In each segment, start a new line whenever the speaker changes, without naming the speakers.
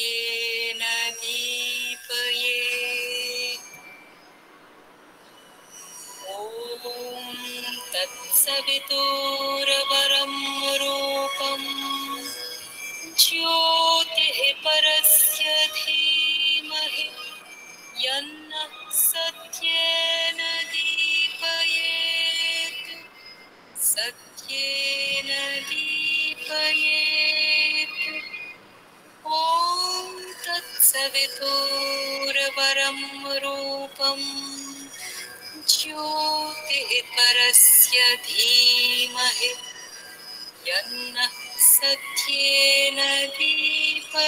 दीपकेन दीपये ॐ तत्सवितोरवरं रूपम् ज्यो तत्सवितोरवरं रूपं ज्योतिः परस्य धीमहि। यन्नः सत्येन दीपयेत्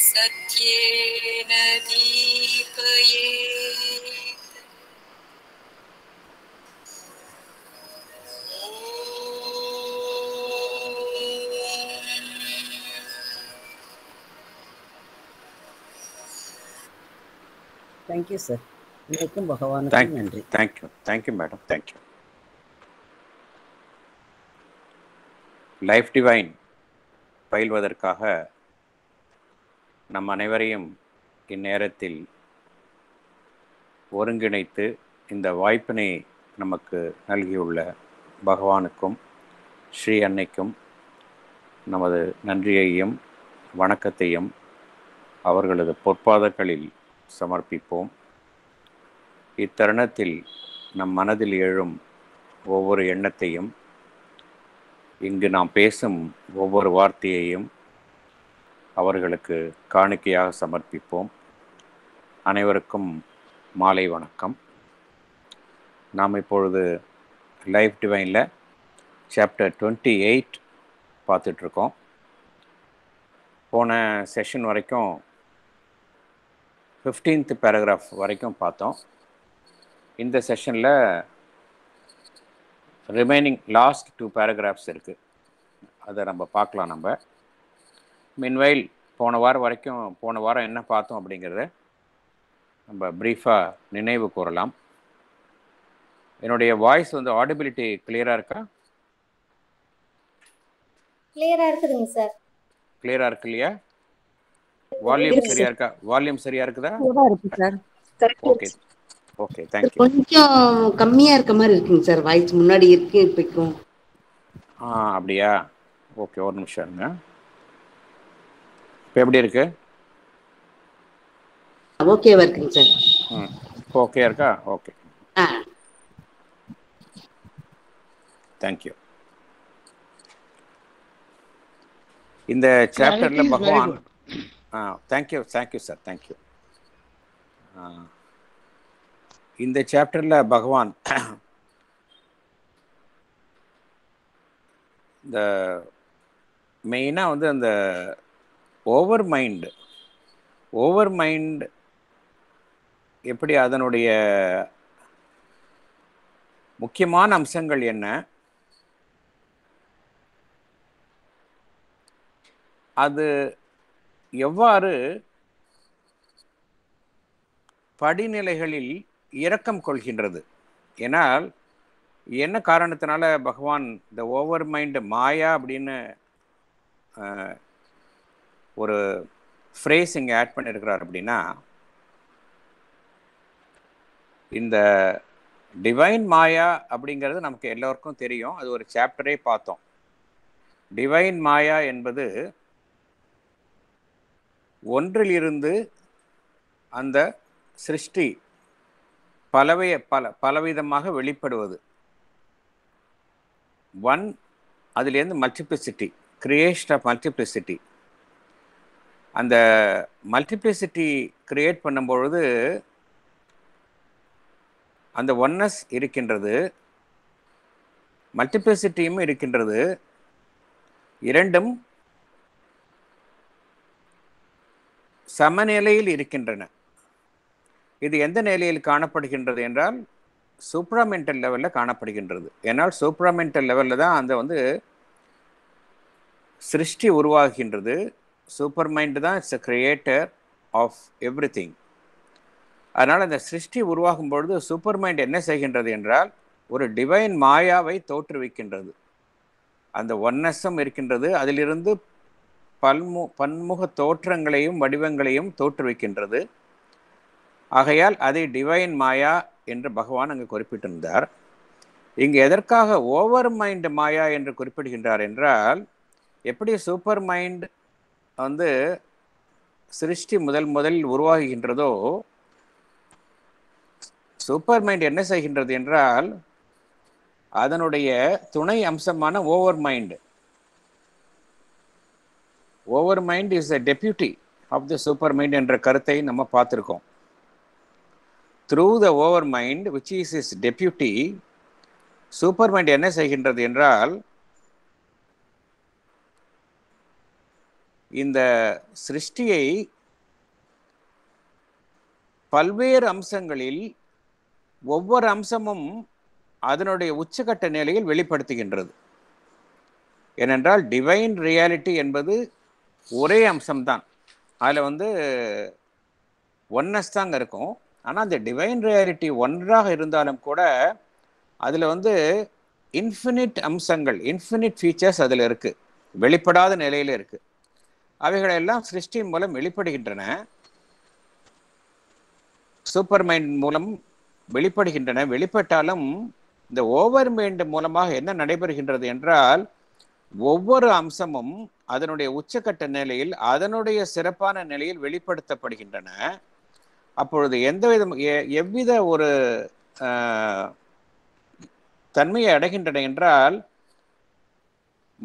सत्येन दीपयेत्
தேங்க்யூ சார் இன்னைக்கும் பகவானுக்கு நன்றி.
Thank you thank you madam thank you life divine பயில்வதற்காக நம் அனைவரையும் இந்நேரத்தில் ஒருங்கிணைத்து இந்த வாய்ப்பினை நமக்கு நல்கியுள்ள பகவானுக்கும் ஸ்ரீ அன்னைக்கும் நமது நன்றியையும் வணக்கத்தையும் அவர்களது பொற்பாதங்களில் சமர்ப்பிப்போம் இத்தருணத்தில் நம் மனதில் எழும் ஒவ்வொரு எண்ணத்தையும் இங்கு நாம் பேசும் ஒவ்வொரு வார்த்தையையும் அவர்களுக்கு காணிக்கையாக சமர்ப்பிப்போம். அனைவருக்கும் மாலை வணக்கம். நாம் இப்பொழுது லைஃப் டிவைனில் சாப்டர் டுவெண்ட்டி எயிட் பார்த்துட்ருக்கோம் போன செஷன் வரைக்கும் ஃபிஃப்டீன்த் பேராகிராஃப் வரைக்கும் பார்த்தோம். இந்த செஷனில் ரிமைனிங் லாஸ்ட் டூ பேராகிராஃப்ஸ் இருக்குது அதை நம்ம பார்க்கலாம் நம்ம. மின்வைல் போன வாரம் வரைக்கும் போன வாரம் என்ன பார்த்தோம் அப்படிங்கிறத நம்ம ப்ரீஃபாக நினைவு கூறலாம். என்னுடைய வாய்ஸ் வந்து ஆடிபிலிட்டி கிளியராக இருக்கா?
கிளியரா இருக்குதுங்க சார்
கிளியராக இருக்கு இல்லையா? வால்யூம் சரியா இருக்கா? வால்யூம் சரியா இருக்குதா?
இருக்கு சார்
ஓகே ஓகே தேங்க்யூ
கொஞ்சம் கம்மியா இருக்க மாதிரி இருக்குங்க சார் வாய்ஸ் முன்னாடி இருக்கு இப்பக்கும்.
ஆ அப்படியா? ஓகே ஒரு நிமிஷம் இருங்க. இப்போ எப்படி இருக்கு?
ஓகேவா இருக்குங்க சார்
ம். ஓகே இருக்கா? ஓகே
ஆ.
தேங்க்யூ இந்த சாப்டர்ல
பகவான். ஆ thank you
thank you sir thank you இந்த சாப்டரில் பகவான் இந்த மெயினாக வந்து அந்த ஓவர் மைண்டு ஓவர் மைண்ட் எப்படி அதனுடைய முக்கியமான அம்சங்கள் என்ன? அது எவ்வாறு படிநிலைகளில் இரக்கம் கொள்கின்றது? ஏனால் என்ன காரணத்தினால பகவான் இந்த ஓவர் மைண்டு மாயா அப்படின்னு ஒரு ஃப்ரேஸ் இங்கே ஆட் பண்ணியிருக்கிறார் அப்படின்னா இந்த டிவைன் மாயா அப்படிங்கிறது நமக்கு எல்லோருக்கும் தெரியும். அது ஒரு சாப்டரே பார்த்தோம். டிவைன் மாயா என்பது ஒன்றிலிருந்து அந்த சிருஷ்டி பலவைய பல பலவிதமாக வெளிப்படுவது. ஒன் அதுலேருந்து மல்டிப்ளிசிட்டி கிரியேஷன் ஆஃப் மல்டிப்ளிசிட்டி அந்த மல்டிப்ளிசிட்டி கிரியேட் பண்ணும்பொழுது அந்த ஒன்னஸ் இருக்கின்றது மல்டிப்ளிசிட்டியும் இருக்கின்றது. இரண்டும் சமநிலையில் இருக்கின்றன. இது எந்த நிலையில் காணப்படுகின்றது என்றால் சூப்ராமெண்டல் லெவலில் காணப்படுகின்றது. ஏன்னால் சூப்ராமெண்டல் லெவலில் தான் அந்த வந்து சிருஷ்டி உருவாகின்றது. சூப்பர் மைண்ட் தான் it's a creator of everything அதனால் அந்த சிருஷ்டி உருவாகும் பொழுது சூப்பர் மைண்ட் என்ன செய்கின்றது என்றால் ஒரு டிவைன் மாயாவை தோற்றுவிக்கின்றது. அந்த ஒன்னஸும் இருக்கின்றது. அதிலிருந்து பல்மு பன்முக தோற்றங்களையும் வடிவங்களையும் தோற்றுவிக்கின்றது. ஆகையால் அதை டிவைன் மாயா என்று பகவான் அங்கு குறிப்பிட்டிருந்தார். இங்கு எதற்காக ஓவர் மைண்ட் மாயா என்று குறிப்பிடுகின்றார் என்றால் எப்படி சூப்பர் மைண்ட் வந்து சிருஷ்டி முதல் முதலில் உருவாகுகின்றதோ சூப்பர் மைண்ட் என்ன செய்கின்றது என்றால் அதனுடைய துணை அம்சமான overmind overmind is the deputy of the supermind என்ற கருத்தை நம்ம பார்த்துருக்கோம். Through the overmind which is is deputy supermind என்ன செய்கின்றது என்றால் இந்த சிருஷ்டியை பல்வேறு அம்சங்களில் ஒவ்வொரு அம்சமும் அதனுடைய உச்சகட்ட நிலையில் வெளிப்படுத்துகின்றது. ஏனென்றால் டிவைன் ரியாலிட்டி என்பது ஒரே அம்சம்தான். அதில் வந்து ஒன்னஸ் தாங்க இருக்கும். ஆனால் அந்த டிவைன் ரியாலிட்டி ஒன்றாக இருந்தாலும் கூட அதில் வந்து இன்ஃபினிட் அம்சங்கள் இன்ஃபினிட் ஃபீச்சர்ஸ் அதில் இருக்குது வெளிப்படாத நிலையில் இருக்குது அவைகளெல்லாம் சிருஷ்டி மூலம் வெளிப்படுகின்றன. சூப்பர் மைண்ட் மூலம் வெளிப்படுகின்றன. வெளிப்பட்டாலும் இந்த ஓவர் மைண்ட் மூலமாக என்ன நடைபெறுகின்றது என்றால் ஒவ்வொரு அம்சமும் அதனுடைய உச்சக்கட்ட நிலையில் அதனுடைய சிறப்பான நிலையில் வெளிப்படுத்தப்படுகின்றன. அப்பொழுது எந்த விதம் எ- எவ்வித ஒரு தன்மையை அடைகின்றன என்றால்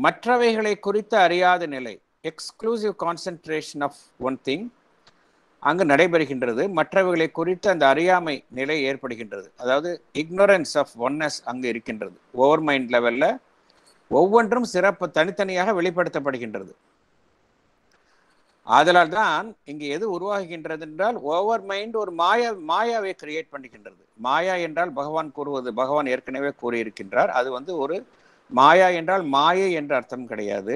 மற்றவைகளை குறித்து அறியாத நிலை exclusive concentration of one thing அங்கு நடைபெறுகின்றது. மற்றவைகளை குறித்து அந்த அறியாமை நிலை ஏற்படுகின்றது. அதாவது இக்னோரன்ஸ் ஆஃப் ஒன்னஸ் அங்கு இருக்கின்றது. ஓவர் மைண்ட் லெவலில் ஒவ்வொன்றும் சிறப்பு தனித்தனியாக வெளிப்படுத்தப்படுகின்றது. ஆதலால் தான் இங்கு எது உருவாகின்றது என்றால் ஓவர் மைண்ட் ஒரு மாயா மாயாவை கிரியேட் பண்ணுகின்றது. மாயா என்றால் பகவான் கூறுவது பகவான் ஏற்கனவே கூறியிருக்கின்றார். அது வந்து ஒரு மாயா என்றால் மாயை என்ற அர்த்தம் கிடையாது.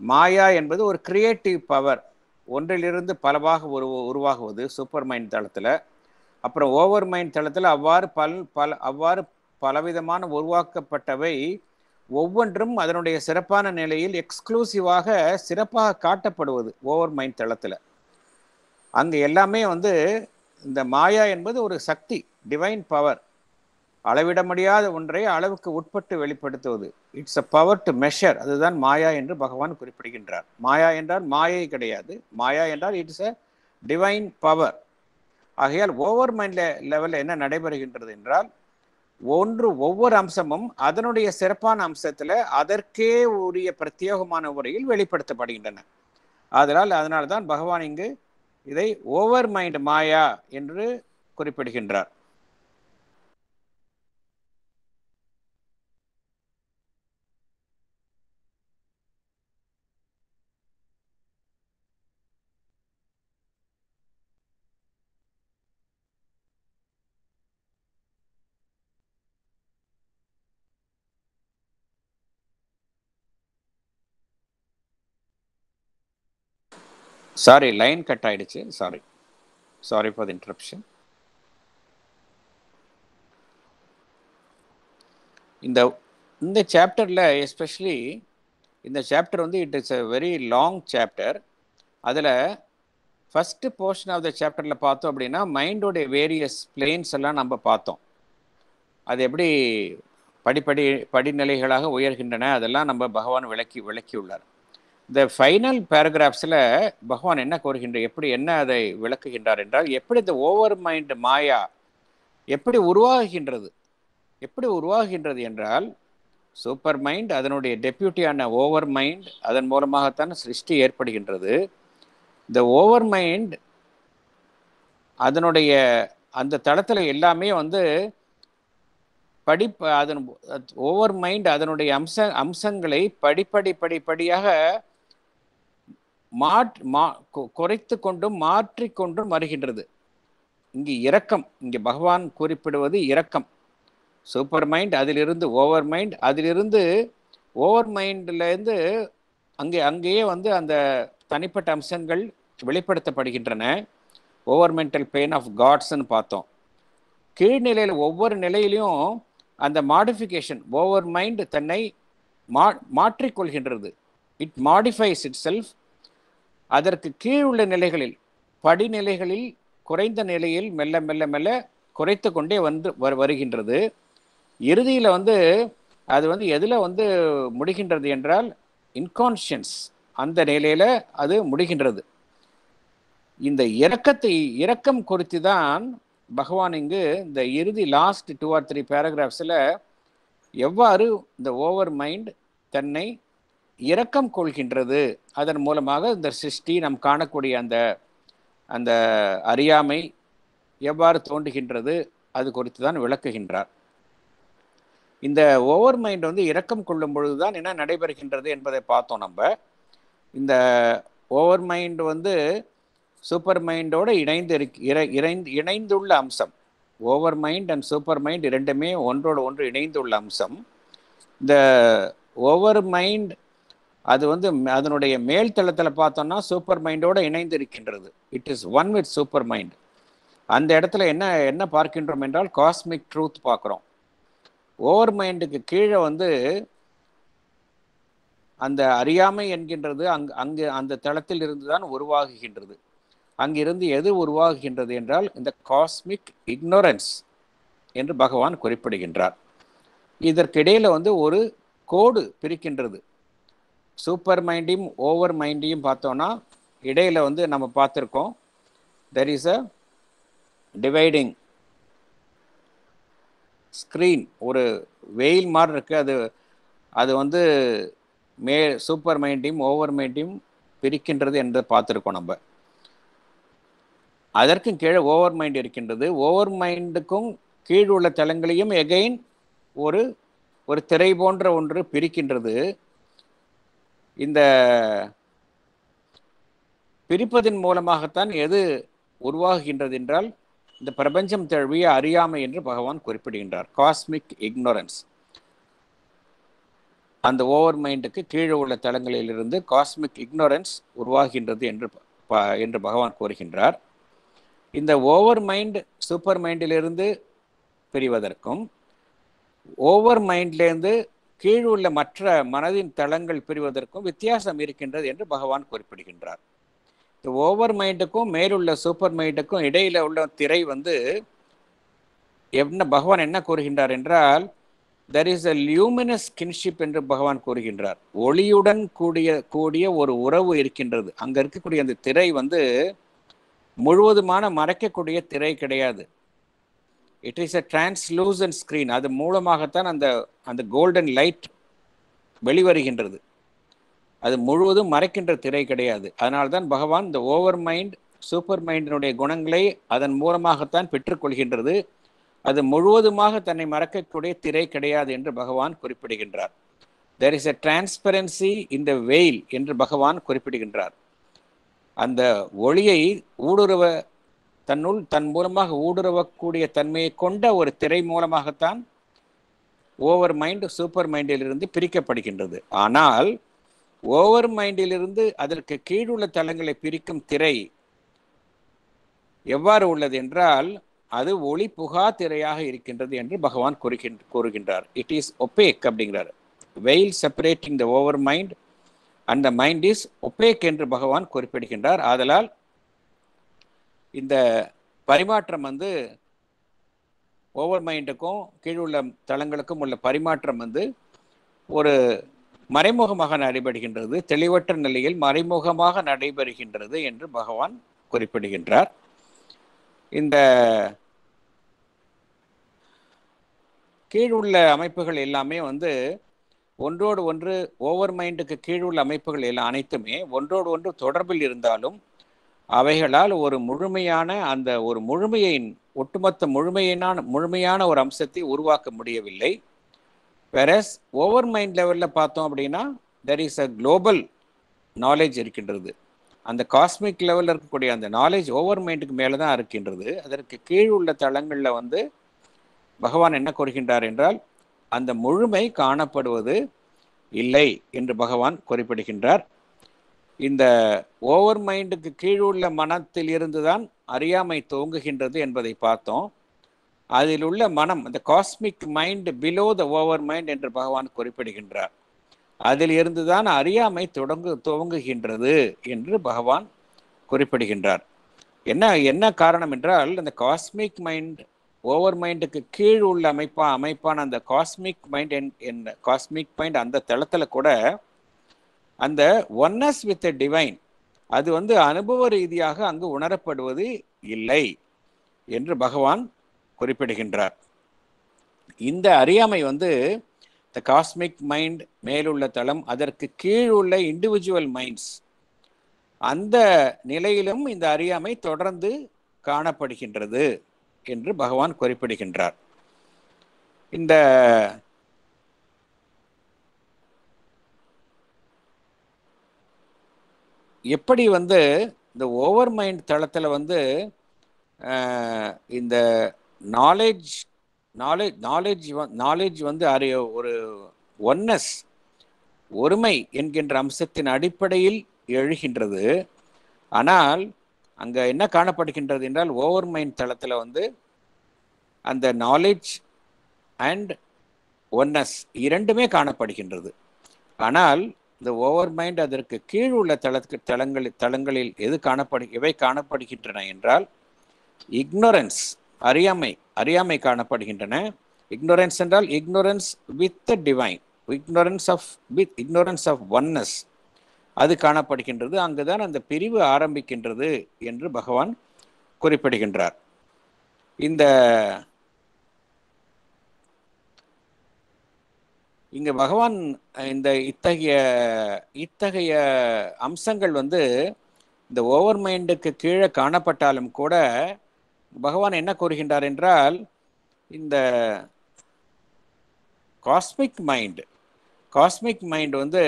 மாயா என்பது ஒரு கிரியேட்டிவ் பவர் ஒன்றிலிருந்து பலவாக உரு உருவாகுவது சூப்பர் மைண்ட் தளத்தில். அப்புறம் ஓவர் மைண்ட் தளத்தில் அவ்வாறு பல் பல அவ்வாறு பலவிதமான உருவாக்கப்பட்டவை ஒவ்வொன்றும் அதனுடைய சிறப்பான நிலையில் எக்ஸ்க்ளூசிவாக சிறப்பாக காட்டப்படுவது ஓவர் மைண்ட் தளத்தில். அங்கே எல்லாமே வந்து இந்த மாயா என்பது ஒரு சக்தி டிவைன் பவர் அளவிட முடியாத ஒன்றை அளவுக்கு உட்பட்டு வெளிப்படுத்துவது. It's a power to measure அதுதான் மாயா என்று பகவான் குறிப்பிடுகின்றார். மாயா என்றால் மாயை கிடையாது. மாயா என்றால் இட்ஸ் அ டிவைன் பவர் ஆகையால் ஓவர் மைண்ட் லெவலில் என்ன நடைபெறுகின்றது என்றால் ஒன்று ஒவ்வொரு அம்சமும் அதனுடைய சிறப்பான அம்சத்தில் அதற்கே உரிய பிரத்யேகமான உரையில் வெளிப்படுத்தப்படுகின்றன. அதனால் அதனால்தான் பகவான் இங்கு இதை ஓவர் மைண்ட் மாயா என்று குறிப்பிடுகின்றார். சாரி லைன் கட் ஆயிடுச்சு. Sorry sorry for the interruption இந்த இந்த சாப்டரில் எஸ்பெஷலி இந்த சாப்டர் வந்து it is a very long chapter அதில் ஃபஸ்ட்டு போர்ஷன் ஆஃப் த சாப்டரில் பார்த்தோம் அப்படின்னா மைண்டோடைய வேரியஸ் பிளேன்ஸ் எல்லாம் நம்ம பார்த்தோம். அது எப்படி படிப்படி படிநிலைகளாக உயர்கின்றன அதெல்லாம் நம்ம பகவான் விளக்கி விளக்கியுள்ளார். இந்த ஃபைனல் பேராகிராஃப்ஸில் பகவான் என்ன கூறுகின்ற எப்படி என்ன அதை விளக்குகின்றார் என்றால் எப்படி இந்த ஓவர் மைண்ட் மாயா எப்படி உருவாகுகின்றது? எப்படி உருவாகுகின்றது என்றால் சூப்பர் மைண்ட் அதனுடைய டெப்யூட்டியான ஓவர் மைண்ட் அதன் மூலமாகத்தான் சிருஷ்டி ஏற்படுகின்றது. இந்த ஓவர் மைண்ட் அதனுடைய அந்த தளத்தில் எல்லாமே வந்து படிப்பு அதன் ஓவர் மைண்ட் அதனுடைய அம்ச அம்சங்களை படிப்படி படிப்படியாக மா குறைத்து கொண்டும் மாற்றிக்கொண்டும் வருகின்றது. இங்கு இரக்கம் இங்கே பகவான் குறிப்பிடுவது இரக்கம். சூப்பர் மைண்ட் அதிலிருந்து ஓவர் மைண்ட் அதிலிருந்து ஓவர் மைண்ட்லேருந்து அங்கே அங்கேயே வந்து அந்த தனிப்பட்ட அம்சங்கள் வெளிப்படுத்தப்படுகின்றன. ஓவர் மென்டல் பெயின் ஆஃப் காட்ஸ்ன்னு பார்த்தோம். கீழ்நிலையில் ஒவ்வொரு நிலையிலையும் அந்த மாடிஃபிகேஷன் ஓவர் மைண்ட் தன்னை மா மாற்றிக்கொள்கின்றது. இட் மாடிஃபைஸ் இட் செல்ஃப் அதற்கு கீழ் உள்ள நிலைகளில் படிநிலைகளில் குறைந்த நிலையில் மெல்ல மெல்ல மெல்ல குறைத்து கொண்டே வந்து வருகின்றது. இறுதியில் வந்து அது வந்து எதில் வந்து முடிகின்றது என்றால் இன்கான்ஷியன்ஸ் அந்த நிலையில் அது முடிகின்றது. இந்த இரக்கத்தை இரக்கம் குறித்து தான் பகவான் இங்கு இந்த இறுதி லாஸ்ட் டூ ஆர் த்ரீ பேராகிராஃப்ஸில் எவ்வாறு இந்த ஓவர் மைண்ட் தன்னை இரக்கம் கொள்கின்றது. அதன் மூலமாக இந்த சிருஷ்டி நாம் காணக்கூடிய அந்த அந்த அறியாமை எவ்வாறு தோன்றுகின்றது அது குறித்து தான் விளக்குகின்றார். இந்த ஓவர் மைண்ட் வந்து இரக்கம் கொள்ளும் பொழுது தான் என்ன நடைபெறுகின்றது என்பதை பார்த்தோம் நம்ம. இந்த ஓவர் மைண்ட் வந்து சூப்பர் மைண்டோடு இணைந்து இரு இறை- இணைந்து இணைந்துள்ள அம்சம். Over mind and super mind இரண்டுமே ஒன்றோடு ஒன்று இணைந்துள்ள அம்சம். இந்த ஓவர் மைண்ட் அது வந்து அதனுடைய மேல் தளத்தில் பார்த்தோம்னா சூப்பர் மைண்டோடு இணைந்து இருக்கின்றது it is one with supermind அந்த இடத்துல என்ன என்ன பார்க்கின்றோம் என்றால் காஸ்மிக் ட்ரூத் பார்க்குறோம். ஓவர் மைண்டுக்கு கீழே வந்து அந்த அறியாமை என்கின்றது அங் அங்கு அந்த தளத்தில் இருந்து தான் உருவாகுகின்றது. அங்கிருந்து எது உருவாகுகின்றது என்றால் இந்த காஸ்மிக் இக்னோரன்ஸ் என்று பகவான் குறிப்பிடுகின்றார். இதற்கிடையில் வந்து ஒரு கோடு பிரிக்கின்றது. சூப்பர் மைண்டையும் ஓவர் மைண்டையும் பார்த்தோன்னா இடையில வந்து நம்ம பார்த்துருக்கோம். There is a dividing screen ஒரு வெயில் மாதிரி இருக்குது அது அது வந்து மே சூப்பர் மைண்டையும் ஓவர் மைண்டையும் பிரிக்கின்றது என்று பார்த்துருக்கோம் நம்ம. அதற்கும் கீழே ஓவர் மைண்ட் இருக்கின்றது. ஓவர் மைண்டுக்கும் கீழ் உள்ள தளங்களையும் எகைன் ஒரு ஒரு திரை போன்ற ஒன்று பிரிக்கின்றது. இந்த பிரிப்பதன் மூலமாகத்தான் எது உருவாகுகின்றது என்றால் இந்த பிரபஞ்சம் தழுவிய அறியாமை என்று பகவான் குறிப்பிடுகின்றார். காஸ்மிக் இக்னோரன்ஸ் அந்த ஓவர் மைண்டுக்கு கீழே உள்ள தளங்களிலிருந்து காஸ்மிக் இக்னோரன்ஸ் உருவாகின்றது என்று ப- என்று பகவான் கூறுகின்றார். இந்த ஓவர் மைண்ட் சூப்பர் மைண்டிலிருந்து பிரிவதற்கும் ஓவர் மைண்ட்லேருந்து கீழ் உள்ள மற்ற மனதின் தளங்கள் பிரிவதற்கும் வித்தியாசம் இருக்கின்றது என்று பகவான் குறிப்பிடுகின்றார். இந்த ஓவர் மைண்டுக்கும் மேலுள்ள சூப்பர் மைண்டுக்கும் இடையில உள்ள திரை வந்து என்ன பகவான் என்ன கூறுகின்றார் என்றால் there is a luminous kinship என்று பகவான் கூறுகின்றார். ஒளியுடன் கூடிய கூடிய ஒரு உறவு இருக்கின்றது. அங்கே இருக்கக்கூடிய அந்த திரை வந்து முழுவதுமான மறைக்கக்கூடிய திரை கிடையாது. It is a translucent screen அது மூலமாகத்தான் அந்த அந்த கோல்டன் லைட் வெளிவருகின்றது. அது முழுவதும் மறைக்கின்ற திரை கிடையாது. அதனால்தான் பகவான் இந்த ஓவர் மைண்ட் சூப்பர் மைண்டினுடைய குணங்களை அதன் மூலமாகத்தான் பெற்றுக்கொள்கின்றது. அது முழுவதுமாக தன்னை மறக்கக்கூடிய திரை கிடையாது என்று பகவான் குறிப்பிடுகின்றார். There is a transparency in the veil என்று பகவான் குறிப்பிடுகின்றார். அந்த ஒளியை ஊடுருவ தன்னுள் தன் மூலமாக ஊடுருவக்கூடிய தன்மையை கொண்ட ஒரு திரை மூலமாகத்தான் ஓவர் மைண்டு சூப்பர் மைண்டிலிருந்து பிரிக்கப்படுகின்றது. ஆனால் ஓவர் மைண்டிலிருந்து அதற்கு கீழுள்ள தளங்களை பிரிக்கும் திரை எவ்வாறு உள்ளது என்றால் அது ஒளி புகா திரையாக இருக்கின்றது என்று பகவான் கூறுகின்ற கூறுகின்றார். இட் இஸ் ஒப்பேக் அப்படிங்கிறார். Veil separating the over mind அந்த மைண்ட் இஸ் ஒப்பேக் என்று பகவான் குறிப்பிடுகின்றார். ஆதலால் இந்த பரிமாற்றம் வந்து ஓவர் மைண்டுக்கும் கீழுள்ள தளங்களுக்கும் உள்ள பரிமாற்றம் வந்து ஒரு மறைமுகமாக நடைபெறுகின்றது தெளிவற்ற நிலையில் மறைமுகமாக நடைபெறுகின்றது என்று பகவான் குறிப்பிடுகின்றார். இந்த கீழுள்ள அமைப்புகள் எல்லாமே வந்து ஒன்றோடு ஒன்று ஓவர் மைண்டுக்கு கீழுள்ள அமைப்புகள் எல்லாம் அனைத்துமே ஒன்றோடு ஒன்று தொடர்பில் இருந்தாலும் அவைகளால் ஒரு முழுமையான அந்த ஒரு முழுமையின் ஒட்டுமொத்த முழுமையினான முழுமையான ஒரு அம்சத்தை உருவாக்க முடியவில்லை. வெரஸ் ஓவர் மைண்ட் லெவலில் பார்த்தோம் அப்படின்னா there is a global knowledge இருக்கின்றது. அந்த காஸ்மிக் லெவலில் இருக்கக்கூடிய அந்த நாலேஜ் ஓவர் மைண்டுக்கு மேலே தான் இருக்கின்றது. அதற்கு கீழ் உள்ள தளங்களில் வந்து பகவான் என்ன கூறுகின்றார் என்றால் அந்த முழுமை காணப்படுவது இல்லை என்று பகவான் குறிப்பிடுகின்றார். இந்த ஓவர் மைண்டுக்கு கீழ் உள்ள மனத்தில் இருந்துதான் அறியாமை துவங்குகின்றது என்பதை பார்த்தோம். அதில் உள்ள மனம் அந்த cosmic mind below the overmind என்று பகவான் குறிப்பிடுகின்றார். அதில் இருந்து தான் அறியாமை தொடங்கு துவங்குகின்றது என்று பகவான் குறிப்பிடுகின்றார். என்ன என்ன காரணம் என்றால் அந்த காஸ்மிக் மைண்ட் ஓவர் மைண்டுக்கு கீழ் உள்ள அமைப்பா அமைப்பான அந்த காஸ்மிக் மைண்ட் என் காஸ்மிக் மைண்ட் அந்த தளத்தில் கூட அந்த ஒன்னஸ் வித் டிவைன் அது வந்து அனுபவ ரீதியாக அங்கு உணரப்படுவது இல்லை என்று பகவான் குறிப்பிடுகின்றார். இந்த அறியாமை வந்து த காஸ்மிக் மைண்ட் மேலுள்ள தளம் அதற்கு கீழ் உள்ள இண்டிவிஜுவல் மைண்ட்ஸ் அந்த நிலையிலும் இந்த அறியாமை தொடர்ந்து காணப்படுகின்றது என்று பகவான் குறிப்பிடுகின்றார். இந்த எப்படி வந்து இந்த ஓவர் மைண்ட் தளத்தில் வந்து இந்த நாலேஜ் நாலேஜ் நாலேஜ் நாலேஜ் வந்து அறிய ஒரு ஒன்னஸ் ஒருமை என்கின்ற அம்சத்தின் அடிப்படையில் எழுகின்றது. ஆனால் அங்கே என்ன காணப்படுகின்றது என்றால் ஓவர் மைண்ட் தளத்தில் வந்து அந்த நாலேஜ் அண்ட் ஒன்னஸ் இரண்டுமே காணப்படுகின்றது. ஆனால் இந்த ஓவர் மைண்ட் அதற்கு கீழ் உள்ள தளத்துக்கு தளங்களில் தளங்களில் எது காணப்படு இவை காணப்படுகின்றன என்றால் இக்னோரன்ஸ் அறியாமை அறியாமை காணப்படுகின்றன. இக்னோரன்ஸ் என்றால் ignorance with the divine ignorance of with ignorance of oneness அது காணப்படுகின்றது அங்குதான் அந்த பிரிவு ஆரம்பிக்கின்றது என்று பகவான் குறிப்பிடுகின்றார். இந்த இங்கே பகவான் இந்த இத்தகைய இத்தகைய அம்சங்கள் வந்து இந்த ஓவர் மைண்டுக்கு கீழே காணப்பட்டாலும் கூட பகவான் என்ன கூறுகின்றார் என்றால் இந்த காஸ்மிக் மைண்ட் காஸ்மிக் மைண்ட் வந்து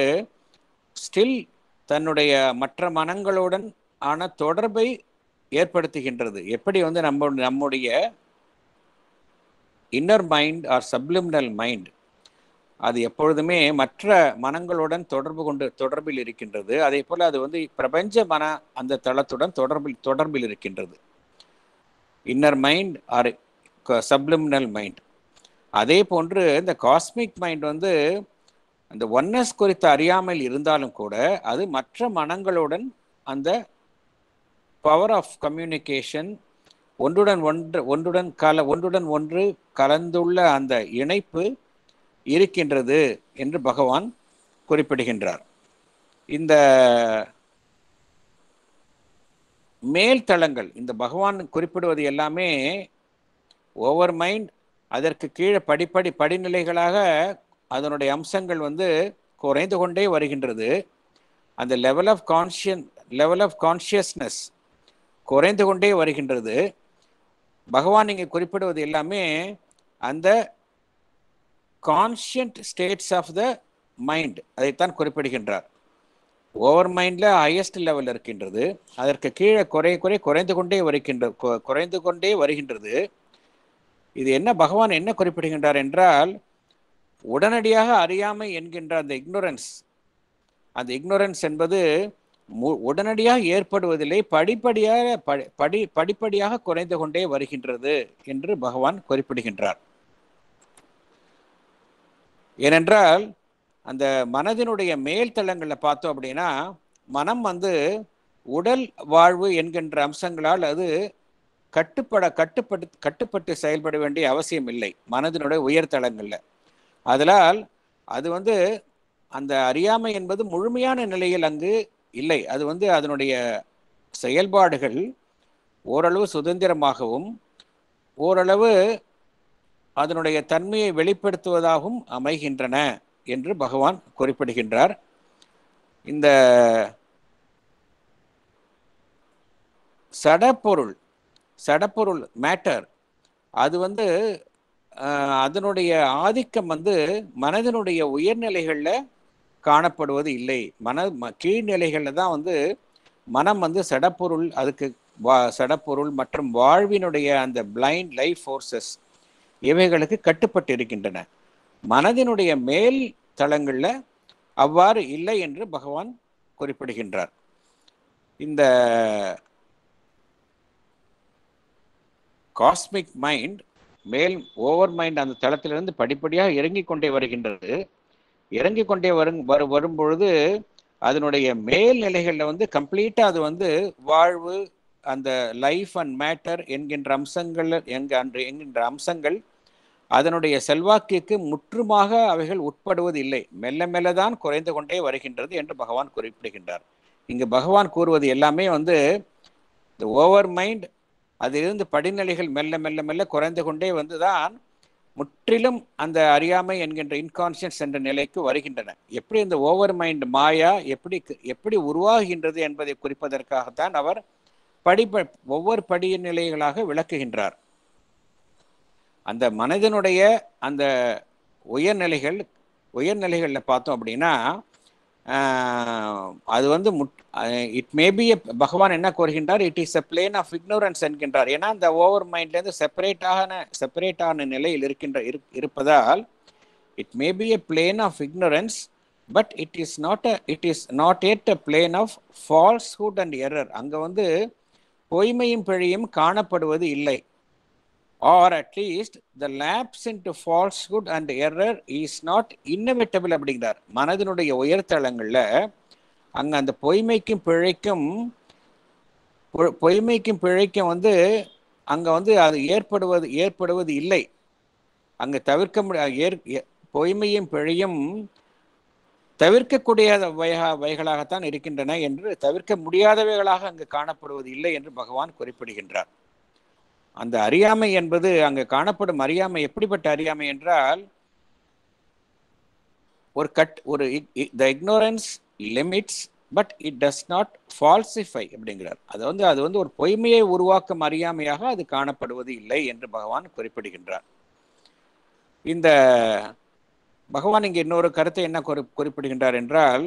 ஸ்டில் தன்னுடைய மற்ற மனங்களுடன் ஆன தொடர்பை ஏற்படுத்துகின்றது. எப்படி வந்து நம்ம நம்முடைய inner mind or subliminal mind அது எப்பொழுதுமே மற்ற மனங்களுடன் தொடர்பு கொண்டு தொடர்பில் இருக்கின்றது. அதே போல் அது வந்து பிரபஞ்ச மன அந்த தளத்துடன் தொடர்பில் தொடர்பில் இருக்கின்றது. Inner mind or subliminal mind அதே போன்று இந்த காஸ்மிக் மைண்ட் வந்து அந்த ஒன்னஸ் குறித்து அறியாமல் இருந்தாலும் கூட அது மற்ற மனங்களுடன் அந்த பவர் ஆஃப் கம்யூனிகேஷன் ஒன்றுடன் ஒன்று ஒன்றுடன் கல ஒன்றுடன் ஒன்று கலந்துள்ள அந்த இணைப்பு இருக்கின்றது என்று பகவான் குறிப்பிடுகின்றார். இந்த மேல்தளங்கள் இந்த பகவான் குறிப்பிடுவது எல்லாமே ஓவர் மைண்ட் அதற்கு கீழே படிப்படி படிநிலைகளாக அதனுடைய அம்சங்கள் வந்து குறைந்து கொண்டே வருகின்றது. அந்த level of conscient level of consciousness குறைந்து கொண்டே வருகின்றது. பகவான் இங்கே குறிப்பிடுவது எல்லாமே அந்த conscient states of the mind அதைத்தான் குறிப்பிடுகின்றார். ஓவர் மைண்டில் ஹையஸ்ட் லெவல் இருக்கின்றது. அதற்கு கீழே குறை குறை குறைந்து கொண்டே வருகின்ற குறைந்து கொண்டே வருகின்றது. இது என்ன? பகவான் என்ன குறிப்பிடுகின்றார் என்றால் உடனடியாக அறியாமை என்கின்ற அந்த இக்னோரன்ஸ் அந்த இக்னோரன்ஸ் என்பது மு- உடனடியாக ஏற்படுவதில்லை படிப்படியாக படி படி படிப்படியாக குறைந்து கொண்டே வருகின்றது என்று பகவான் குறிப்பிடுகின்றார். ஏனென்றால் அந்த மனதினுடைய மேல் தளங்களில் பார்த்தோம் அப்படின்னா மனம் வந்து உடல் வாழ்வு என்கின்ற அம்சங்களால் அது கட்டுப்பட கட்டுப்பட்டு கட்டுப்பட்டு செயல்பட வேண்டிய அவசியம் இல்லை மனதினுடைய உயர்தளங்களில் அதனால் அது வந்து அந்த அறியாமை என்பது முழுமையான நிலையில் அங்கு இல்லை. அது வந்து அதனுடைய செயல்பாடுகள் ஓரளவு சுதந்திரமாகவும் ஓரளவு அதனுடைய தன்மையை வெளிப்படுத்துவதாகவும் அமைகின்றன என்று பகவான் குறிப்பிடுகின்றார். இந்த சடப்பொருள் சடப்பொருள் மேட்டர் அது வந்து அதனுடைய ஆதிக்கம் வந்து மனதினுடைய உயர்நிலைகளில் காணப்படுவது இல்லை. மன ம- கீழ்நிலைகளில் தான் வந்து மனம் வந்து சடப்பொருள் அதுக்கு வா சடப்பொருள் மற்றும் வாழ்வினுடைய அந்த பிளைண்ட் லைஃப் ஃபோர்ஸஸ் இவைகளுக்கு கட்டுப்பட்டு இருக்கின்றன மனதினுடைய மேல் தளங்களில் அவ்வாறு இல்லை என்று பகவான் குறிப்பிடுகின்றார். இந்த காஸ்மிக் மைண்ட் மேல் ஓவர் மைண்ட் அந்த தளத்திலிருந்து படிப்படியாக இறங்கிக் கொண்டே வருகின்றது. இறங்கிக் கொண்டே வரும் வரு வரும்பொழுது அதனுடைய மேல் நிலைகளில் வந்து கம்ப்ளீட்டாக அது வந்து வாழ்வு அந்த லைஃப் அண்ட் மேட்டர் என்கின்ற அம்சங்கள் எங்க அன்று என்கின்ற அம்சங்கள் அதனுடைய செல்வாக்கிற்கு முற்றுமாக அவைகள் உட்படுவது இல்லை மெல்ல மெல்ல தான் குறைந்து கொண்டே வருகின்றது என்று பகவான் குறிப்பிடுகின்றார். இங்கு பகவான் கூறுவது எல்லாமே வந்து இந்த ஓவர் மைண்ட் அதிலிருந்து படிநிலைகள் மெல்ல மெல்ல மெல்ல குறைந்து கொண்டே வந்து தான் முற்றிலும் அந்த அறியாமை என்கின்ற இன்கான்சியன்ஸ் என்ற நிலைக்கு வருகின்றன. எப்படி இந்த ஓவர் மைண்ட் மாயா எப்படி எப்படி உருவாகின்றது என்பதை குறிப்பதற்காகத்தான் அவர் படிப்ப ஒவ்வொரு படிநிலைகளாக விளக்குகின்றார். அந்த மனிதனுடைய அந்த உயர்நிலைகள் உயர்நிலைகளில் பார்த்தோம் அப்படின்னா அது வந்து முட் இட் மேபி பகவான் என்ன கோருகின்றார் it is a plane of ignorance என்கின்றார். ஏன்னா அந்த ஓவர் மைண்ட்லேருந்து செப்பரேட்டான செப்பரேட்டான நிலையில் இருக்கின்ற இருப்பதால் it may be a plane of ignorance but it is not a it is not yet a plane of falsehood and error அங்கே வந்து பொய்மையும் பிழையும் காணப்படுவது இல்லை. Or at least the lapse into falsehood and error is not inevitable அப்படிங்கிறார். மனதினுடைய உயர்தளங்களில் அங்கே அந்த பொய்மைக்கும் பிழைக்கும் பொய்மைக்கும் பிழைக்கும் வந்து அங்கே வந்து அது ஏற்படுவது ஏற்படுவது இல்லை. அங்கே தவிர்க்க முடிய பொய்மையும் பிழையும் தவிர்க்கக்கூடிய வகையா வகைகளாகத்தான் இருக்கின்றன என்று தவிர்க்க முடியாதவைகளாக அங்கு காணப்படுவது இல்லை என்று பகவான் குறிப்பிடுகின்றார். அந்த அறியாமை என்பது அங்கு காணப்படும் அறியாமை எப்படிப்பட்ட அறியாமை என்றால் ஒரு கட் ஒரு the ignorance limits but it does not falsify அப்படிங்கிறார். அது வந்து அது வந்து ஒரு பொய்மையை உருவாக்கும் அறியாமையாக அது காணப்படுவது இல்லை என்று பகவான் குறிப்பிடுகின்றார். இந்த பகவான் இங்கே இன்னொரு கருத்தை என்ன குறி குறிப்பிடுகின்றார் என்றால்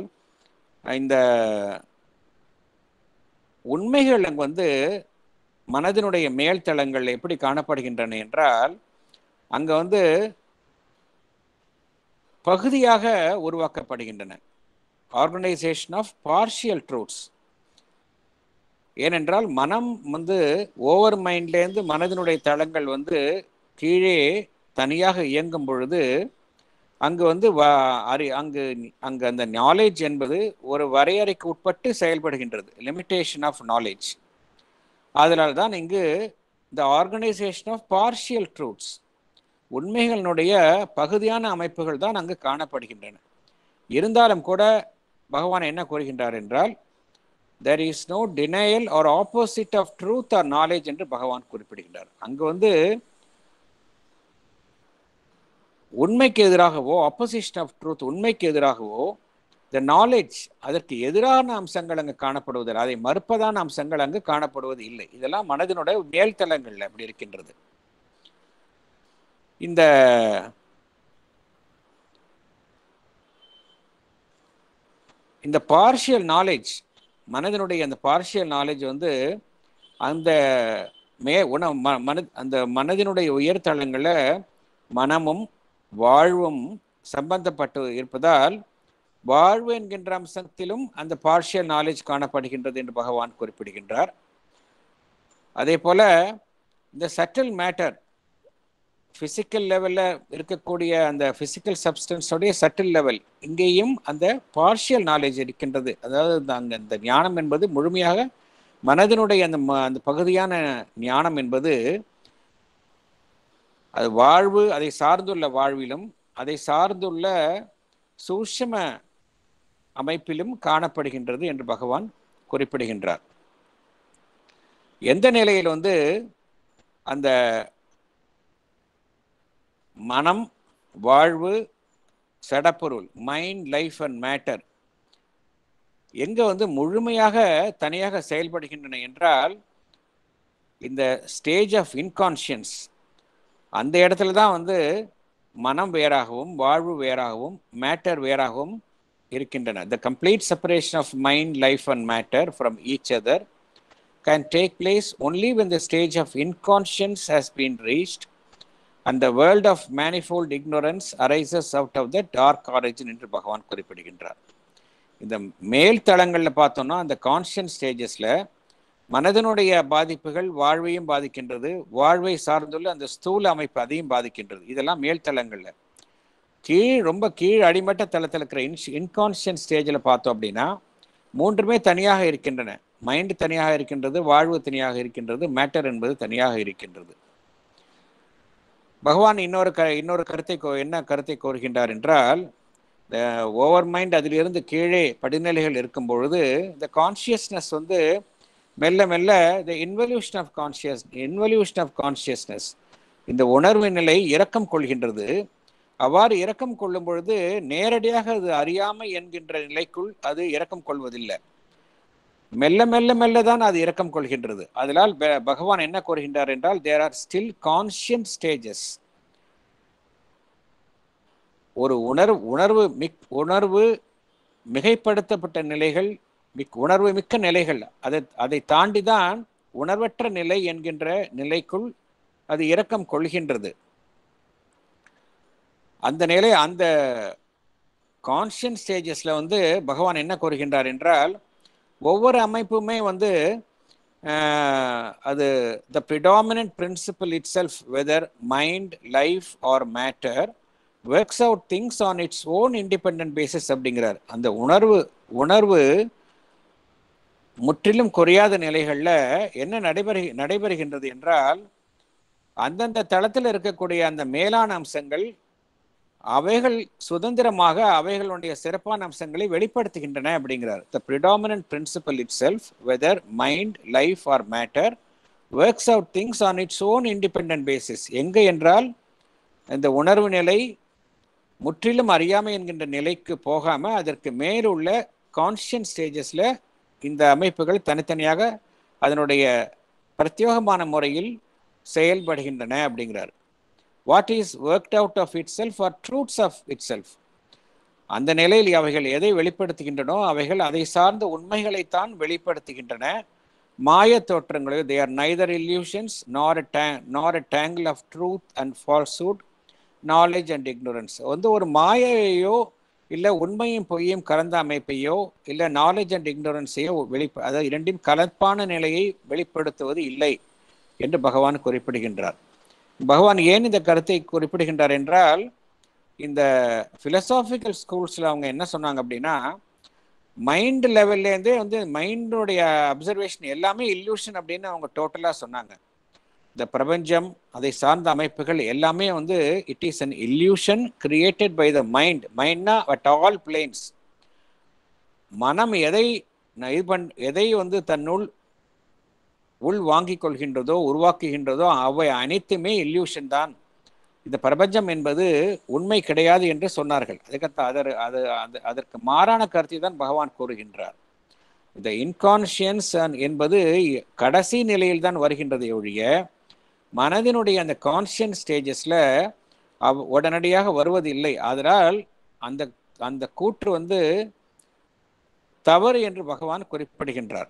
இந்த உண்மைகள் அங்கே வந்து மனதினுடைய மேல்தளங்கள் எப்படி காணப்படுகின்றன என்றால் அங்கே வந்து பகுதியாக உருவாக்கப்படுகின்றன. ஆர்கனைசேஷன் ஆஃப் பார்ஷியல் ட்ரூத்ஸ் ஏனென்றால் மனம் வந்து ஓவர் மைண்ட்லேருந்து மனதினுடைய தளங்கள் வந்து கீழே தனியாக இயங்கும் பொழுது அங்கு வந்து அறி அங்கு அங்கு அந்த நாலேஜ் என்பது ஒரு வரையறைக்கு உட்பட்டு செயல்படுகின்றது. லிமிட்டேஷன் ஆஃப் நாலேஜ் அதனால் தான் இங்கு the organisation of partial truths உண்மைகளினுடைய பகுதியான அமைப்புகள் தான் அங்கு காணப்படுகின்றன. இருந்தாலும் கூட பகவான் என்ன கூறுகின்றார் என்றால் there is no denial or opposite of truth or knowledge என்று பகவான் குறிப்பிடுகின்றார். அங்கு வந்து உண்மைக்கு எதிராகவோ அப்போசிஷன் ஆஃப் ட்ரூத் உண்மைக்கு எதிராகவோ த நாலேஜ் அதற்கு எதிரான அம்சங்கள் அங்கு காணப்படுவதில்லை அதை மறுப்பதான அம்சங்கள் அங்கு காணப்படுவது இல்லை. இதெல்லாம் மனதினுடைய மேல்தளங்கள் அப்படி இருக்கின்றது. இந்த இந்த பார்ஷியல் நாலேஜ் மனதினுடைய அந்த பார்ஷியல் நாலேஜ் வந்து அந்த மே உண மன அந்த மனதினுடைய உயர்தளங்களில் மனமும் வாழ்வும் சம்பந்தப்பட்டு இருப்பதால் வாழ்வு என்கின்ற அம்சத்திலும் அந்த பார்ஷியல் நாலேஜ் காணப்படுகின்றது என்று பகவான் குறிப்பிடுகின்றார். அதே போல் இந்த சட்டில் மேட்டர் ஃபிசிக்கல் லெவலில் இருக்கக்கூடிய அந்த ஃபிசிக்கல் சப்ஸ்டன்ஸோடைய சட்டில் லெவல் இங்கேயும் அந்த பார்ஷியல் நாலேஜ் இருக்கின்றது. அதாவது அங்கே இந்த ஞானம் என்பது முழுமையாக மனதினுடைய அந்த அந்த பகுதியான ஞானம் என்பது அது வாழ்வு அதை சார்ந்துள்ள வாழ்விலும் அதை சார்ந்துள்ள சூட்சம அமைப்பிலும் காணப்படுகின்றது என்று பகவான் குறிப்பிடுகின்றார். எந்த நிலையில் வந்து அந்த மனம் வாழ்வு சடப்பொருள் மைண்ட் லைஃப் அண்ட் மேட்டர் எங்கே வந்து முழுமையாக தனியாக செயல்படுகின்றன என்றால் இந்த ஸ்டேஜ் ஆஃப் இன்கான்ஷியன்ஸ் அந்த இடத்துல தான் வந்து மனம் வேறாகவும் வாழ்வு வேறாகவும் மேட்டர் வேறாகவும் இருக்கின்றன. The complete separation of mind life and matter from each other can take place only when the stage of inconscience has been reach and the world of manifold ignorance arises out of the dark origin என்று பகவான் குறிப்பிடுகின்றார். இந்த மேல் தளங்களில் பார்த்தோம்னா அந்த கான்ஷியன் ஸ்டேஜஸில் மனதனுடைய பாதிப்புகள் வாழ்வையும் பாதிக்கின்றது வாழ்வை சார்ந்துள்ள அந்த ஸ்தூல அமைப்பு அதையும் பாதிக்கின்றது. இதெல்லாம் மேல்தளங்கள்ல கீழ் ரொம்ப கீழ் அடிமட்ட தளத்தில் இருக்கிற இன்ஸ் இன்கான்ஷியன் ஸ்டேஜில் பார்த்தோம் அப்படின்னா மூன்றுமே தனியாக இருக்கின்றன. மைண்டு தனியாக இருக்கின்றது வாழ்வு தனியாக இருக்கின்றது மேட்டர் என்பது தனியாக இருக்கின்றது. பகவான் இன்னொரு க இன்னொரு கருத்தை கோ- என்ன கருத்தை கோருகின்றார் என்றால் இந்த ஓவர் மைண்ட் அதிலிருந்து கீழே படிநிலைகள் இருக்கும் பொழுது இந்த கான்ஷியஸ்னஸ் வந்து மெல்ல மெல்ல the involution of conscious involution of consciousness இந்த உணர்வு நிலை இரக்கம் கொள்கின்றது. அவ்வாறு இரக்கம் கொள்ளும் பொழுது நேரடியாக அது அறியாமை என்கின்ற நிலைக்குள் அது இரக்கம் கொள்வதில்லை. மெல்ல மெல்ல மெல்ல தான் அது இரக்கம் கொள்கின்றது. அதனால் பகவான் என்ன கூறுகின்றார் என்றால் there are still conscient stages ஒரு உணர்வு உணர்வு மிக் உணர்வு மிகைப்படுத்தப்பட்ட நிலைகள் மிக் உணர்வு மிக்க நிலைகள். அதை அதை தாண்டி தான் உணர்வற்ற நிலை என்கின்ற நிலைக்குள் அது இரக்கம் கொள்கின்றது. அந்த நிலை அந்த கான்ஷியன் ஸ்டேஜஸில் வந்து பகவான் என்ன கூறுகின்றார் என்றால் ஒவ்வொரு அமைப்புமே வந்து அது the predominant principle itself whether mind life or matter works out things on its own independent basis அப்படிங்கிறார். அந்த உணர்வு உணர்வு முற்றிலும் குறையாத நிலைகளில் என்ன நடைபெறு நடைபெறுகின்றது என்றால் அந்தந்த தளத்தில் இருக்கக்கூடிய அந்த மேலான அம்சங்கள் அவைகள் சுதந்திரமாக அவைகளுடைய சிறப்பான அம்சங்களை வெளிப்படுத்துகின்றன அப்படிங்கிறார். The predominant principle itself whether mind life or matter works out things on its own independent basis எங்கே என்றால் இந்த உணர்வு நிலை முற்றிலும் அறியாமை என்கின்ற நிலைக்கு போகாமல் அதற்கு மேலுள்ள கான்ஷியன்ஸ் ஸ்டேஜஸில் இந்த அமைப்புகள் தனித்தனியாக அதனுடைய பிரத்யோகமான முறையில் செயல்படுகின்றன அப்படிங்கிறார். What is worked out of itself or truths of itself அந்த நிலையில் அவைகள் எதை வெளிப்படுத்துகின்றனோ அவைகள் அதை சார்ந்த உண்மைகளைத்தான் வெளிப்படுத்துகின்றன. மாய தோற்றங்களோ they are neither illusions nor nor a tangle of truth and falsehood knowledge and ignorance வந்து ஒரு மாயையோ இல்லை உண்மையும் பொய்யும் கலந்த அமைப்பையோ இல்லை நாலேஜ் அண்ட் இக்னோரன்ஸையோ வெளி அதாவது இரண்டையும் கலப்பான நிலையை வெளிப்படுத்துவது இல்லை என்று பகவான் குறிப்பிடுகின்றார். பகவான் ஏன் இந்த கருத்தை குறிப்பிடுகின்றார் என்றால் இந்த ஃபிலசாபிக்கல் ஸ்கூல்ஸில் அவங்க என்ன சொன்னாங்க அப்படின்னா மைண்ட் லெவல்லேருந்தே வந்து மைண்டுடைய அப்சர்வேஷன் எல்லாமே இல்யூஷன் அப்படின்னு அவங்க டோட்டலாக சொன்னாங்க. இந்த பிரபஞ்சம் அதை சார்ந்த அமைப்புகள் எல்லாமே வந்து it is an illusion created by the mind மைண்ட்னா at all planes மனம் எதை இது பண் எதை வந்து தன்னுள் உள் வாங்கிக் கொள்கின்றதோ உருவாக்குகின்றதோ அவை அனைத்துமே இல்யூஷன் தான். இந்த பிரபஞ்சம் என்பது உண்மை கிடையாது என்று சொன்னார்கள். அதுக்கு அதர் அது அது அதற்கு மாறான கருத்தை தான் பகவான் கூறுகின்றார். இந்த இன்கான்ஷியன்ஸ் என்பது கடைசி நிலையில் தான் வருகின்றதை ஒழிய மனதினுடைய அந்த கான்ஷியன்ஸ் ஸ்டேஜஸில் அவ் உடனடியாக வருவதில்லை. அதனால் அந்த அந்த கூற்று வந்து தவறு என்று பகவான் குறிப்பிடுகின்றார்.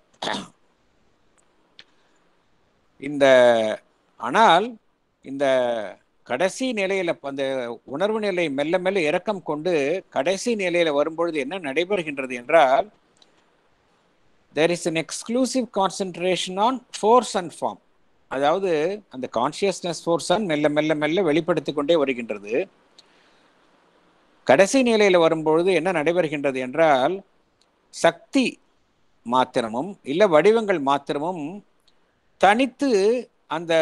இந்த ஆனால் இந்த கடைசி நிலையில அந்த உணர்வு நிலை மெல்ல மெல்ல இறக்கம் கொண்டு கடைசி நிலையில வரும்பொழுது என்ன நடைபெறுகின்றது என்றால் there is an exclusive concentration on force and form அதாவது அந்த கான்சியஸ்னஸ் ஃபோர்ஸ் மெல்ல மெல்ல மெல்ல வெளிப்படுத்தி கொண்டே வருகின்றது. கடைசி நிலையில் வரும்பொழுது என்ன நடைபெறுகின்றது என்றால் சக்தி மாத்திரமும் இல்லை வடிவங்கள் மாத்திரமும் தனித்து அந்த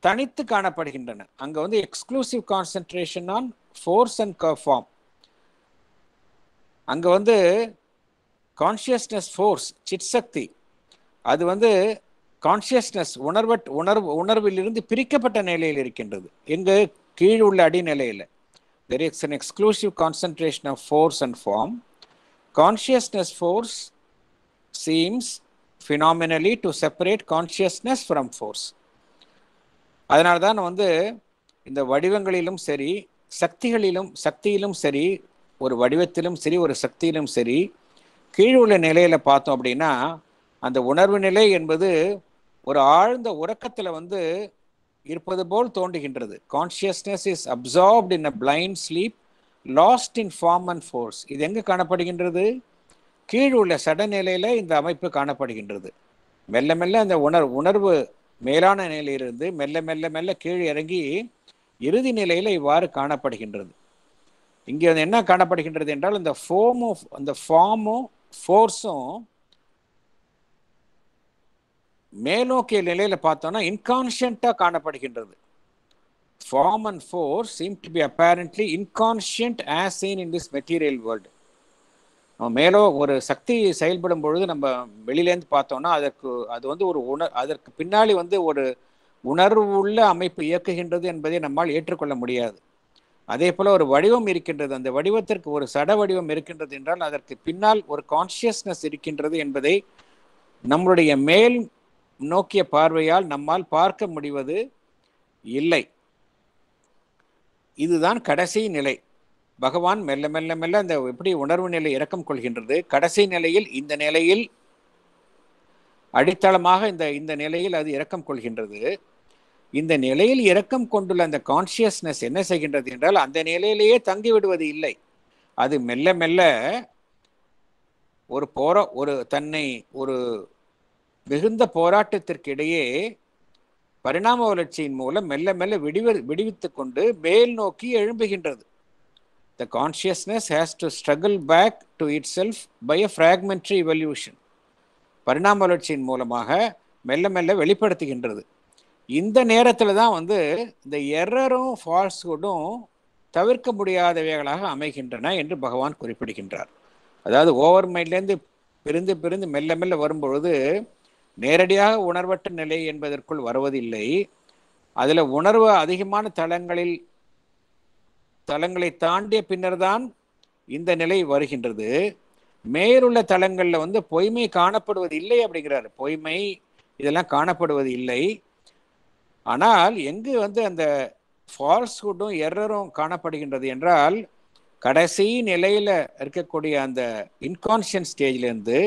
தனித்து காணப்படுகின்றன. அங்க வந்து exclusive concentration on force and form அங்க வந்து கான்சியஸ்னஸ் ஃபோர்ஸ் சிட் சக்தி அது வந்து கான்சியஸ்னஸ் உணர்வட் உணர்வு உணர்விலிருந்து பிரிக்கப்பட்ட நிலையில் இருக்கின்றது. எங்கு கீழ் உள்ள அடிநிலையில். There is an exclusive concentration of force and form consciousness force seems phenomenally to separate consciousness from force அதனால தான் வந்து இந்த வடிவங்களிலும் சரி சக்திகளிலும் சக்தியிலும் சரி ஒரு வடிவத்திலும் சரி ஒரு சக்தியிலும் சரி கீழ் உள்ள நிலையில் பார்த்தோம் அப்படின்னா அந்த உணர்வு நிலை என்பது ஒரு ஆழ்ந்த உறக்கத்தில் வந்து இருப்பது போல் தோன்றுகின்றது. Consciousness is absorbed in a blind sleep lost in form and force இது எங்கே காணப்படுகின்றது? கீழ் உள்ள சடநிலையில் இந்த அமைப்பு காணப்படுகின்றது. மெல்ல மெல்ல அந்த உணர் உணர்வு மேலான நிலையிலிருந்து மெல்ல மெல்ல மெல்ல கீழ் இறங்கி இறுதி நிலையில் இவ்வாறு காணப்படுகின்றது. இங்கே வந்து என்ன காணப்படுகின்றது என்றால் இந்த ஃபோமும் அந்த ஃபார்மும் ஃபோர்ஸும் மேலோக்கிய நிலையில் பார்த்தோம்னா இன்கான்ஷியண்ட்டாக காணப்படுகின்றது. Form and force seem to be apparently inconscient as seen in this material world மேலும் ஒரு சக்தி செயல்படும் பொழுது நம்ம வெளியிலேருந்து பார்த்தோம்னா அதற்கு அது வந்து ஒரு உணர் அதற்கு பின்னாடி வந்து ஒரு உணர்வு உள்ள அமைப்பு இயக்குகின்றது என்பதை நம்மால் ஏற்றுக்கொள்ள முடியாது. அதே போல் ஒரு வடிவம் இருக்கின்றது. அந்த வடிவத்திற்கு ஒரு சட வடிவம் இருக்கின்றது என்றால் அதற்கு பின்னால் ஒரு கான்சியஸ்னஸ் இருக்கின்றது என்பதை நம்மளுடைய மேல் நோக்கிய பார்வையால் நம்மால் பார்க்க முடிவது இல்லை. இதுதான் கடைசி நிலை. பகவான் மெல்ல மெல்ல மெல்ல அந்த எப்படி உணர்வு நிலை இறக்கம் கொள்கின்றது கடைசி நிலையில் இந்த நிலையில் அடித்தளமாக இந்த இந்த நிலையில் அது இறக்கம் கொள்கின்றது. இந்த நிலையில் இறக்கம் கொண்டுள்ள அந்த கான்சியஸ்னஸ் என்ன செய்கின்றது என்றால் அந்த நிலையிலேயே தங்கி விடுவது இல்லை. அது மெல்ல மெல்ல ஒரு போரா ஒரு தன்னை ஒரு மிகுந்த போராட்டத்திற்கு இடையே பரிணாம வளர்ச்சியின் மூலம் மெல்ல மெல்ல விடிவ விடுவித்து கொண்டு மேல் நோக்கி எழும்புகின்றது. The consciousness has to struggle back to itself by a fragmentary evolution பரிணாம வளர்ச்சியின் மூலமாக மெல்ல மெல்ல வெளிப்படுத்துகின்றது. இந்த நேரத்தில் தான் வந்து இந்த எரரும் ஃபால்ஸ்ஹுட்டும் தவிர்க்க முடியாதவைகளாக அமைகின்றன என்று பகவான் குறிப்பிடுகின்றார். அதாவது ஓவர் மைண்ட்லேருந்து பிரிந்து பிரிந்து மெல்ல மெல்ல வரும்பொழுது நேரடியாக உணர்வற்ற நிலை என்பதற்குள் வருவதில்லை. அதில் உணர்வு அதிகமான தளங்களில் தலங்களை தாண்டிய பின்னர் தான் இந்த நிலை வருகின்றது. மேலுள்ள தலங்களில் வந்து பொய்மை காணப்படுவது இல்லை அப்படிங்கிறார். பொய்மை இதெல்லாம் காணப்படுவது இல்லை. ஆனால் எங்கு வந்து அந்த ஃபால்ஸ்ஹுட்டும் எரரும் காணப்படுகின்றது என்றால் கடைசி நிலையில் இருக்கக்கூடிய அந்த இன்கான்ஷியன் ஸ்டேஜ்லேருந்து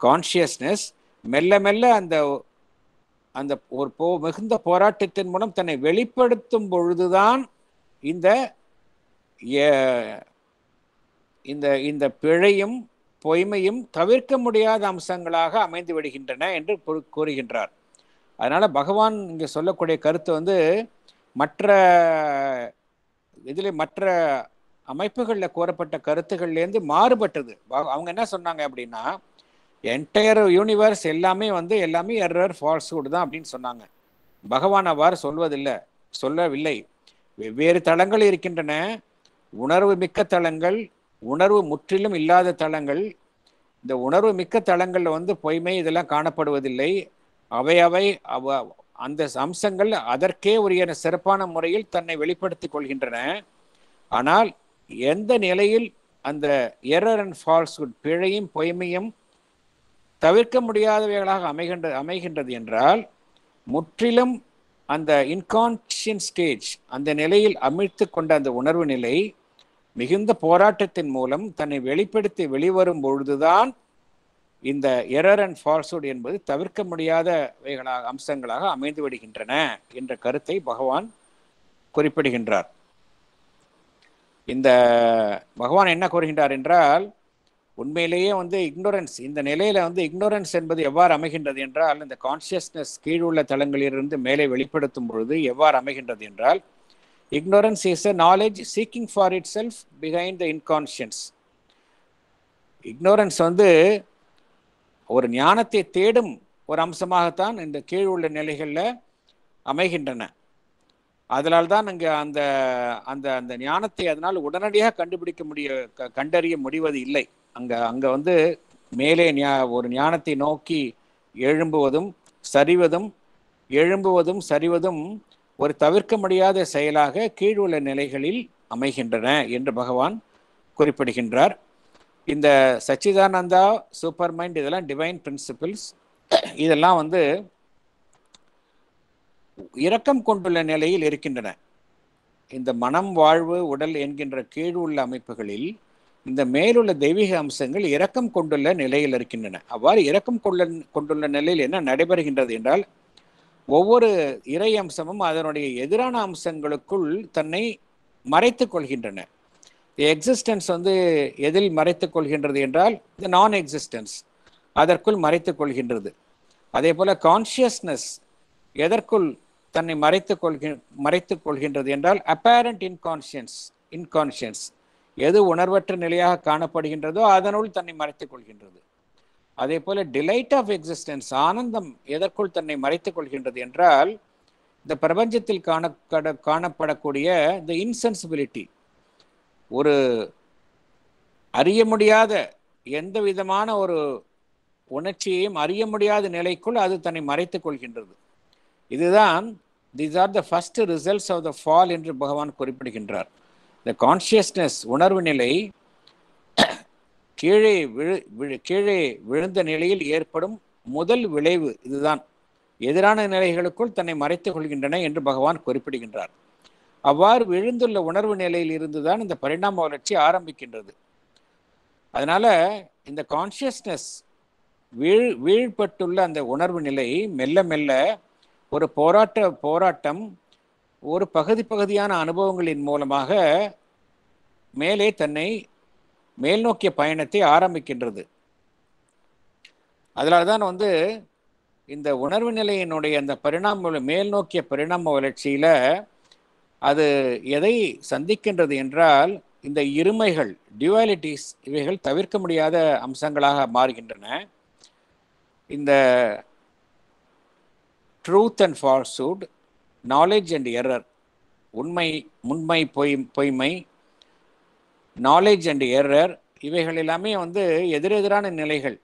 கான்ஷியஸ்னஸ் மெல்ல மெல்ல அந்த அந்த ஒரு போ மிகுந்த போராட்டத்தின் மூலம் தன்னை வெளிப்படுத்தும் பொழுதுதான் இந்த இந்த இந்த பிழையும் பொய்மையும் தவிர்க்க முடியாத அம்சங்களாக அமைந்து விடுகின்றன என்று கூறுகின்றார். அதனால் பகவான் இங்கே சொல்லக்கூடிய கருத்து வந்து மற்ற இதில் மற்ற அமைப்புகளில் கூறப்பட்ட கருத்துக்கள்லேருந்து மாறுபட்டது. அவங்க என்ன சொன்னாங்க அப்படின்னா என்டையர் யூனிவர்ஸ் எல்லாமே வந்து எல்லாமே எரர் ஃபால்ஸ்ஹுட் தான் அப்படின்னு சொன்னாங்க. பகவான் அவ்வாறு சொல்வதில்லை சொல்லவில்லை. வெவ்வேறு தளங்கள் இருக்கின்றன. உணர்வு மிக்க தளங்கள் உணர்வு முற்றிலும் இல்லாத தளங்கள் இந்த உணர்வு மிக்க தளங்களில் வந்து பொய்மை இதெல்லாம் காணப்படுவதில்லை. அவை அவை அவ அந்த அம்சங்கள் அதற்கே உரிய சிறப்பான முறையில் தன்னை வெளிப்படுத்திக் கொள்கின்றன. ஆனால் எந்த நிலையில் அந்த எரர் அண்ட் ஃபால்ஸ்ஹுட் பிழையும் பொய்மையும் தவிர்க்க முடியாதவைகளாக அமைகின்ற அமைகின்றது என்றால் முற்றிலும் அந்த இன்கான்ஷியன் ஸ்டேஜ் அந்த நிலையில் அமிழ்த்து கொண்ட அந்த உணர்வு நிலை மிகுந்த போராட்டத்தின் மூலம் தன்னை வெளிப்படுத்தி வெளிவரும் பொழுதுதான் இந்த எரர் அண்ட் ஃபால்ஸ்ஹுட் என்பது தவிர்க்க முடியாதவைகளாக அம்சங்களாக அமைந்து விடுகின்றன என்ற கருத்தை பகவான் குறிப்பிடுகின்றார். இந்த பகவான் என்ன கூறுகின்றார் என்றால் உண்மையிலேயே வந்து இக்னோரன்ஸ் இந்த நிலையில் வந்து இக்னோரன்ஸ் என்பது எவ்வாறு அமைகின்றது என்றால் இந்த கான்சியஸ்னஸ் கீழுள்ள தளங்களிலிருந்து மேலே வெளிப்படுத்தும் பொழுது எவ்வாறு அமைகின்றது என்றால் ignorance is a knowledge seeking for itself behind the inconscience ignorance வந்து ஒரு ஞானத்தை தேடும் ஒரு அம்சமாகத்தான் இந்த கீழ் உள்ள நிலைகளில் அமைகின்றன. அதனால் தான் அங்கே அந்த அந்த அந்த ஞானத்தை அதனால் உடனடியாக கண்டுபிடிக்க முடிய க- கண்டறிய முடிவது இல்லை. அங்கே அங்கே வந்து மேலே ஞா ஒரு ஞானத்தை நோக்கி எழும்புவதும் சரிவதும் எழும்புவதும் சரிவதும் ஒரு தவிர்க்க முடியாத செயலாக கீழுள்ள நிலைகளில் அமைகின்றன என்று பகவான் குறிப்பிடுகின்றார். இந்த சச்சிதானந்தா சூப்பர் மைண்ட் இதெல்லாம் டிவைன் பிரின்சிபிள்ஸ் இதெல்லாம் வந்து இரக்கம் கொண்டுள்ள நிலையில் இருக்கின்றன. இந்த மனம் வாழ்வு உடல் என்கின்ற கீழ் உள்ள அமைப்புகளில் இந்த மேலுள்ள தெய்வீக அம்சங்கள் இரக்கம் கொண்டுள்ள நிலையில் இருக்கின்றன. அவ்வாறு இரக்கம் கொள்ள கொண்டுள்ள நிலையில் என்ன நடைபெறுகின்றது என்றால் ஒவ்வொரு இறை அம்சமும் அதனுடைய எதிரான அம்சங்களுக்குள் தன்னை மறைத்துக் கொள்கின்றன. எக்ஸிஸ்டன்ஸ் வந்து எதில் மறைத்துக் கொள்கின்றது என்றால் இந்த நான் எக்ஸிஸ்டன்ஸ் அதற்குள் மறைத்துக் கொள்கின்றது. அதே போல கான்ஷியஸ்னஸ் எதற்குள் தன்னை மறைத்துக் கொள்கி மறைத்துக் கொள்கின்றது என்றால் அப்பேரண்ட் இன்கான்ஷியன்ஸ் இன்கான்ஷியன்ஸ் எது உணர்வற்ற நிலையாக காணப்படுகின்றதோ அதனுள் தன்னை மறைத்துக் கொள்கின்றது. அதே போல டிலைட் ஆஃப் எக்ஸிஸ்டன்ஸ் ஆனந்தம் எதற்குள் தன்னை மறைத்துக் கொள்கின்றது என்றால் இந்த பிரபஞ்சத்தில் காண காணப்படக்கூடிய இந்த இன்சென்சிபிலிட்டி ஒரு அறிய முடியாத எந்த விதமான ஒரு உணர்ச்சியையும் அறிய முடியாத நிலைக்குள் அது தன்னை மறைத்துக் கொள்கின்றது. இதுதான் these are the first results of the fall என்று பகவான் குறிப்பிடுகின்றார். இந்த கான்ஷியஸ்னஸ் உணர்வு நிலை கீழே விழு விழு கீழே விழுந்த நிலையில் ஏற்படும் முதல் விளைவு இதுதான். எதிரான நிலைகளுக்குள் தன்னை மறைத்துக் கொள்கின்றன என்று பகவான் குறிப்பிடுகின்றார். அவ்வாறு விழுந்துள்ள உணர்வு நிலையில் இருந்துதான் இந்த பரிணாம வளர்ச்சி ஆரம்பிக்கின்றது. அதனால இந்த கான்ஷியஸ்னஸ் வீழ் வீழ்பட்டுள்ள அந்த உணர்வு நிலை மெல்ல மெல்ல ஒரு போராட்ட போராட்டம் ஒரு பகுதி பகுதியான அனுபவங்களின் மூலமாக மேலே தன்னை மேல் நோக்கிய பயணத்தை ஆரம்பிக்கின்றது. அதனால தான் வந்து இந்த உணர்வு நிலையினுடைய அந்த பரிணாம மேல் நோக்கிய பரிணாம வளர்ச்சியில் அது எதை சந்திக்கின்றது என்றால் இந்த இருமைகள் டியூவாலிட்டிஸ் இவைகள் தவிர்க்க முடியாத அம்சங்களாக மாறுகின்றன. இந்த truth and falsehood knowledge and error உண்மை முன்மை பொய் பொய்மை நாலேஜ் அண்ட் எரர் இவைகள் எல்லாமே வந்து எதிரெதிரான நிலைகள்.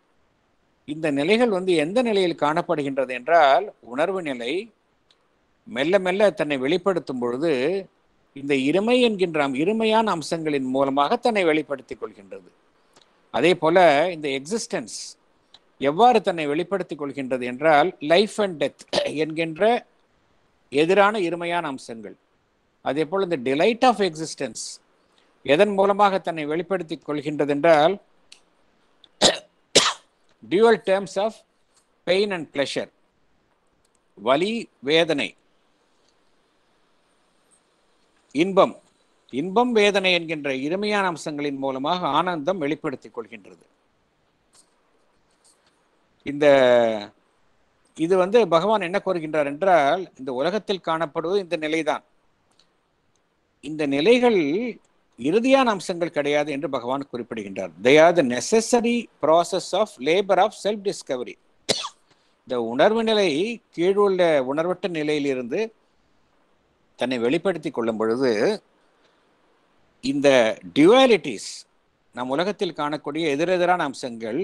இந்த நிலைகள் வந்து எந்த நிலையில் காணப்படுகின்றது என்றால் உணர்வு நிலை மெல்ல மெல்ல தன்னை வெளிப்படுத்தும் பொழுது இந்த இருமை என்கின்ற இருமையான அம்சங்களின் மூலமாக தன்னை வெளிப்படுத்திக் கொள்கின்றது. அதே போல இந்த எக்ஸிஸ்டன்ஸ் எவ்வாறு தன்னை வெளிப்படுத்திக் கொள்கின்றது என்றால் லைஃப் அண்ட் டெத் என்கின்ற எதிரான இருமையான அம்சங்கள். அதே போல் இந்த டிலைட் ஆஃப் எக்ஸிஸ்டன்ஸ் எதன் மூலமாக தன்னை வெளிப்படுத்திக் கொள்கின்றது என்றால் dual terms of pain and pleasure வலி வேதனை. இன்பம். இன்பம் வேதனை என்கின்ற இருமையான அம்சங்களின் மூலமாக ஆனந்தம் வெளிப்படுத்திக் கொள்கின்றது. இந்த இது வந்து பகவான் என்ன கூறுகின்றார் என்றால் இந்த உலகத்தில் காணப்படுவது இந்த நிலைதான். இந்த நிலைகள் இறுதியான அம்சங்கள் கிடையாது என்று பகவான் குறிப்பிடுகின்றார். They are the necessary process of labour of self discovery இந்த உணர்வு நிலை கீழுள்ள உணர்வற்ற நிலையிலிருந்து தன்னை வெளிப்படுத்தி கொள்ளும் பொழுது இந்த டியூவாலிட்டிஸ் நம் உலகத்தில் காணக்கூடிய எதிரெதிரான அம்சங்கள்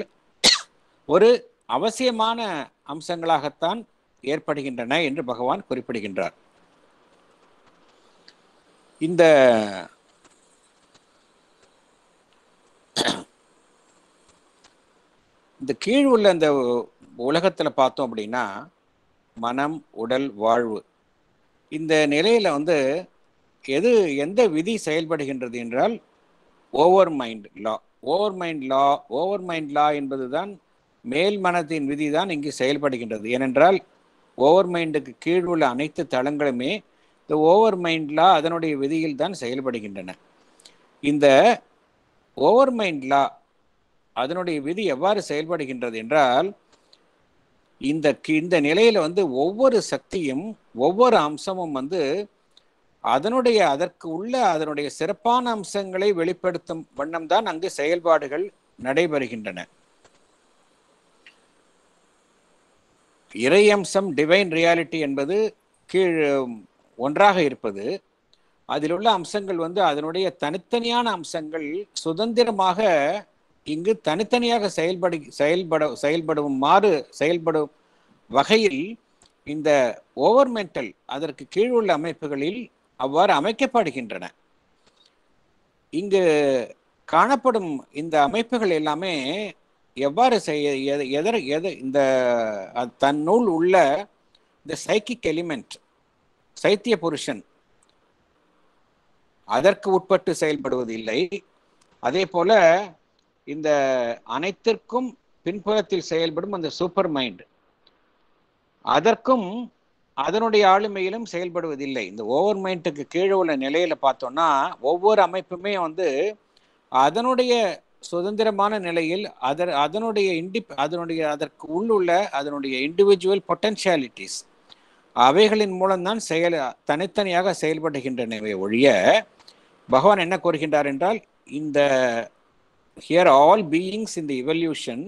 ஒரு அவசியமான அம்சங்களாகத்தான் ஏற்படுகின்றன என்று பகவான் குறிப்பிடுகின்றார். இந்த இந்த கீழ் உள்ள இந்த உலகத்தில் பார்த்தோம் அப்படின்னா மனம் உடல் வாழ்வு. இந்த நிலையில் வந்து எது எந்த விதி செயல்படுகின்றது என்றால் overmind law. Overmind law overmind law என்பது தான் மேல் மனத்தின் விதி தான் இங்கு செயல்படுகின்றது. ஏனென்றால் ஓவர் மைண்டுக்கு கீழ் உள்ள அனைத்து தளங்களுமே இந்த ஓவர் மைண்ட் லா அதனுடைய விதியில் தான் செயல்படுகின்றன. இந்த ஓவர் மைண்ட் லா அதனுடைய விதி எவ்வாறு செயல்படுகின்றது என்றால் இந்த கி- இந்த நிலையில வந்து ஒவ்வொரு சக்தியும் ஒவ்வொரு அம்சமும் வந்து அதனுடைய அதற்கு உள்ள அதனுடைய சிறப்பான அம்சங்களை வெளிப்படுத்தும் வண்ணம் தான் அங்கு செயல்பாடுகள் நடைபெறுகின்றன. இறை அம்சம் டிவைன் ரியாலிட்டி என்பது கீழ் ஒன்றாக இருப்பது. அதில் உள்ள அம்சங்கள் வந்து அதனுடைய தனித்தனியான அம்சங்கள் சுதந்திரமாக இங்கு தனித்தனியாக செயல்படு செயல்பட செயல்படுமாறு செயல்படும் வகையில் இந்த ஓவர் மென்டல் அதற்கு உள்ள அமைப்புகளில் அவ்வாறு அமைக்கப்படுகின்றன. இங்கு காணப்படும் இந்த அமைப்புகள் எல்லாமே எவ்வாறு செய்ய எத- எதர் எது இந்த தன்னுள் உள்ள இந்த சைக்கிக் எலிமெண்ட் சைத்திய புருஷன் அதற்கு உட்பட்டு செயல்படுவது இல்லை அதே போல இந்த அனைத்திற்கும் பின்புறத்தில் செயல்படும் அந்த சூப்பர் மைண்ட் அதற்கும் அதனுடைய ஆளுமையிலும் செயல்படுவதில்லை. இந்த ஓவர் மைண்டுக்கு கீழே உள்ள நிலையில பார்த்தோம்னா ஒவ்வொரு அமைப்புமே வந்து அதனுடைய சுதந்திரமான நிலையில் அதர் அதனுடைய இண்டி அதனுடைய அதற்கு உள்ளுள்ள அதனுடைய இண்டிவிஜுவல் பொட்டன்ஷியாலிட்டிஸ் அவைகளின் மூலம்தான் செயல் தனித்தனியாக செயல்படுகின்றனவே ஒழிய பகவான் என்ன கூறுகின்றார் என்றால் இந்த here all beings in the evolution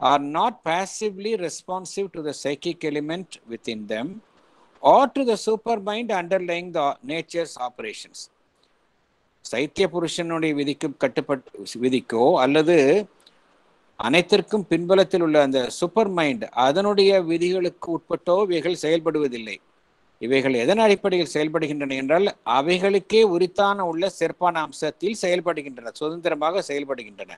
are not passively responsive to the psychic element within them or to the super mind underlying the nature's operations. சைத்திய புருஷனுடைய விதிக்கும் கட்டுப்பட்டு விதிக்கோ அல்லது அனைத்திற்கும் பின்புலத்தில் உள்ள அந்த சூப்பர் மைண்ட் அதனுடைய விதிகளுக்கு உட்பட்டோ இவைகள் செயல்படுவதில்லை. இவைகள் எதன் அடிப்படையில் செயல்படுகின்றன என்றால் அவைகளுக்கே உரித்தான உள்ள சிறப்பான அம்சத்தில் செயல்படுகின்றன சுதந்திரமாக செயல்படுகின்றன.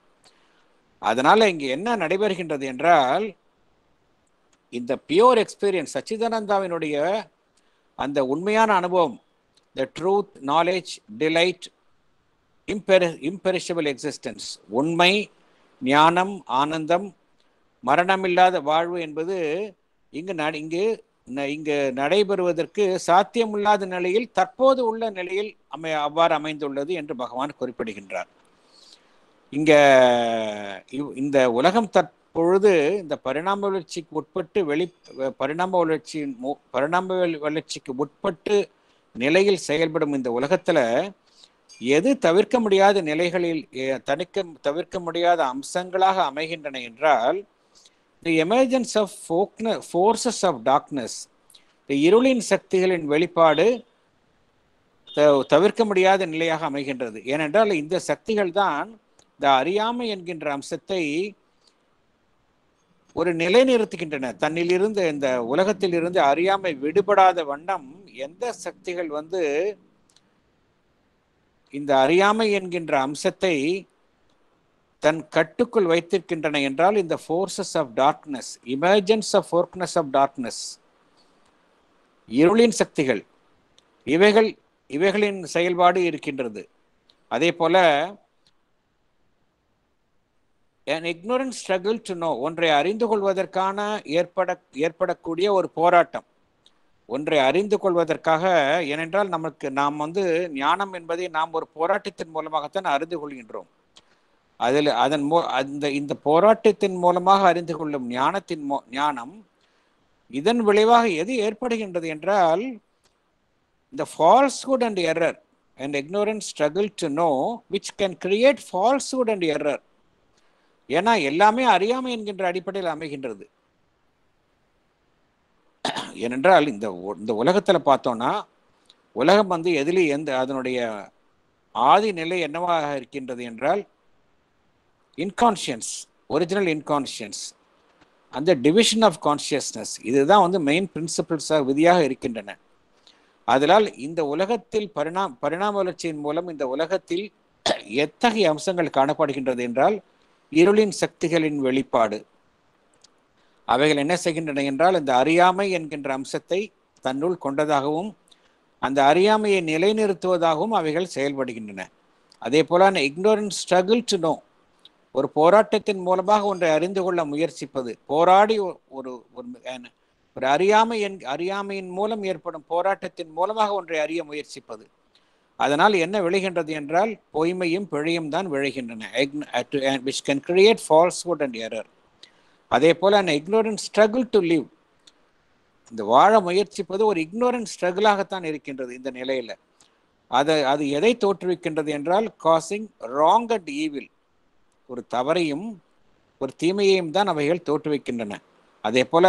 அதனால் இங்கே என்ன நடைபெறுகின்றது என்றால் இந்த பியோர் எக்ஸ்பீரியன்ஸ் சச்சிதானந்தாவினுடைய அந்த உண்மையான அனுபவம் த ட்ரூத் நாலேஜ் டிலைட் இம்பெரி இம்பெரிஷபிள் எக்ஸிஸ்டன்ஸ் உண்மை ஞானம் ஆனந்தம் மரணமில்லாத வாழ்வு என்பது இங்கு ந இங்கு இங்கு நடைபெறுவதற்கு சாத்தியமில்லாத நிலையில் தற்போது உள்ள நிலையில் அமை அவ்வாறு அமைந்துள்ளது என்று பகவான் குறிப்பிடுகின்றார். இங்க இவ்- இந்த உலகம் தற்பொழுது இந்த பரிணாம வளர்ச்சிக்கு உட்பட்டு வெளி பரிணாம வளர்ச்சியின் மு- பரிணாம வள- வளர்ச்சிக்கு உட்பட்டு நிலையில் செயல்படும் இந்த உலகத்துல எது தவிர்க்க முடியாத நிலைகளில் தனிக்க தணிக்க தவிர்க்க முடியாத அம்சங்களாக அமைகின்றன என்றால் தி எமர்ஜென்ஸ் ஆஃப் ஃபோக்ன ஃபோர்ஸஸ் ஆஃப் டார்க்னஸ் இருளின் சக்திகளின் வெளிப்பாடு த- தவிர்க்க முடியாத நிலையாக அமைகின்றது. ஏனென்றால் இந்த சக்திகள் தான் இந்த அறியாமை என்கின்ற அம்சத்தை ஒரு நிலைநிறுத்துகின்றன. தன்னிலிருந்து இந்த உலகத்தில் இருந்து அறியாமை விடுபடாத வண்ணம் எந்த சக்திகள் வந்து இந்த அறியாமை என்கின்ற அம்சத்தை தன் கட்டுக்குள் வைத்திருக்கின்றன என்றால் இந்த forces of darkness emergence of ஃபோர்க்னஸ் of darkness இருளின் சக்திகள் இவைகள் இவைகளின் செயல்பாடு இருக்கின்றது. அதே போல an ignorance struggle to know ஒன்றை அறிந்து கொள்வதற்கான ஏற்பட ஏற்படக்கூடிய ஒரு போராட்டம். ஒன்றை அறிந்து கொள்வதற்காக ஏனென்றால் நமக்கு நாம் வந்து ஞானம் என்பதை நாம் ஒரு போராட்டத்தின் மூலமாகத்தான் அறிந்து கொள்கின்றோம். அதில் அதன் மூ அந்த இந்த போராட்டத்தின் மூலமாக அறிந்து கொள்ளும் ஞானத்தின் மோ ஞானம் இதன் விளைவாக எது ஏற்படுகின்றது என்றால் இந்த falsehood and error and ignorance struggle to know which can create falsehood and error ஏன்னா எல்லாமே அறியாமை என்கின்ற அடிப்படையில் அமைகின்றது. ஏனென்றால் இந்த இந்த உலகத்தில் பார்த்தோன்னா உலகம் வந்து எதிலே எந்த அதனுடைய ஆதி நிலை என்னவாக இருக்கின்றது என்றால் இன்கான்ஷியன்ஸ் ஒரிஜினல் இன்கான்ஷியன்ஸ் அந்த டிவிஷன் ஆஃப் கான்ஷியஸ்னஸ் இதுதான் வந்து மெயின் பிரின்சிபிள்ஸாக விதியாக இருக்கின்றன. அதனால் இந்த உலகத்தில் பரிணாம பரிணாம வளர்ச்சியின் மூலம் இந்த உலகத்தில் எத்தகைய அம்சங்கள் காணப்படுகின்றது என்றால் இருளின் சக்திகளின் வெளிப்பாடு. அவைகள் என்ன செய்கின்றன என்றால் இந்த அறியாமை என்கின்ற அம்சத்தை தன்னுள் கொண்டதாகவும் அந்த அறியாமையை நிலைநிறுத்துவதாகவும் அவைகள் செயல்படுகின்றன. அதே போல இக்னோரன்ஸ் ஸ்ட்ரகிள் டு நோ ஒரு போராட்டத்தின் மூலமாக ஒன்றை அறிந்து கொள்ள முயற்சிப்பது. போராடி ஒரு ஒரு அறியாமை என் அறியாமையின் மூலம் ஏற்படும் போராட்டத்தின் மூலமாக ஒன்றை அறிய முயற்சிப்பது. அதனால் என்ன விளைகின்றது என்றால் பொய்மையும் பிழையும் தான் விளைகின்றன. Which can create falsehood and error அதே போல் and ignorant struggle to live இந்த வாழ முயற்சிப்பது ஒரு ignorant ஸ்ட்ரகிளாகத்தான் இருக்கின்றது இந்த நிலையில். அது அது எதை தோற்றுவிக்கின்றது என்றால் காசிங் ராங் அண்ட் ஈவில் ஒரு தவறையும் ஒரு தீமையையும் தான் அவைகள் தோற்றுவிக்கின்றன. அதே போல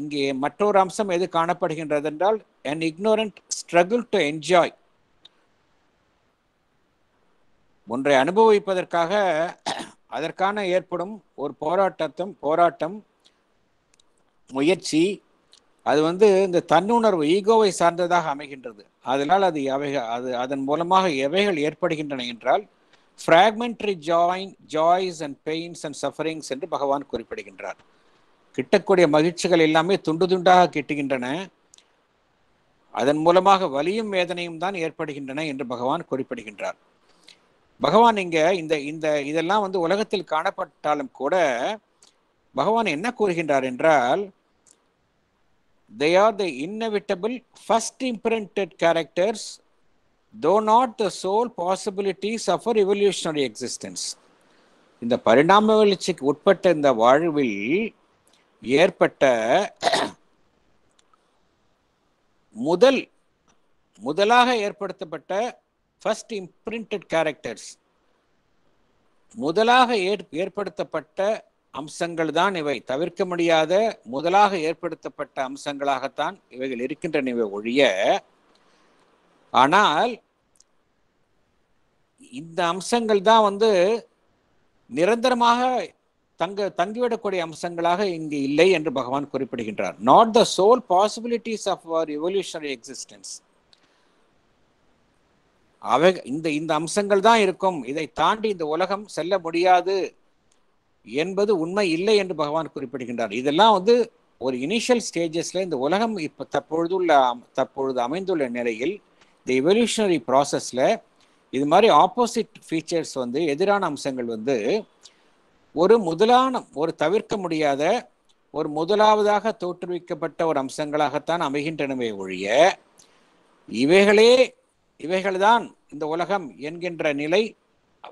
இங்கே மற்றொரு அம்சம் எது காணப்படுகின்றது என்றால் an ignorant struggle to enjoy ஒன்றை அனுபவிப்பதற்காக அதற்கான ஏற்படும் ஒரு போராட்டத்தும் போராட்டம் முயற்சி அது வந்து இந்த தன்னுணர்வு ஈகோவை சார்ந்ததாக அமைகின்றது. அதனால் அது அவைகள் அது அதன் மூலமாக எவைகள் ஏற்படுகின்றன என்றால் fragmentary join joys and pains and sufferings என்று பகவான் குறிப்பிடுகின்றார். கிட்டக்கூடிய மகிழ்ச்சிகள் எல்லாமே துண்டு துண்டாக கிட்டுகின்றன. அதன் மூலமாக வலியும் வேதனையும் தான் ஏற்படுகின்றன என்று பகவான் குறிப்பிடுகின்றார். பகவான் இங்கே இந்த இந்த இதெல்லாம் வந்து உலகத்தில் காணப்பட்டாலும் கூட பகவான் என்ன கூறுகின்றார் என்றால் they are the inevitable first imprinted characters though not the sole possibility suffer evolutionary existence இந்த பரிணாம வளர்ச்சிக்கு உட்பட்ட இந்த வாழ்வில் ஏற்பட்ட முதல் முதலாக ஏற்படுத்தப்பட்ட ஃபர்ஸ்ட் இம்ப்ரிண்டட் கேரக்டர்ஸ் முதலாக ஏற் ஏற்படுத்தப்பட்ட அம்சங்கள் தான் இவை. தவிர்க்க முடியாத முதலாக ஏற்படுத்தப்பட்ட அம்சங்களாகத்தான் இவைகள் இருக்கின்றன இவை ஒழிய ஆனால் இந்த அம்சங்கள் தான் வந்து நிரந்தரமாக தங்க தங்கிவிடக்கூடிய அம்சங்களாக இங்கு இல்லை என்று பகவான் குறிப்பிடுகின்றார். Not the sole possibilities of our evolutionary existence அவை இந்த இந்த அம்சங்கள் தான் இருக்கும். இதை தாண்டி இந்த உலகம் செல்ல முடியாது என்பது உண்மை இல்லை என்று பகவான் குறிப்பிடுகின்றார். இதெல்லாம் வந்து ஒரு இனிஷியல் ஸ்டேஜஸ்ல இந்த உலகம் இப்போ தற்பொழுதுள்ள தற்பொழுது அமைந்துள்ள நிலையில் இந்த எவல்யூஷனரி ப்ராசஸில் இது மாதிரி ஆப்போசிட் ஃபீச்சர்ஸ் வந்து எதிரான அம்சங்கள் வந்து ஒரு முதலான ஒரு தவிர்க்க முடியாத ஒரு முதலாவதாக தோற்றுவிக்கப்பட்ட ஒரு அம்சங்களாகத்தான் அமைகின்றனவே ஒழிய இவைகளே இவைகள்தான் இந்த உலகம் என்கின்ற நிலை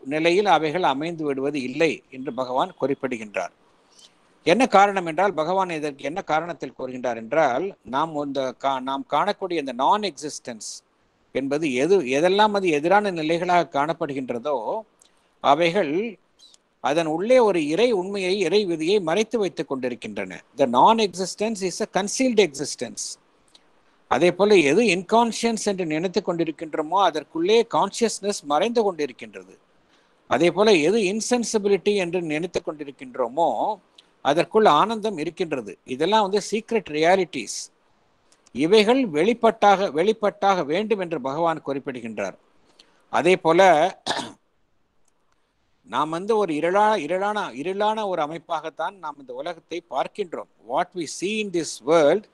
நிலையில் அவைகள் அமைந்து விடுவது இல்லை என்று பகவான் குறிப்பிடுகின்றார். என்ன காரணம் என்றால் பகவான் இதற்கு என்ன காரணத்தில் கூறுகின்றார் என்றால் நாம் இந்த கா நாம் காணக்கூடிய இந்த நான் எக்ஸிஸ்டன்ஸ் என்பது எது எதெல்லாம் அது எதிரான நிலைகளாக காணப்படுகின்றதோ அவைகள் அதன் உள்ளே ஒரு இறை உண்மையை இறை விதியை மறைத்து வைத்துக் கொண்டிருக்கின்றன. The non existence is a concealed existence அதே போல எது இன்கான்சியன்ஸ் என்று நினைத்து கொண்டிருக்கின்றோமோ அதற்குள்ளே கான்சியஸ்னஸ் மறைந்து கொண்டிருக்கின்றது. அதே போல எது இன்சென்சிபிலிட்டி என்று நினைத்து கொண்டிருக்கின்றோமோ அதற்குள் ஆனந்தம் இருக்கின்றது. இதெல்லாம் வந்து சீக்ரெட் ரியாலிட்டிஸ் இவைகள் வெளிப்பட்டாக வெளிப்பட்டாக வேண்டும் என்று பகவான் குறிப்பிடுகின்றார். அதே போல நாம் வந்து ஒரு இருளா இருளான இருளான ஒரு அமைப்பாகத்தான் நாம் இந்த உலகத்தை பார்க்கின்றோம். What we see in this world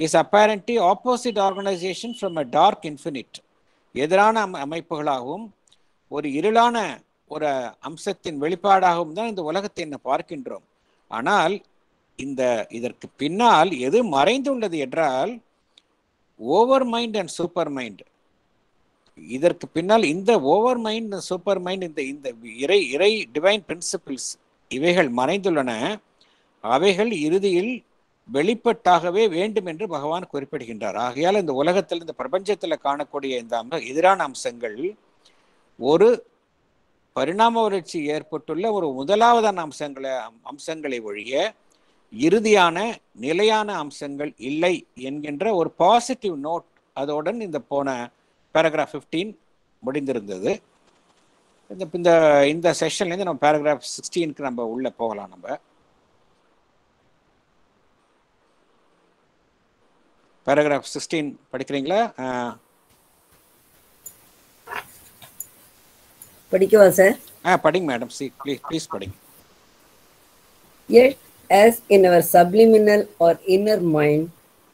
is apparently opposite organisation from a dark infinite எதிரான அமை அமைப்புகளாகவும் ஒரு இருளான ஒரு அம்சத்தின் வெளிப்பாடாகவும் தான் இந்த உலகத்தை என்ன பார்க்கின்றோம். ஆனால் இந்த இதற்கு பின்னால் எது மறைந்துள்ளது என்றால் over mind and super mind. இதற்கு பின்னால் இந்த ஓவர் மைண்ட் சூப்பர் மைண்ட் இந்த இந்த இறை இறை டிவைன் பிரின்சிபிள்ஸ் இவைகள் மறைந்துள்ளன. அவைகள் இறுதியில் வெளிப்பட்டாகவே வேண்டும் என்று பகவான் குறிப்பிடுகின்றார். ஆகையால் இந்த உலகத்தில் இந்த பிரபஞ்சத்தில் காணக்கூடிய இந்த அம்ச எதிரான அம்சங்கள் ஒரு பரிணாம வளர்ச்சி ஏற்பட்டுள்ள ஒரு முதலாவதான அம்சங்களை அம்சங்களை ஒழிய இறுதியான நிலையான அம்சங்கள் இல்லை என்கின்ற ஒரு பாசிட்டிவ் நோட் அதோடன் இந்த போன பேராகிராஃப் 15 முடிந்திருந்தது. இந்த இந்த இந்த செஷன்லேருந்து நம்ம பேராகிராஃப் சிக்ஸ்டீனுக்கு நம்ம உள்ள போகலாம் நம்ம. பேராகிராஃப் சிக்ஸ்டீன் படிக்கிறீங்களா?
படிக்கவா சார்?
ஆ படிங்க மேடம் சி ப்ளீஸ் ப்ளீஸ் படிங்க.
As in our subliminal or inner mind,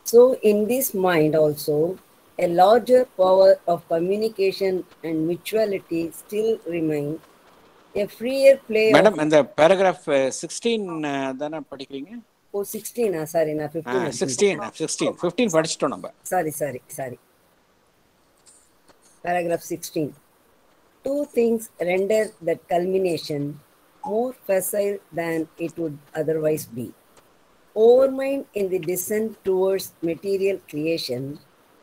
so in this mind also, a larger power of communication and mutuality still remain. A freer play
madam
of
இந்த paragraph sixteen தானே படிக்கிறீங்க
oh, 16, ah, sorry, na 15.
Sixteen sixteen fifteen படிச்சிட்டோம் நம்ம
Sorry, sorry, sorry. Paragraph 16. Two things render that culmination more facile than it would otherwise be. Overmind in the descent towards material creation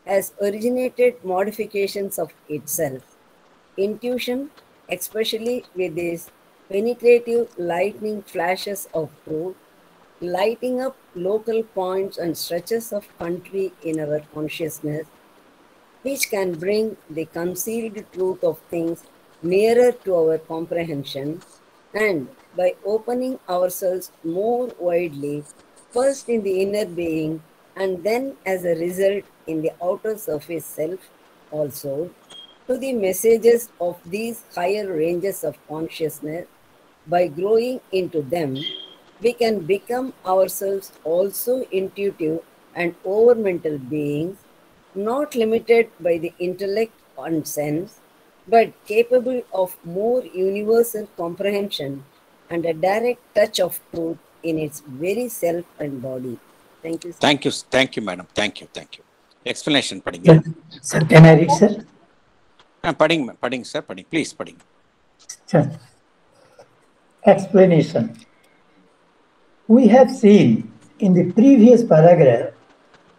has originated modifications of itself. Intuition, especially with these penetrative lightning flashes of truth, lighting up local points and stretches of country in our consciousness, which can bring the concealed truth of things nearer to our comprehension, and by opening ourselves more widely, first in the inner being, and then as a result in the outer surface self also, to the messages of these higher ranges of consciousness, by growing into them, we can become ourselves also intuitive and over mental beings, not limited by the intellect and sense, but capable of more universal comprehension and a direct touch of truth in its very self and body. Thank you. Sir.
Thank you. Thank you, madam. Thank you. Thank you. Explanation, Padding.
Sir, sir, can I read, sir?
Ah, uh, padding. Padding, sir, Padding. Please, padding.
Sir. Explanation. We have seen in the previous paragraph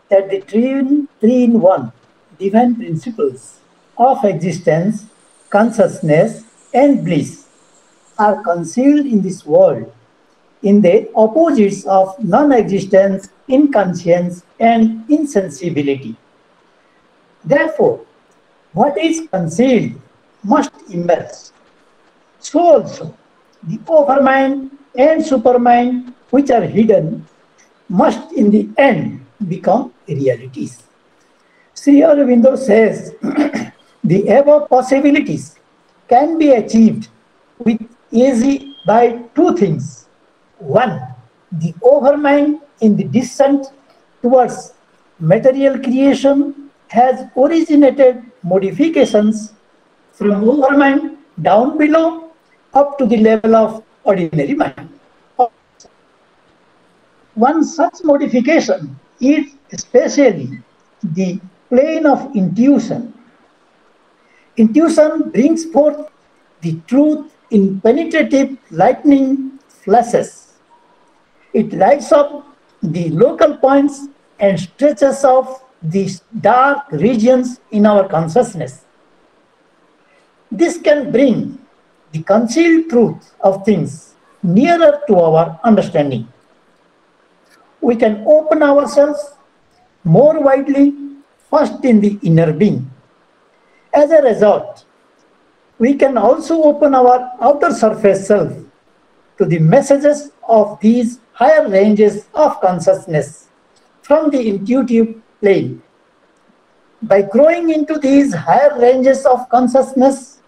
that the three in, three in one divine principles of existence consciousness, and bliss are concealed in this world in the opposites of non existence, inconscience, and insensibility. Therefore, what is concealed must emerge. So also, the overmind and supermind, which are hidden, must in the end become realities. Sri Aurobindo says the above possibilities can be achieved with easy by two things. One, the overmind in the descent towards material creation has originated modifications from overmind down below up to the level of ordinary mind. One such modification is especially the plane of intuition. Intuition brings forth the truth in penetrative lightning flashes. It lights up the local points and stretches off these dark regions in our consciousness. This can bring the concealed truth of things nearer to our understanding. We can open ourselves more widely first in the inner being. As a result, we can also open our outer surface self to the messages of these higher ranges of consciousness from the intuitive plane. By growing into these higher ranges of consciousness,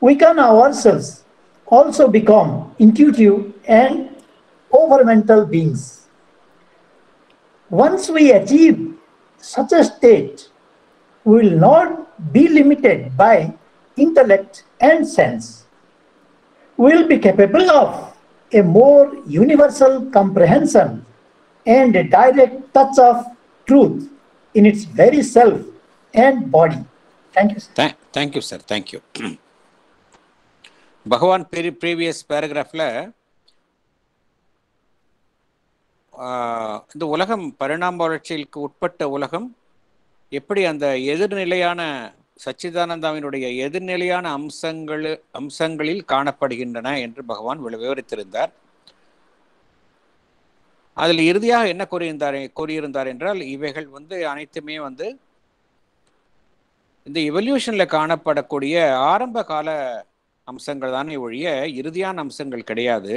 we can ourselves also become intuitive and overmental beings. Once we achieve such a state, we will not be limited by intellect and sense. We will be capable of a more universal comprehension and a direct touch of truth in its very self and body. Thank you. Sir.
Thank you sir thank you Bhagavan பெரிய previous பேராகிராஃபில் இந்த உலகம் பரிணாம வளர்ச்சிக்கு உட்பட்ட உலகம் எப்படி அந்த எதிர்நிலையான சச்சிதானந்தாவினுடைய எதிர்நிலையான அம்சங்கள் அம்சங்களில் காணப்படுகின்றன என்று பகவான் விவரித்திருந்தார். அதில் இறுதியாக என்ன கூறியிருந்தார் கூறியிருந்தார் என்றால் இவைகள் வந்து அனைத்துமே வந்து இந்த எவல்யூஷனில் காணப்படக்கூடிய ஆரம்ப கால அம்சங்கள் தானே ஒழிய இறுதியான அம்சங்கள் கிடையாது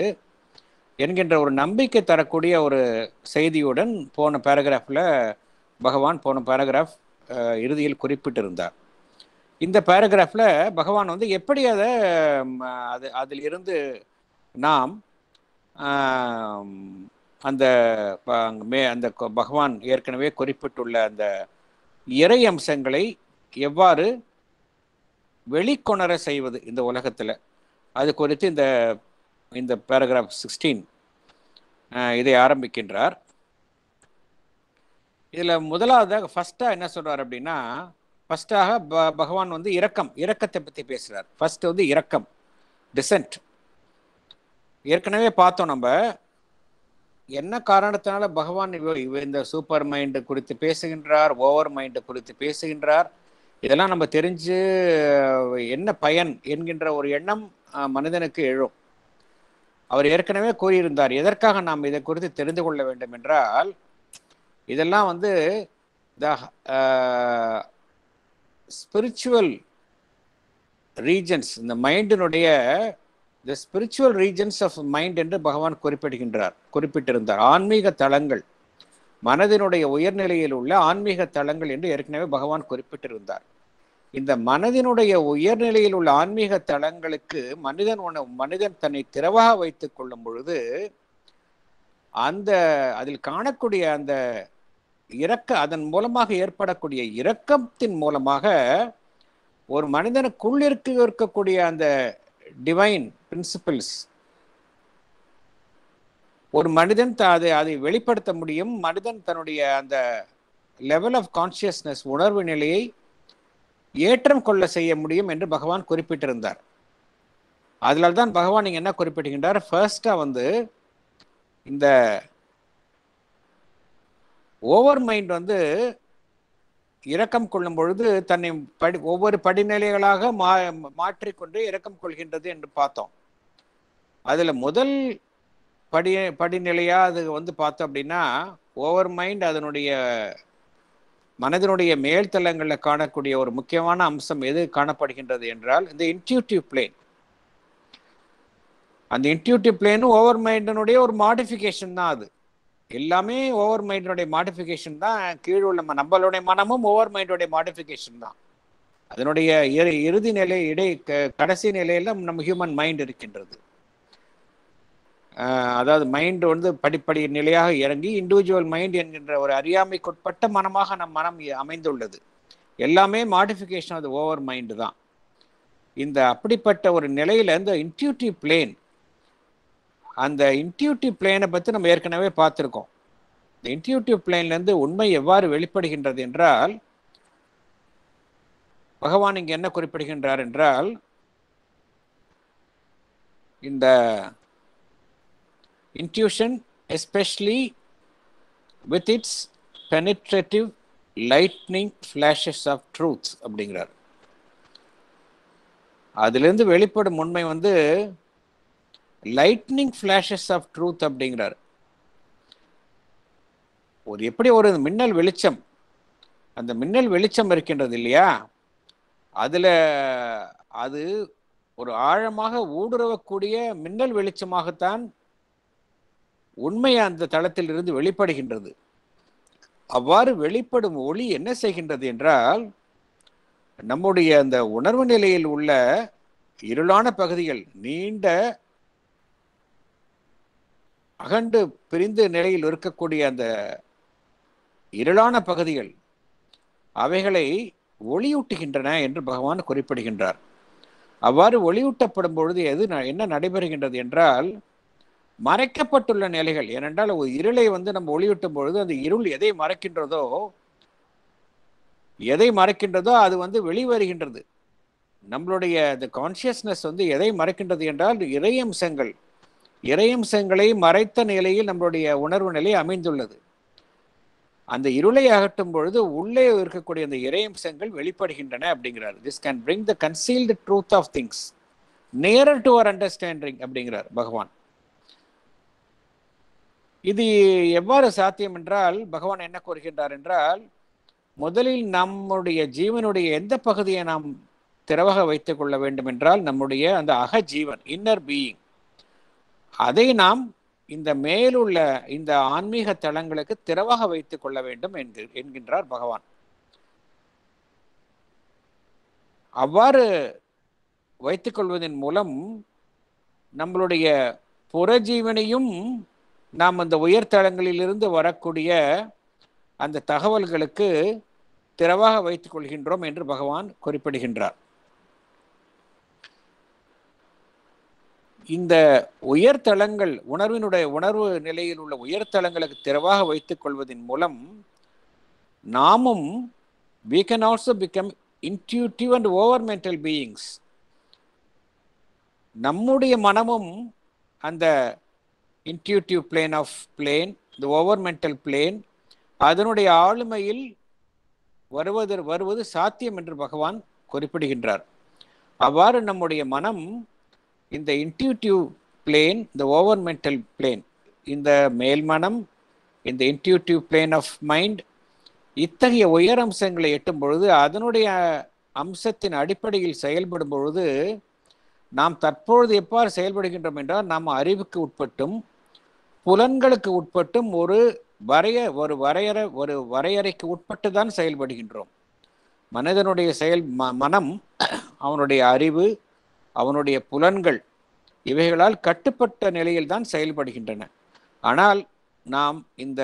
என்கின்ற ஒரு நம்பிக்கை தரக்கூடிய ஒரு செய்தியுடன் போன பேராகிராஃபில் பகவான் போன பேராகிராஃப் இறுதியில் குறிப்பிட்டிருந்தார். இந்த பேராகிராஃபில் பகவான் வந்து எப்படி அதை அது அதில் இருந்து நாம் அந்த ப- மே அந்த கொ- பகவான் ஏற்கனவே குறிப்பிட்டுள்ள அந்த இறை அம்சங்களை எவ்வாறு வெளிக்கொணர செய்வது இந்த உலகத்தில். அது குறித்து இந்த இந்த பேராகிராஃப் சிக்ஸ்டீன் இதை ஆரம்பிக்கின்றார். இதில் முதலாவதாக ஃபஸ்ட்டாக என்ன சொல்கிறார் அப்படின்னா ஃபஸ்ட்டாக ப பகவான் வந்து இரக்கம் இரக்கத்தை பற்றி பேசுகிறார் ஃபஸ்ட்டு வந்து இரக்கம் டிசென்ட் ஏற்கனவே பார்த்தோம் நம்ம என்ன காரணத்தினால பகவான் இவ- இந்த சூப்பர் மைண்டு குறித்து பேசுகின்றார் ஓவர் மைண்டு குறித்து பேசுகின்றார்? இதெல்லாம் நம்ம தெரிஞ்சு என்ன பயன் என்கின்ற ஒரு எண்ணம் மனிதனுக்கு எழும். அவர் ஏற்கனவே கூறியிருந்தார் எதற்காக நாம் இதை குறித்து தெரிந்து கொள்ள வேண்டும் என்றால் இதெல்லாம் வந்து த ஸ்பிரிச்சுவல் ரீஜன்ஸ் இந்த மைண்டினுடைய the spiritual regions of mind என்று பகவான் குறிப்பிடுகின்றார் குறிப்பிட்டிருந்தார். ஆன்மீக தளங்கள் மனதினுடைய உயர்நிலையில் உள்ள ஆன்மீக தளங்கள் என்று ஏற்கனவே பகவான் குறிப்பிட்டிருந்தார். இந்த மனதினுடைய உயர்நிலையில் உள்ள ஆன்மீக தளங்களுக்கு மனிதன் உண மனிதன் தன்னை திறவாக வைத்துக் கொள்ளும் பொழுது அந்த அதில் காணக்கூடிய அந்த இறக்க அதன் மூலமாக ஏற்படக்கூடிய இரக்கத்தின் மூலமாக ஒரு மனிதனுக்குள் இருக்க இருக்கக்கூடிய அந்த டிவைன் பிரின்சிபிள்ஸ் ஒரு மனிதன் த- அதை அதை வெளிப்படுத்த முடியும். மனிதன் தன்னுடைய அந்த லெவல் ஆஃப் கான்சியஸ்னஸ் உணர்வு நிலையை ஏற்றம் கொள்ள செய்ய முடியும் என்று பகவான் குறிப்பிட்டிருந்தார். அதில் தான் பகவான் நீங்கள் என்ன குறிப்பிடுகின்றார் ஃபர்ஸ்ட்டாக வந்து இந்த ஓவர் மைண்ட் வந்து இரக்கம் கொள்ளும் பொழுது தன்னை படி ஒவ்வொரு படிநிலைகளாக மா மாற்றிக்கொண்டு இரக்கம் கொள்கின்றது என்று பார்த்தோம். அதில் முதல் படி படிநிலையாக அது வந்து பார்த்தோம் அப்படின்னா ஓவர் மைண்ட் அதனுடைய மனதினுடைய மேல்தளங்களில் காணக்கூடிய ஒரு முக்கியமான அம்சம் எது காணப்படுகின்றது என்றால் இந்த இன்ட்யூட்டிவ் பிளேன் அந்த இன்ட்யூட்டிவ் பிளேனும் ஓவர் மைண்டினுடைய ஒரு மாடிஃபிகேஷன் தான் அது. எல்லாமே ஓவர் மைண்டோடைய மாடிஃபிகேஷன் தான். கீழ் உள்ள ம- நம்மளுடைய மனமும் ஓவர் மைண்டோடைய மாடிஃபிகேஷன் தான். அதனுடைய இறு- இறுதி நிலை இடை க- கடைசி நிலையில நம்ம ஹியூமன் மைண்ட் இருக்கின்றது. அதாவது மைண்ட் வந்து படிப்படி நிலையாக இறங்கி இண்டிவிஜுவல் மைண்ட் என்கின்ற ஒரு அறியாமைக்குட்பட்ட மனமாக நம் மனம் அமைந்துள்ளது. எல்லாமே மாடிஃபிகேஷன் அது ஓவர் மைண்டு தான். இந்த அப்படிப்பட்ட ஒரு நிலையில இந்த இன்ட்யூட்டிவ் பிளேன் அந்த இன்ட்யூட்டிவ் பிளேனை பற்றி நம்ம ஏற்கனவே பார்த்துருக்கோம். இந்த இன்ட்யூட்டிவ் பிளேன்லேருந்து உண்மை எவ்வாறு வெளிப்படுகின்றது என்றால் பகவான் இங்கே என்ன குறிப்பிடுகின்றார் என்றால் இந்த intuition especially with its penetrative lightning flashes of truths அப்படிங்கிறார். அதுலேருந்து வெளிப்படும் உண்மை வந்து லைட்னிங் ஃப்ளாஷஸ் ஆஃப் ட்ரூத் அப்படிங்கிறார். ஒரு எப்படி ஒரு மின்னல் வெளிச்சம் அந்த மின்னல் வெளிச்சம் இருக்கின்றது இல்லையா? அதில் அது ஒரு ஆழமாக ஊடுருவக்கூடிய மின்னல் வெளிச்சமாகத்தான் உண்மை அந்த தளத்தில் இருந்து வெளிப்படுகின்றது. அவ்வாறு வெளிப்படும் ஒளி என்ன செய்கின்றது என்றால் நம்முடைய அந்த உணர்வு நிலையில் உள்ள இருளான பகுதிகள் நீண்ட அகண்டு பிரிந்த நிலையில் இருக்கக்கூடிய அந்த இருளான பகுதிகள் அவைகளை ஒளியூட்டுகின்றன என்று பகவான் குறிப்பிடுகின்றார். அவ்வாறு ஒளியூட்டப்படும் பொழுது எது ந- என்ன நடைபெறுகின்றது என்றால் மறைக்கப்பட்டுள்ள நிலைகள் ஏனென்றால் ஒரு இருளை வந்து நம்ம ஒளியூட்டும் பொழுது அந்த இருள் எதை மறைக்கின்றதோ எதை மறைக்கின்றதோ அது வந்து வெளிவருகின்றது. நம்மளுடைய இந்த கான்சியஸ்னஸ் வந்து எதை மறைக்கின்றது என்றால் இறையம்சங்கள் இறையம்சங்களை மறைத்த நிலையில் நம்மளுடைய உணர்வு நிலை அமைந்துள்ளது. அந்த இருளை அகற்றும் பொழுது உள்ளே இருக்கக்கூடிய அந்த இறையம்சங்கள் வெளிப்படுகின்றன அப்படிங்கிறார். This can bring the concealed truth of things nearer to our understanding அப்படிங்கிறார் பகவான். இது எவ்வாறு சாத்தியம் என்றால் பகவான் என்ன கூறுகின்றார் என்றால் முதலில் நம்முடைய ஜீவனுடைய எந்த பகுதியை நாம் திறவாக வைத்துக் கொள்ள வேண்டும் என்றால் நம்முடைய அந்த அக ஜீவன் இன்னர் பீயிங் அதை நாம் இந்த மேலுள்ள இந்த ஆன்மீக தளங்களுக்கு திறவாக வைத்துக் கொள்ள வேண்டும் என்கின்றார் பகவான். அவ்வாறு வைத்துக் கொள்வதன் மூலம் நம்மளுடைய புறஜீவனையும் நாம் அந்த உயர்தளங்களிலிருந்து வரக்கூடிய அந்த தகவல்களுக்கு திறவாக வைத்துக் கொள்கின்றோம் என்று பகவான் குறிப்பிடுகின்றார். இந்த உயர்தளங்கள் உணர்வினுடைய உணர்வு நிலையில் உள்ள உயர்தளங்களுக்கு திறவாக வைத்துக் கொள்வதன் மூலம் நாமும் we can also become intuitive and overmental beings நம்முடைய மனமும் அந்த இன்ட்யூட்டிவ் பிளேன் ஆஃப் பிளேன் இந்த ஓவர் மென்டல் பிளேன் அதனுடைய ஆளுமையில் வருவது வருவது சாத்தியம் என்று பகவான் குறிப்பிடுகின்றார். அவ்வாறு நம்முடைய மனம் இந்த இன்ட்யூட்டிவ் பிளேன் இந்த ஓவர் மென்டல் பிளேன் இந்த மேல்மனம் இந்த இன்ட்யூட்டிவ் பிளேன் ஆஃப் மைண்ட் இத்தகைய உயர் அம்சங்களை எட்டும் பொழுது அதனுடைய அம்சத்தின் அடிப்படையில் செயல்படும் பொழுது நாம் தற்பொழுது எவ்வாறு செயல்படுகின்றோம் என்றால் நாம் அறிவுக்கு உட்பட்டும் புலன்களுக்கு உட்பட்டும் ஒரு வரைய ஒரு வரையறை ஒரு வரையறைக்கு உட்பட்டு தான் செயல்படுகின்றோம். மனிதனுடைய செயல் ம மனம் அவனுடைய அறிவு அவனுடைய புலன்கள் இவைகளால் கட்டுப்பட்ட நிலையில் தான் செயல்படுகின்றன. ஆனால் நாம் இந்த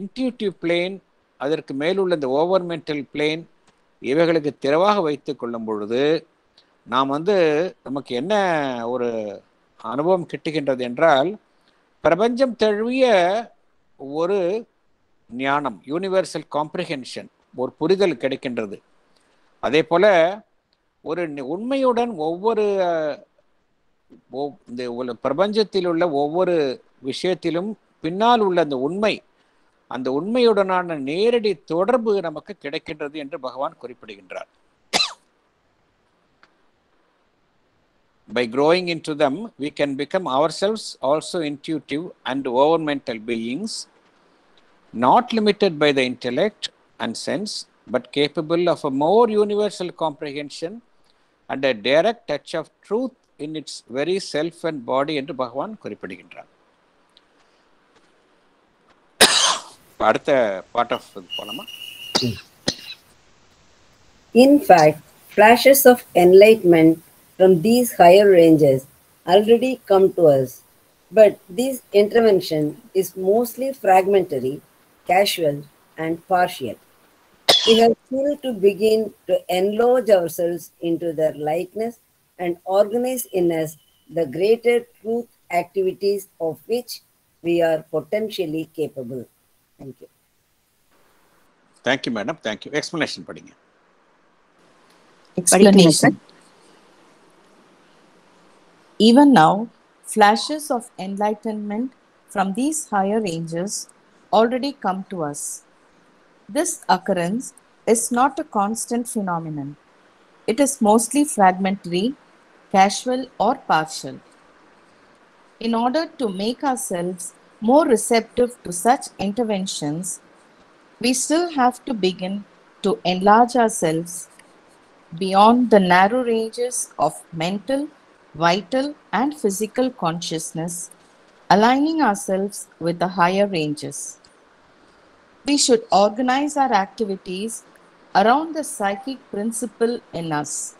இன்டியூட்டிவ் பிளேன் அதற்கு மேலுள்ள இந்த ஓவர் மென்டல் பிளேன் இவைகளுக்கு திறவாக வைத்து கொள்ளும் பொழுது நாம் வந்து நமக்கு என்ன ஒரு அனுபவம் கிட்டுகின்றது என்றால் பிரபஞ்சம் தழுவிய ஒரு ஞானம் யூனிவர்சல் காம்ப்ரிஹென்ஷன் ஒரு புரிதல் கிடைக்கின்றது. அதே போல் ஒரு நி- உண்மையுடன் ஒவ்வொரு அஹ், ஒவ்- இந்த உல- பிரபஞ்சத்தில் உள்ள ஒவ்வொரு விஷயத்திலும் பின்னால் உள்ள அந்த உண்மை அந்த உண்மையுடனான நேரடி தொடர்பு நமக்கு கிடைக்கின்றது என்று பகவான் குறிப்பிடுகின்றார் By growing into them, we can become ourselves also intuitive and over mental beings, not limited by the intellect and sense, but capable of a more universal comprehension and a direct touch of truth in its very self and body என்று பகவான் குறிப்பிடுகின்றார் இப்ப அடுத்த part of போலாமா
In fact, flashes of enlightenment from these higher ranges already come to us, but this intervention is mostly fragmentary, casual, and partial. we have still to begin to enlarge ourselves into their likeness and organize in us the greater truth activities of which we are potentially capable. Thank you.
Thank you, madam. Thank you.
Explanation. Explanation. Even now, flashes of enlightenment from these higher ranges already come to us this occurrence is not a constant phenomenon. It is mostly fragmentary, casual, or partial. In order to make ourselves more receptive to such interventions, we still have to begin to enlarge ourselves beyond the narrow ranges of mental, vital, and physical consciousness, aligning ourselves with the higher ranges. We should organize our activities around the psychic principle in us.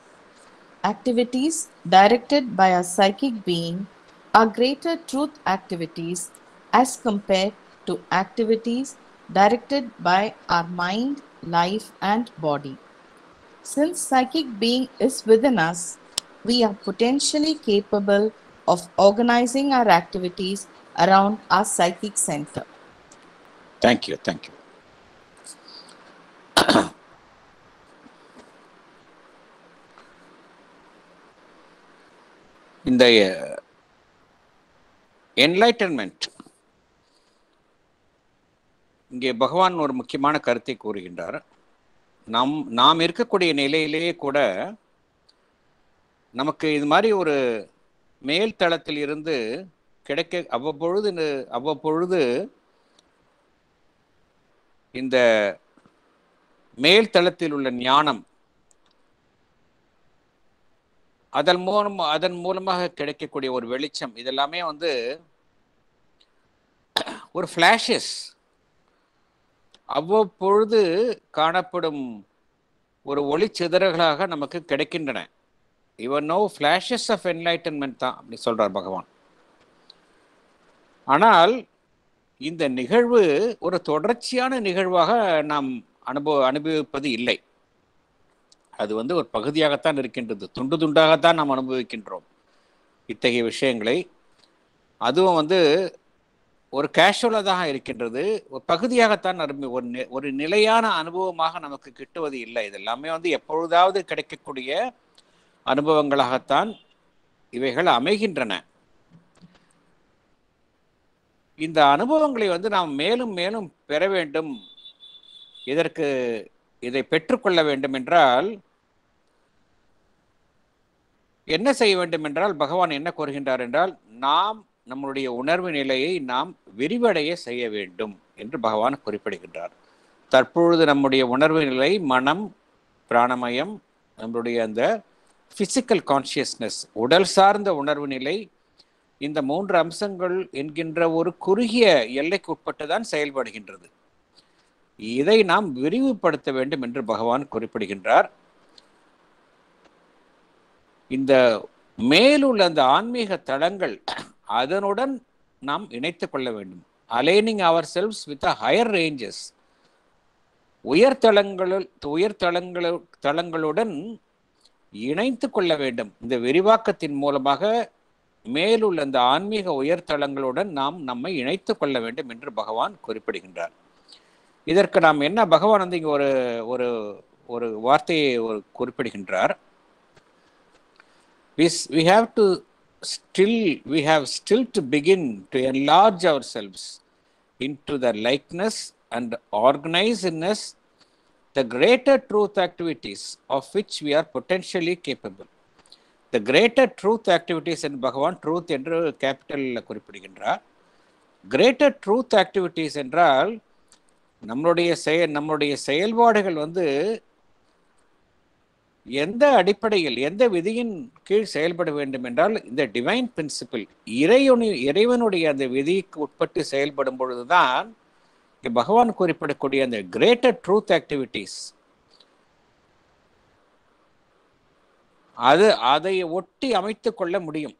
Activities directed by our psychic being are greater truth activities as compared to activities directed by our mind, life, and body. Since psychic being is within us, we are potentially capable of organizing our activities around our psychic center.
Thank you thank you இந்த uh, enlightenment இங்கே பகவான் ஒரு முக்கியமான கருத்தை கூறுகின்றார். நம் நாம் இருக்கக்கூடிய நிலையிலேயே கூட நமக்கு இது மாதிரி ஒரு மேல் தளத்தில் இருந்து கிடைக்க அவ்வப்பொழுது அவ்வப்பொழுது இந்த மேல் தளத்தில் உள்ள ஞானம் அதன் மூலம் அதன் மூலமாக கிடைக்கக்கூடிய ஒரு வெளிச்சம் இதெல்லாமே வந்து ஒரு ஃப்ளாஷஸ் அவ்வப்பொழுது காணப்படும் ஒரு ஒளிச்சிதறல்களாக நமக்கு கிடைக்கின்றன. இவன் நோ ஃப்ளாஷஸ் ஆஃப் என்லைட்டன்மெண்ட் தான் அப்படி சொல்கிறார் பகவான். ஆனால் இந்த நிகழ்வு ஒரு தொடர்ச்சியான நிகழ்வாக நாம் அனுபவ அனுபவிப்பது இல்லை. அது வந்து ஒரு பகுதியாகத்தான் இருக்கின்றது. துண்டு துண்டாகத்தான் நாம் அனுபவிக்கின்றோம் இத்தகைய விஷயங்களை. அதுவும் வந்து ஒரு கேஷுவலாக தான் இருக்கின்றது. ஒரு பகுதியாகத்தான் அருமை ஒரு ஒரு நிலையான அனுபவமாக நமக்கு கிட்டுவது இல்லை. இது எல்லாமே வந்து எப்பொழுதாவது கிடைக்கக்கூடிய அனுபவங்களாகத்தான் இவைகள் அமைகின்றன. இந்த அனுபவங்களை வந்து நாம் மேலும் மேலும் பெற வேண்டும். இதற்கு இதை பெற்றுக்கொள்ள வேண்டும் என்றால் என்ன செய்ய வேண்டும் என்றால் பகவான் என்ன கூறுகின்றார் என்றால் நாம் நம்முடைய உணர்வு நிலையை நாம் விரிவடைய செய்ய வேண்டும் என்று பகவான் குறிப்பிடுகின்றார். தற்பொழுது நம்முடைய உணர்வு நிலை மனம் பிராணமயம் நம்மளுடைய அந்த ஃபிசிக்கல் கான்சியஸ்னஸ் உடல் சார்ந்த உணர்வு நிலை இந்த மூன்று அம்சங்கள் என்கின்ற ஒரு குறுகிய எல்லைக்குட்பட்டு தான் செயல்படுகின்றது. இதை நாம் விரிவுபடுத்த வேண்டும் என்று பகவான் குறிப்பிடுகின்றார். இந்த மேலுள்ள அந்த ஆன்மீக தளங்கள் அதனுடன் நாம் இணைத்து கொள்ள வேண்டும். Aligning ourselves with a higher ranges உயர்தளங்களில் உயர்தளங்களு தளங்களுடன் இணைத்து கொள்ள வேண்டும். இந்த விரிவாக்கத்தின் மூலமாக மேலுள்ள இந்த ஆன்மீக உயர்தளங்களுடன் நாம் நம்மை இணைத்து கொள்ள வேண்டும் என்று பகவான் குறிப்பிடுகின்றார் இதற்கு நாம் என்ன பகவான் வந்து இங்கே ஒரு ஒரு ஒரு வார்த்தையை ஒரு குறிப்பிடுகின்றார் விஸ் we have to still we have still to begin to enlarge ourselves into the likeness and ஆர்கனைஸ்னஸ் the greater truth activities of which we are potentially capable the greater truth activities truth Bhagavan truth என்று கேபிட்டலில் குறிப்பிடுகின்றார். Greater truth activities என்றால் நம்மளுடைய செய நம்மளுடைய செயல்பாடுகள் வந்து எந்த அடிப்படையில் எந்த விதியின் கீழ் செயல்பட வேண்டும் என்றால் இந்த டிவைன் பிரின்சிபிள் இறைவனு இறைவனுடைய அந்த விதிக்கு உட்பட்டு செயல்படும் பொழுதுதான் பகவான் குறிப்பிடக்கூடிய அந்த கிரேட்டர் ட்ரூத் ஆக்டிவிட்டீஸ் அது அதை ஒட்டி அமைத்து கொள்ள முடியும்.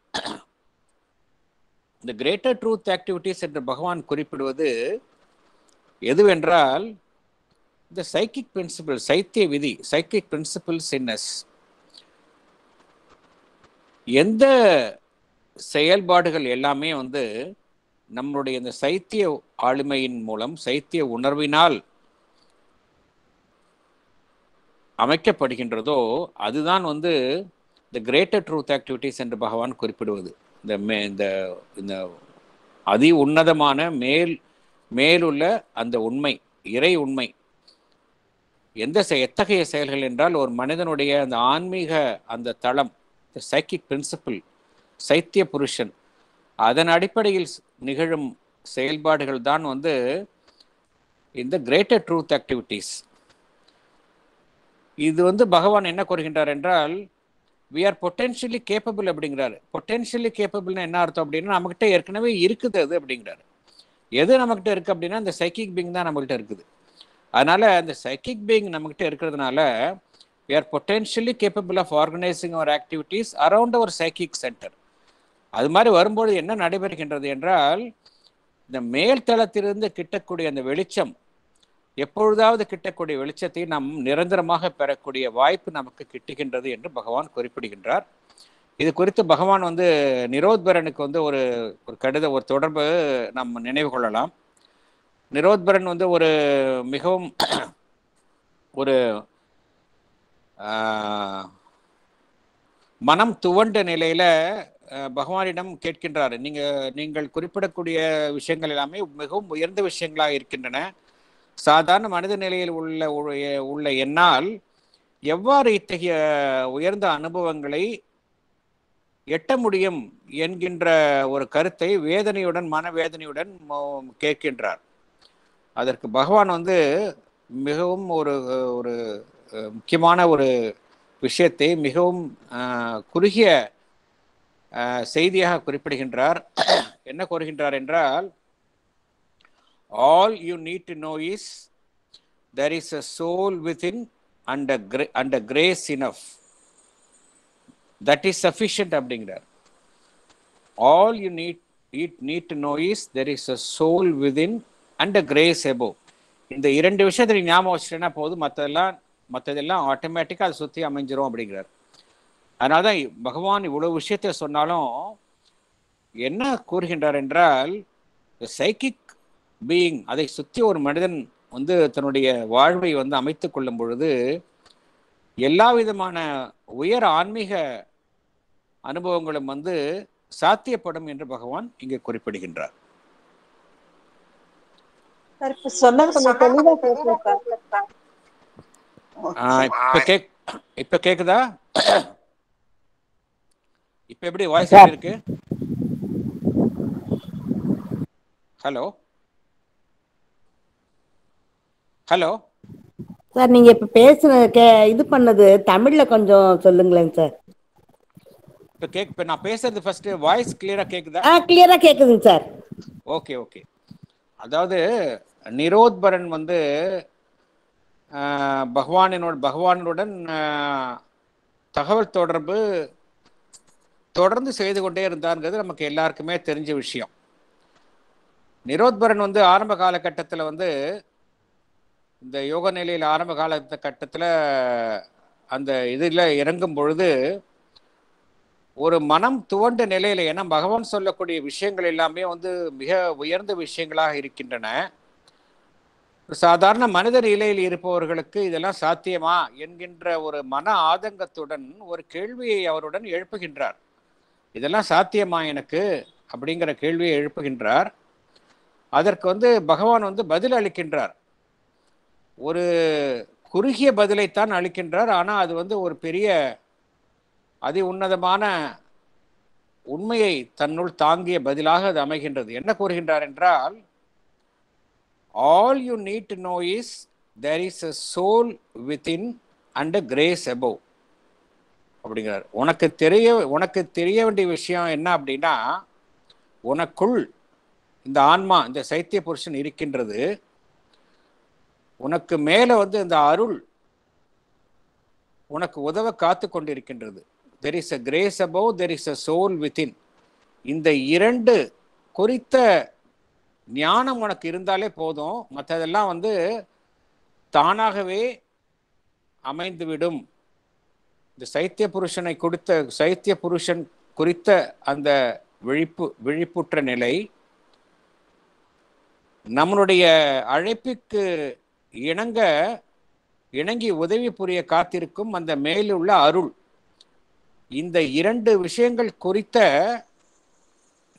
இந்த கிரேட்டர் ட்ரூத் ஆக்டிவிட்டிஸ் என்று பகவான் குறிப்பிடுவது எதுவென்றால் இந்த சைக்கிக் பிரின்சிபிள் சைத்திய விதி சைக்கிக் பிரின்சிபிள் சின்னஸ் எந்த செயல்பாடுகள் எல்லாமே வந்து நம்மளுடைய இந்த சைத்திய ஆளுமையின் மூலம் சைத்திய உணர்வினால் அமைக்கப்படுகின்றதோ அதுதான் வந்து த கிரேட்டர் ட்ரூத் ஆக்டிவிட்டீஸ் என்று பகவான் குறிப்பிடுவது. இந்த மே இந்த இந்த அதி உன்னதமான மேல் மேலுள்ள அந்த உண்மை இறை உண்மை. எந்த செ- எத்தகைய செயல்கள் என்றால் ஒரு மனிதனுடைய அந்த ஆன்மீக அந்த தளம் சைக்கிக் பிரின்சிபிள் சைத்திய புருஷன் அதன் அடிப்படையில் நிகழும் செயல்பாடுகள் தான் வந்து இந்த கிரேட்டர் ட்ரூத் ஆக்டிவிட்டீஸ் இது வந்து பகவான் என்ன கூறுகின்றார் என்றால் வி ஆர் பொட்டென்ஷியலி கேப்பபிள் அப்படிங்கிறாரு. பொட்டென்ஷியலி கேப்பபிள்னா என்ன அர்த்தம் அப்படின்னா நம்மகிட்ட ஏற்கனவே இருக்குது அது அப்படிங்கிறாரு. எது நம்மகிட்ட இருக்குது அப்படின்னா இந்த சைக்கிக் பீங் தான் நம்மகிட்ட இருக்குது. அதனால அந்த சைக்கிக் பீயிங் நம்மகிட்ட இருக்கிறதுனால we are potentially capable of organising our activities around our psychic centre அது மாதிரி வரும்போது என்ன நடைபெறுகின்றது என்றால் இந்த மேல் தளத்திலிருந்து கிட்டக்கூடிய அந்த வெளிச்சம் எப்பொழுதாவது கிட்டக்கூடிய வெளிச்சத்தை நாம் நிரந்தரமாக பெறக்கூடிய வாய்ப்பு நமக்கு கிட்டுகின்றது என்று பகவான் குறிப்பிடுகின்றார். இது குறித்து பகவான் வந்து நிரோத்பரனுக்கு வந்து ஒரு ஒரு கடித ஒரு தொடர்பு நாம் நினைவு கொள்ளலாம். நிரோத்பரன் வந்து ஒரு மிகவும் ஒரு மனம் துவண்ட நிலையில் பகவானிடம் கேட்கின்றார். நீங்கள் நீங்கள் குறிப்பிடக்கூடிய விஷயங்கள் எல்லாமே மிகவும் உயர்ந்த விஷயங்களாக இருக்கின்றன. சாதாரண மனித நிலையில் உள்ள உள்ள- என்னால் எவ்வாறு இத்தகைய உயர்ந்த அனுபவங்களை எட்ட முடியும் என்கின்ற ஒரு கருத்தை வேதனையுடன் மனவேதனையுடன் கேட்கின்றார். அதற்கு பகவான் வந்து மிகவும் ஒரு ஒரு முக்கியமான ஒரு விஷயத்தை மிகவும் குறுகிய செய்தியாக குறிப்பிடுகின்றார். என்ன கூறுகின்றார் என்றால் all you need to know is there is a soul within and and grace enough that is sufficient அப்படிங்கிறார். All you need it need to know is there is a soul within and a grace above இந்த இரண்டு விஷயத்தை நீ ஞாபகம் வச்சுட்டேன்னா போதும். மற்றதெல்லாம் மற்றதெல்லாம் ஆட்டோமேட்டிக்காக அதை சுற்றி அமைஞ்சிரும் அப்படிங்கிறார். அதனால தான் பகவான் இவ்வளோ விஷயத்தை சொன்னாலும் என்ன கூறுகின்றார் என்றால் சைக்கிக் பீயிங் அதை சுற்றி ஒரு மனிதன் வந்து தன்னுடைய வாழ்வை வந்து அமைத்துக் கொள்ளும் பொழுது எல்லா விதமான உயர் ஆன்மீக அனுபவங்களும் வந்து சாத்தியப்படும் என்று பகவான் இங்கே குறிப்பிடுகின்றார்.
இப்ப
கேக்குதா? இப்ப எப்படி வாய்ஸ் இருக்கு? Hello hello.
சார் நீங்க இப்ப பேசுன கே இது பண்ணது தமிழ்ல கொஞ்சம் சொல்லுங்களேன் சார்.
இப்ப கேக் இப்ப நான் பேசுறது ஃபர்ஸ்ட் வாய்ஸ் கிளியரா கேக்குதா?
ஆ கிளியரா கேக்குதுங்க சார்.
Okay okay. அதாவது நிரோத்பரன் வந்து பகவானினோட பகவானுடன் தகவல் தொடர்பு தொடர்ந்து செய்து கொண்டே இருந்தாருங்கிறது நமக்கு எல்லாருக்குமே தெரிஞ்ச விஷயம். நிரோத்பரன் வந்து ஆரம்ப காலகட்டத்தில் வந்து இந்த யோக நிலையில் ஆரம்ப கால கட்டத்தில் அந்த இதில் இறங்கும் பொழுது ஒரு மனம் துவண்ட நிலையில் ஏன்னா பகவான் சொல்லக்கூடிய விஷயங்கள் எல்லாமே வந்து மிக உயர்ந்த விஷயங்களாக இருக்கின்றன. சாதாரண மனித நிலையில் இருப்பவர்களுக்கு இதெல்லாம் சாத்தியமா என்கின்ற ஒரு மன ஆதங்கத்துடன் ஒரு கேள்வியை அவருடன் எழுப்புகின்றார். இதெல்லாம் சாத்தியமா எனக்கு? அப்படிங்கிற கேள்வியை எழுப்புகின்றார். அதற்கு வந்து பகவான் வந்து பதில் அளிக்கின்றார் ஒரு குறுகிய பதிலைத்தான் அளிக்கின்றார். ஆனால் அது வந்து ஒரு பெரிய அதி உன்னதமான உண்மையை தன்னுள் தாங்கிய பதிலாக அது அமைகின்றது. என்ன கூறுகின்றார் என்றால் all you need to know is there is a soul within and a grace above அப்படிங்கிறார். உனக்கு தெரிய உனக்கு தெரிய வேண்டிய விஷயம் என்ன அப்படின்னா உனக்குள் இந்த ஆன்மா இந்த சைத்திய புருஷன் இருக்கின்றது. உனக்கு மேலே வந்து இந்த அருள் உனக்கு உதவ காத்து கொண்டிருக்கின்றது. There is a grace above there is a soul within இந்த இரண்டு குறித்த ஞானம் உனக்கு இருந்தாலே போதும். மற்றதெல்லாம் வந்து தானாகவே அமைந்துவிடும். இந்த சைத்திய புருஷனை கொடுத்த சைத்திய புருஷன் குறித்த அந்த விழிப்பு விழிப்புற்ற நிலை நம்மளுடைய அழைப்புக்கு இணங்க இணங்கி உதவி புரிய காத்திருக்கும் அந்த மேலுள்ள அருள். இந்த இரண்டு விஷயங்கள் குறித்த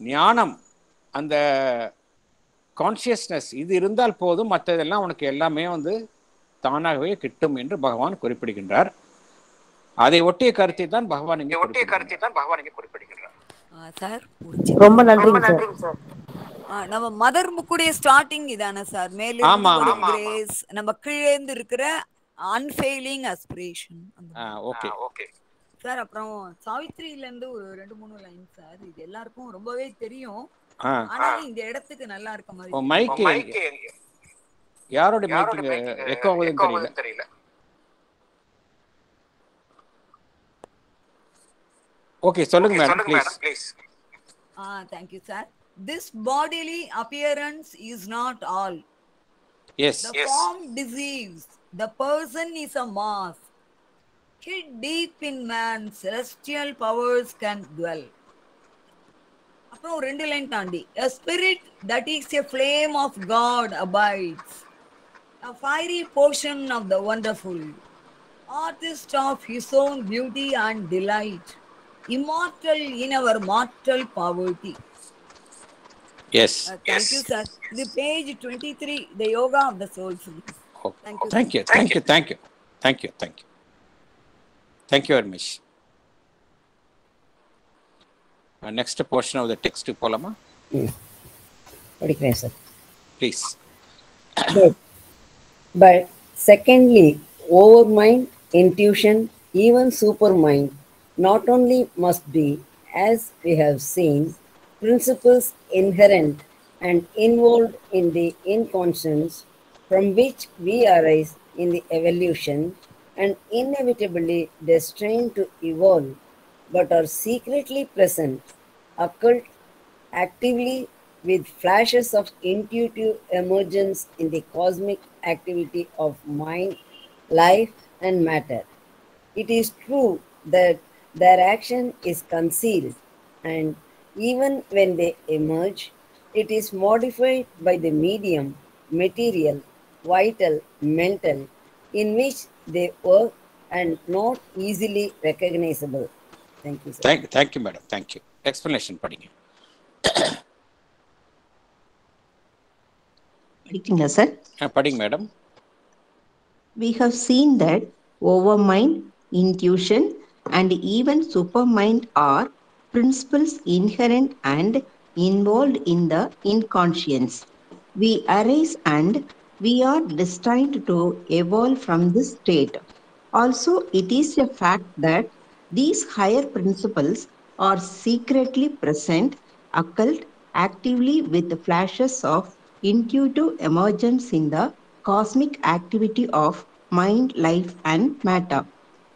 ஞானம் அந்த கான்சியஸ்னஸ் இது இருந்தால் போதும் மற்றதெல்லாம் உனக்கு எல்லாமே வந்து தானாகவே கிட்டும் என்று பகவான் குறிப்பிடுகின்றார். அதை ஒட்டிய கருத்தை தான் பகவான் இங்கே ஒட்டிய கருத்தை தான் பகவான் இங்கே குறிப்பிடுகின்றார்.
சார்
ரொம்ப நன்றிங்க சார்.
நம்ம மதர் புக்குடைய ஸ்டார்டிங் இதானே சார்? மேல
ஆமா,
இருந்து
ஆமா,
கிரேஸ் நம்ம கீழேந்து இருக்கிற unfailing aspiration
okay okay
sir அப்புறம் சாவித்ரியில இருந்து ஒரு ரெண்டு மூணு லைன் சார். இது எல்லாருக்கும் ரொம்பவே தெரியும்.
ஆ.
ஆனாலும் இந்த இடத்துக்கு நல்லா இருக்க மாதிரி
மைக் யாரோட மைக் எக்கோ ஆகுதுன்னு தெரியல. ஓகே சொல்லுங்க madam please
Ah, thank you, sir. This bodily appearance is not all.
Yes
The form deceives. The person is a mask. Hid deep in man, celestial powers can dwell. அப்புறம் ஒரு ரெண்டு line தாண்டி a spirit that is a flame of God abides a fiery portion of the wonderful artist of his own beauty and delight immortal in our mortal poverty
Yes.
Uh, thank yes. you, sir. The page 23, the yoga of the soul. Oh, thank, you,
thank, you, thank you. Thank you. Thank you. Thank you. Thank you. Thank very much. Uh, next portion of the
text to
Polama.
Please. but, secondly, over mind, intuition, even super mind, not only must be, as we have seen, principles inherent and involved in the inconscience from which we arise in the evolution and inevitably destined to evolve, but are secretly present, occult, actively with flashes of intuitive emergence in the cosmic activity of mind, life, and matter. It is true that their action is concealed, and even when they emerge, it is modified by the medium, material, vital, mental, in which they work and not easily recognizable. Thank you, sir.
Thank thank you madam thank you explanation படிங்க
படிக்கீங்களா sir
ஆ, படிங்க madam
we have seen that overmind, intuition, and even supermind are principles inherent and involved in the inconscience. We arise and we are destined to evolve from this state. Also, it is a fact that these higher principles are secretly present, occult, actively with flashes of intuitive emergence in the cosmic activity of mind, life, and matter.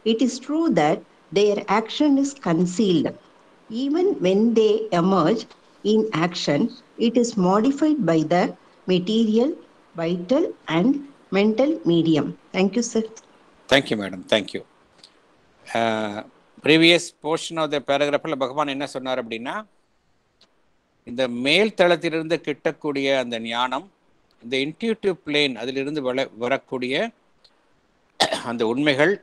It is true that their action is concealed. Even when they emerge in action, it is modified by the material, vital, and mental medium. Thank you, sir.
Thank you madam thank you previous portion of the பேராகிராஃபில் பகவான் என்ன சொன்னார் அப்படின்னா இந்த மேல் தளத்திலிருந்து கிட்டக்கூடிய அந்த ஞானம் இந்த இன்டியூட்டிவ் பிளேன் அதிலிருந்து வள வரக்கூடிய அந்த உண்மைகள்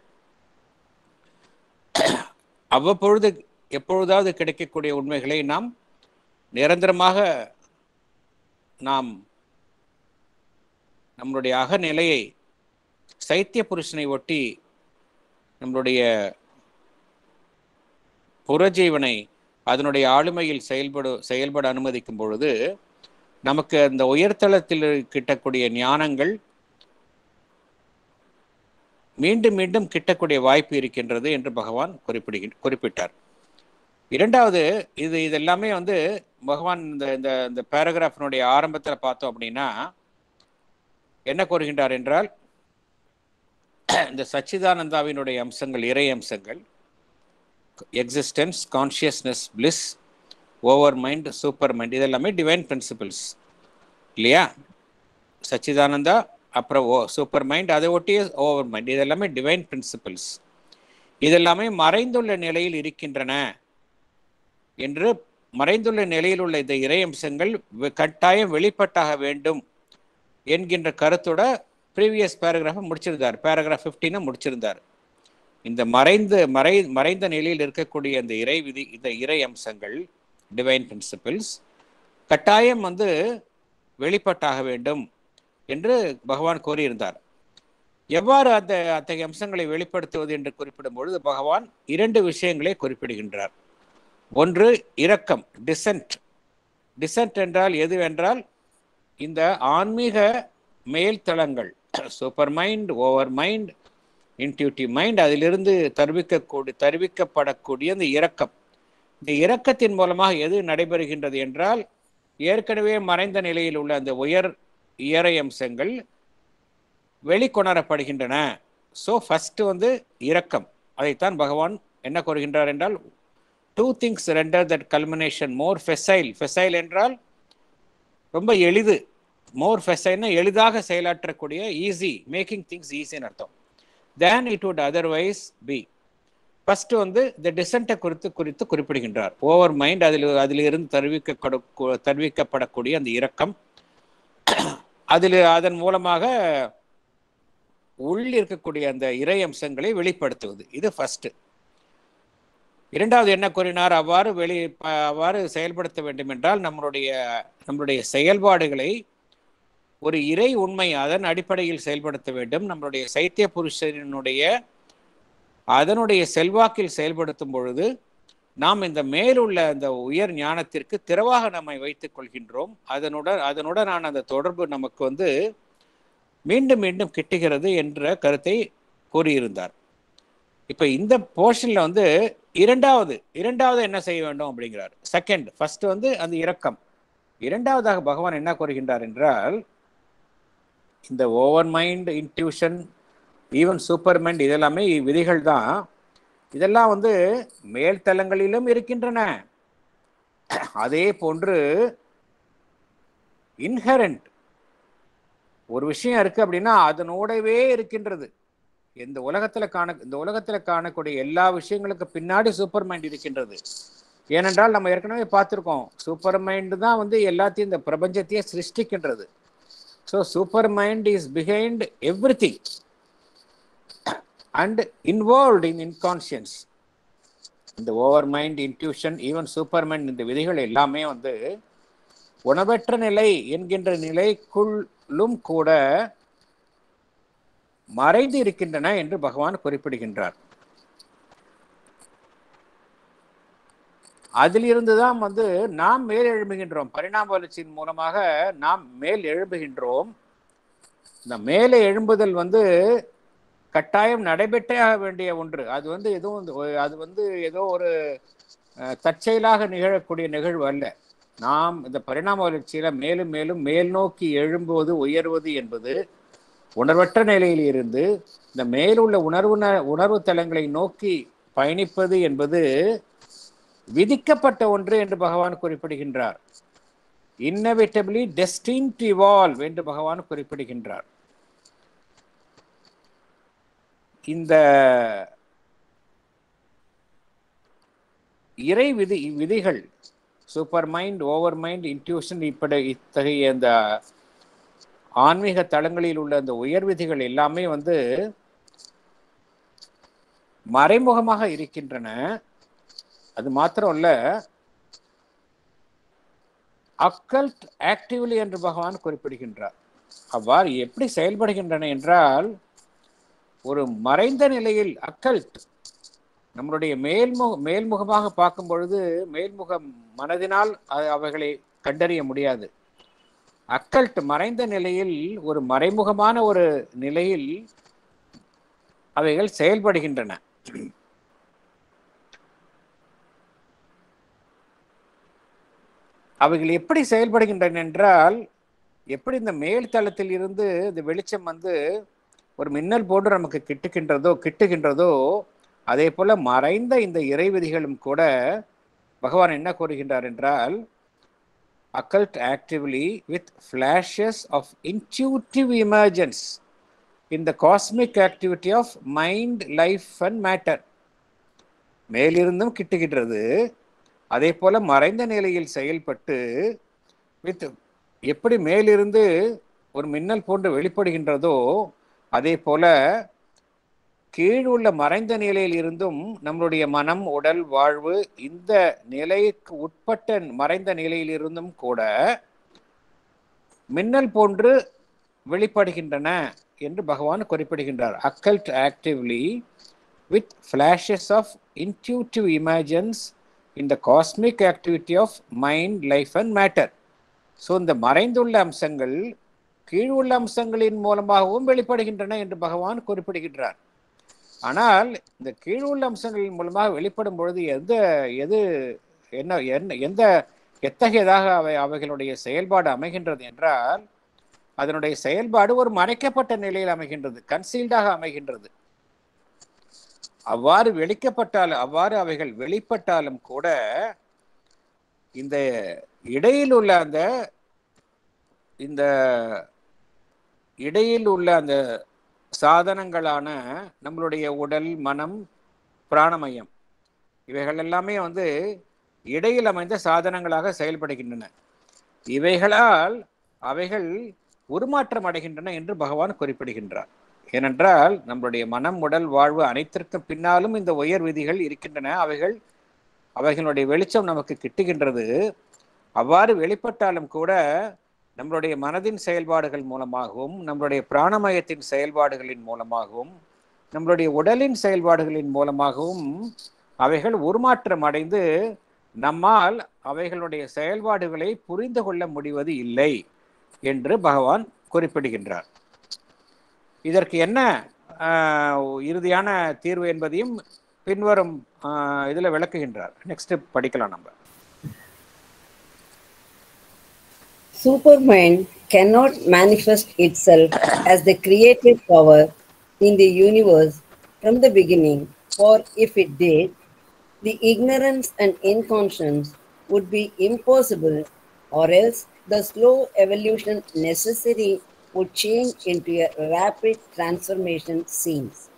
அவ்வப்பொழுது எப்பொழுதாவது கிடைக்கக்கூடிய உண்மைகளை நாம் நிரந்தரமாக நாம் நம்மளுடைய அகநிலையை சைத்திய புருஷனை ஒட்டி நம்மளுடைய புறஜீவனை அதனுடைய ஆளுமையில் செயல்படு செயல்பட அனுமதிக்கும் பொழுது நமக்கு அந்த உயர்தளத்தில் கிட்டக்கூடிய ஞானங்கள் மீண்டும் மீண்டும் கிட்டக்கூடிய வாய்ப்பு இருக்கின்றது என்று பகவான் குறிப்பிடுகின்ற குறிப்பிட்டார். இரண்டாவது இது இதெல்லாமே வந்து பகவான் இந்த இந்த இந்த பேராகிராஃபினுடைய ஆரம்பத்தில் பார்த்தோம் அப்படின்னா என்ன கூறுகின்றார் என்றால் இந்த சச்சிதானந்தாவினுடைய அம்சங்கள் இறை அம்சங்கள் existence consciousness bliss overmind supermind இதெல்லாமே டிவைன் பிரின்சிபிள்ஸ் இல்லையா? சச்சிதானந்தா அப்புறம் ஓ சூப்பர் மைண்ட் அதை ஒட்டிய ஓவர் மைண்ட் இதெல்லாமே டிவைன் பிரின்சிபிள்ஸ் இதெல்லாமே மறைந்துள்ள நிலையில் இருக்கின்றன. என்று மறைந்துள்ள நிலையில் உள்ள இந்த இறை அம்சங்கள் வெ- கட்டாயம் வெளிப்பட்டாக வேண்டும் என்கின்ற கருத்தோட ப்ரீவியஸ் பேராகிராஃபை முடிச்சிருந்தார். பேராகிராஃப் ஃபிஃப்டீனை முடிச்சிருந்தார். இந்த மறைந்து மறை மறைந்த நிலையில் இருக்கக்கூடிய இந்த இறை விதி இந்த இறை அம்சங்கள் டிவைன் பிரின்சிபிள்ஸ் கட்டாயம் வந்து வெளிப்பட்டாக வேண்டும் என்று பகவான் கூறியிருந்தார் எவ்வாறு அந்த அத்தகைய அம்சங்களை வெளிப்படுத்துவது என்று குறிப்பிடும் பொழுது பகவான் இரண்டு விஷயங்களை குறிப்பிடுகின்றார். ஒன்று இரக்கம் டிசென்ட் டிசென்ட் என்றால் எது என்றால் இந்த ஆன்மீக மேல்தளங்கள் super mind over mind intuitive mind அதிலிருந்து தருவிக்கக்கூடிய தருவிக்கப்படக்கூடிய அந்த இரக்கம். இந்த இரக்கத்தின் மூலமாக எது நடைபெறுகின்றது என்றால் ஏற்கனவே மறைந்த நிலையில் உள்ள அந்த உயர் இயறை அம்சங்கள் வெளிக்கொணரப்படுகின்றன. ஸோ ஃபஸ்ட்டு வந்து இரக்கம். அதைத்தான் பகவான் என்ன கூறுகின்றார் என்றால் to things render that culmination more feasible feasible என்றால் ரொம்ப எளிது. மோர் ஃபெசைல்னா எளிதாக செயலாற்றக்கூடிய ஈஸி மேக்கிங் திங்ஸ் ஈஸின்னு அர்த்தம். Then it would otherwise be first வந்து இந்த டிசன்ட்டை குறித்து குறித்து குறிப்பிடுகின்றார். ஓவர் மைண்ட் அதில் அதிலிருந்து தருவிக்க தருவிக்கப்படக்கூடிய அந்த இரக்கம். அதில் அதன் மூலமாக உள் இருக்கக்கூடிய அந்த இறை அம்சங்களை வெளிப்படுத்துவது. இது ஃபஸ்ட்டு இரண்டாவது என்ன கூறினார்? அவ்வாறு வெளி ப- அவ்வாறு செயல்படுத்த வேண்டும் என்றால் நம்மளுடைய நம்மளுடைய செயல்பாடுகளை ஒரு இறை உண்மை அதன் அடிப்படையில் செயல்படுத்த வேண்டும். நம்மளுடைய சைத்திய புருஷனுடைய அதனுடைய செல்வாக்கில் செயல்படுத்தும் பொழுது நாம் இந்த மேலுள்ள அந்த உயர் ஞானத்திற்கு திறவாக நம்மை வைத்துக் கொள்கின்றோம். அதனுடன் அதனுடனான அந்த தொடர்பு நமக்கு வந்து மீண்டும் மீண்டும் கிட்டுகிறது என்ற கருத்தை கூறியிருந்தார். இப்போ இந்த போர்ஷனில் வந்து இரண்டாவது இரண்டாவது என்ன செய்ய வேண்டும் அப்படிங்கிறார். செகண்ட் ஃபர்ஸ்ட் வந்து அந்த இரக்கம். இரண்டாவதாக பகவான் என்ன கூறுகின்றார் என்றால் இந்த over mind intuition even super mind இதெல்லாமே விதிகள் தான். இதெல்லாம் வந்து மேல்தளங்களிலும் இருக்கின்றன. அதே போன்று இன்ஹரண்ட் ஒரு விஷயம் இருக்கு அப்படின்னா அதனோடவே இருக்கின்றது. இந்த உலகத்துல காண இந்த உலகத்துல காணக்கூடிய எல்லா விஷயங்களுக்கு பின்னாடி சூப்பர் மைண்ட் இருக்கின்றது. ஏனென்றால் நம்ம ஏற்கனவே பார்த்துருக்கோம். சூப்பர் மைண்ட் தான் வந்து எல்லாத்தையும் இந்த பிரபஞ்சத்தையே சிருஷ்டிக்கின்றது. So supermind is behind everything and involved in inconscience இந்த over mind intuition even super mind இந்த விதிகள் எல்லாமே வந்து உணவற்ற நிலை என்கின்ற நிலைக்குள்ளும் கூட மறைந்து இருக்கின்றன என்று பகவான் குறிப்பிடுகின்றார். அதிலிருந்து தான் வந்து நாம் மேல் எழும்புகின்றோம். பரிணாம வளர்ச்சியின் மூலமாக நாம் மேல் எழும்புகின்றோம். இந்த மேலே எழும்புதல் வந்து கட்டாயம் நடைபெற்றே ஆக வேண்டிய ஒன்று. அது வந்து எதுவும் வந்து- அது வந்து ஏதோ ஒரு தற்செயலாக நிகழக்கூடிய நிகழ்வு அல்ல. நாம் இந்த பரிணாம வளர்ச்சியில மேலும் மேலும் மேல் நோக்கி எழும்புவது உயர்வது என்பது உணர்வற்ற நிலையில் இருந்து இந்த மேலுள்ள உணர்வு உணர்வு தலங்களை நோக்கி பயணிப்பது என்பது விதிக்கப்பட்ட ஒன்று என்று பகவான் குறிப்பிடுகின்றார். இன்னவிட்டபிளி டெஸ்டின் டு இவால்வ் என்று பகவான் குறிப்பிடுகின்றார். இந்த இறை விதி விதிகள் super mind over mind intuition இப்படி இத்தகைய இந்த ஆன்மீக தளங்களில் உள்ள அந்த உயர் விதிகள் எல்லாமே வந்து மறைமுகமாக இருக்கின்றன. அது மாத்திரம் அல்ல அக்கல்ட் ஆக்டிவ்லி என்று பகவான் குறிப்பிடுகின்றார். அவ்வாறு எப்படி செயல்படுகின்றன என்றால் ஒரு மறைந்த நிலையில் அக்கல்ட் நம்மளுடைய மேல்முக மேல்முகமாக பார்க்கும் பொழுது மேல்முகம் மனதினால் அவைகளை கண்டறிய முடியாது. அக்கல்ட் மறைந்த நிலையில் ஒரு மறைமுகமான ஒரு நிலையில் அவைகள் செயல்படுகின்றன. அவைகள் எப்படி செயல்படுகின்றன என்றால் எப்படி இந்த மேல் தளத்தில் இருந்து இந்த வெளிச்சம் வந்து ஒரு மின்னல் போன்று நமக்கு கிட்டுகின்றதோ கிட்டுகின்றதோ அதே போல மறைந்த இந்த இறை விதிகளும் கூட பகவான் என்ன கூறுகின்றார் என்றால் occult actively with flashes of intuitive emergence in the cosmic activity of mind, life and matter. மேலிருந்தும் கிட்டுகின்றது அதே போல மறைந்த நிலையில் செயல்பட்டு வித் எப்படி மேலிருந்து ஒரு மின்னல் போன்று வெளிப்படுகின்றதோ அதே போல கீழ் உள்ள மறைந்த நிலையில் இருந்தும் நம்மளுடைய மனம் உடல் வாழ்வு இந்த நிலைக்கு உட்பட்ட மறைந்த நிலையில் இருந்தும் கூட மின்னல் போன்று வெளிப்படுகின்றன என்று பகவான் குறிப்பிடுகின்றார். Occult actively with flashes of intuitive images in the cosmic activity of mind life and matter so இந்த மறைந்துள்ள அம்சங்கள் கீழ் உள்ள அம்சங்களின் மூலமாகவும் வெளிப்படுகின்றன என்று பகவான் குறிப்பிடுகின்றார். ஆனால் இந்த கீழ் உள்ள அம்சங்களின் மூலமாக வெளிப்படும் பொழுது எந்த எது என்ன என்ன எந்த எத்தகையதாக அவை அவைகளுடைய செயல்பாடு அமைகின்றது என்றால் அதனுடைய செயல்பாடு ஒரு மறைக்கப்பட்ட நிலையில் அமைகின்றது கன்சீல்டாக அமைகின்றது. அவ்வாறு வெளிக்கப்பட்டாலும் அவ்வாறு அவைகள் வெளிப்பட்டாலும் கூட இந்த இடையில் உள்ள அந்த இந்த இடையில் உள்ள அந்த சாதனங்களான நம்மளுடைய உடல் மனம் பிராணமயம். இவைகள் எல்லாமே வந்து இடையில் அமைந்த சாதனங்களாக செயல்படுகின்றன. இவைகளால் அவைகள் உருமாற்றம் அடைகின்றன என்று பகவான் குறிப்பிடுகின்றார். ஏனென்றால் நம்மளுடைய மனம் உடல் வாழ்வு அனைத்திற்கும் பின்னாலும் இந்த உயர் விதிகள் இருக்கின்றன. அவைகள் அவைகளுடைய வெளிச்சம் நமக்கு கிட்டுகின்றது. அவ்வாறு வெளிப்பட்டாலும் கூட நம்மளுடைய மனதின் செயல்பாடுகள் மூலமாகவும் நம்மளுடைய பிராணமயத்தின் செயல்பாடுகளின் மூலமாகவும் நம்மளுடைய உடலின் செயல்பாடுகளின் மூலமாகவும் அவைகள் உருமாற்றம் அடைந்து நம்மால் அவைகளுடைய செயல்பாடுகளை புரிந்து கொள்ள முடிவது இல்லை என்று பகவான் குறிப்பிடுகின்றார். இதற்கு என்ன இறுதியான தீர்வு என்பதையும் பின்வரும் இதில் விளக்குகின்றார். நெக்ஸ்ட் படிக்கலாம் நம்ம.
Supermind cannot manifest itself as the creative power in the universe from the beginning, for if it did, the ignorance and inconscience would be impossible, or else the slow evolution necessary would change into a rapid transformation scenes.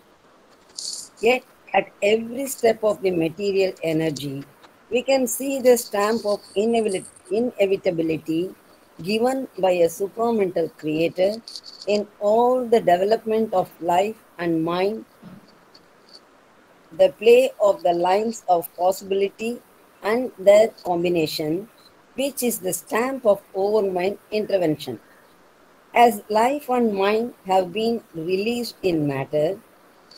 Yet, at every step of the material energy, we can see the stamp of inevit- inevitability given by a supramental creator in all the development of life and mind, the play of the lines of possibility and their combination, which is the stamp of overmind intervention. As life and mind have been released in matter,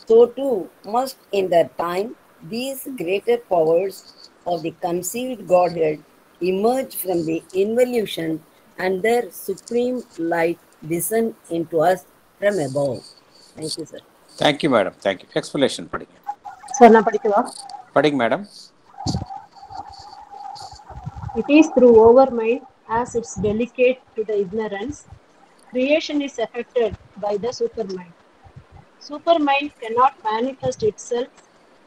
so too must in that time these greater powers of the conceived Godhead emerge from the involution and their supreme light descend into us from above. Thank you, sir.
Thank you, madam. Thank you.
Explanation. Sir, now
Pading, madam.
It is through overmind as it's delicate to the ignorance. Creation is affected by the supermind. Supermind cannot manifest itself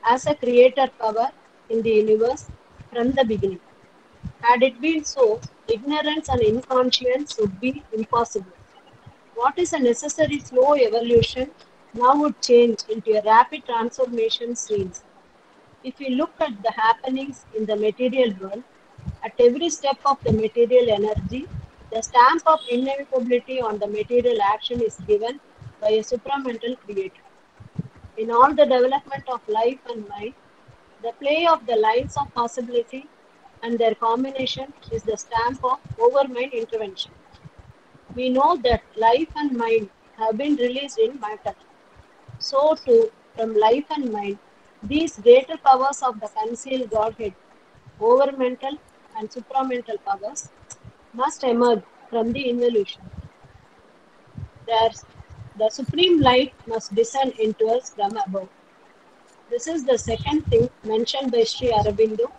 as a creator power in the universe from the beginning. Had it been so, ignorance and inconscience would be impossible. What is a necessary slow evolution now would change into a rapid transformation scenes. If we look at the happenings in the material world, at every step of the material energy, the stamp of inevitability on the material action is given by a supramental creator. In all the development of life and mind, the play of the lines of possibility and their combination is the stamp of overmind intervention. We know that life and mind have been released in matter. So too, from life and mind, these greater powers of the concealed Godhead, overmental and supramental powers, must emerge from the involution. There's, the supreme light must descend into us from above. This is the second thing mentioned by Sri Aurobindo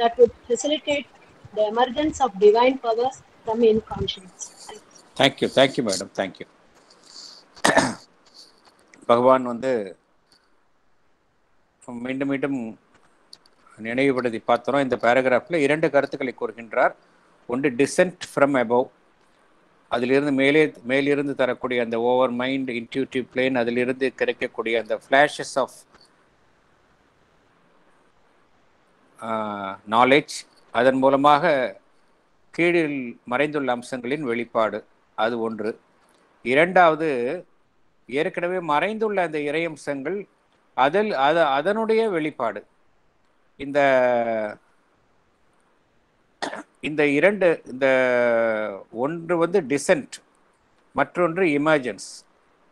that would facilitate the emergence of divine powers from inconscience.
Thank you, thank you, madam, thank you. பகவான் வந்து மீண்டும் மீண்டும் நினைவுபடுத்தி பார்த்தோம் இந்த பேராகிராஃபில் இரண்டு கருத்துக்களை கூறுகின்றார் ஒன்று டிசென்ட் ஃப்ரம் அபவ் அதிலிருந்து மேலே மேலிருந்து தரக்கூடிய அந்த ஓவர் மைண்ட் இன்ட்யூட்டிவ் பிளேன் அதிலிருந்து கிடைக்கக்கூடிய அந்த ஃப்ளாஷஸ் ஆஃப் நாலேஜ் அதன் மூலமாக கீழில் மறைந்துள்ள அம்சங்களின் வெளிப்பாடு. அது ஒன்று. இரண்டாவது ஏற்கனவே மறைந்துள்ள அந்த இறையம்சங்கள் அதில் அது அதனுடைய வெளிப்பாடு. இந்த இந்த இரண்டு இந்த ஒன்று வந்து டிசென்ட் மற்றொன்று emergence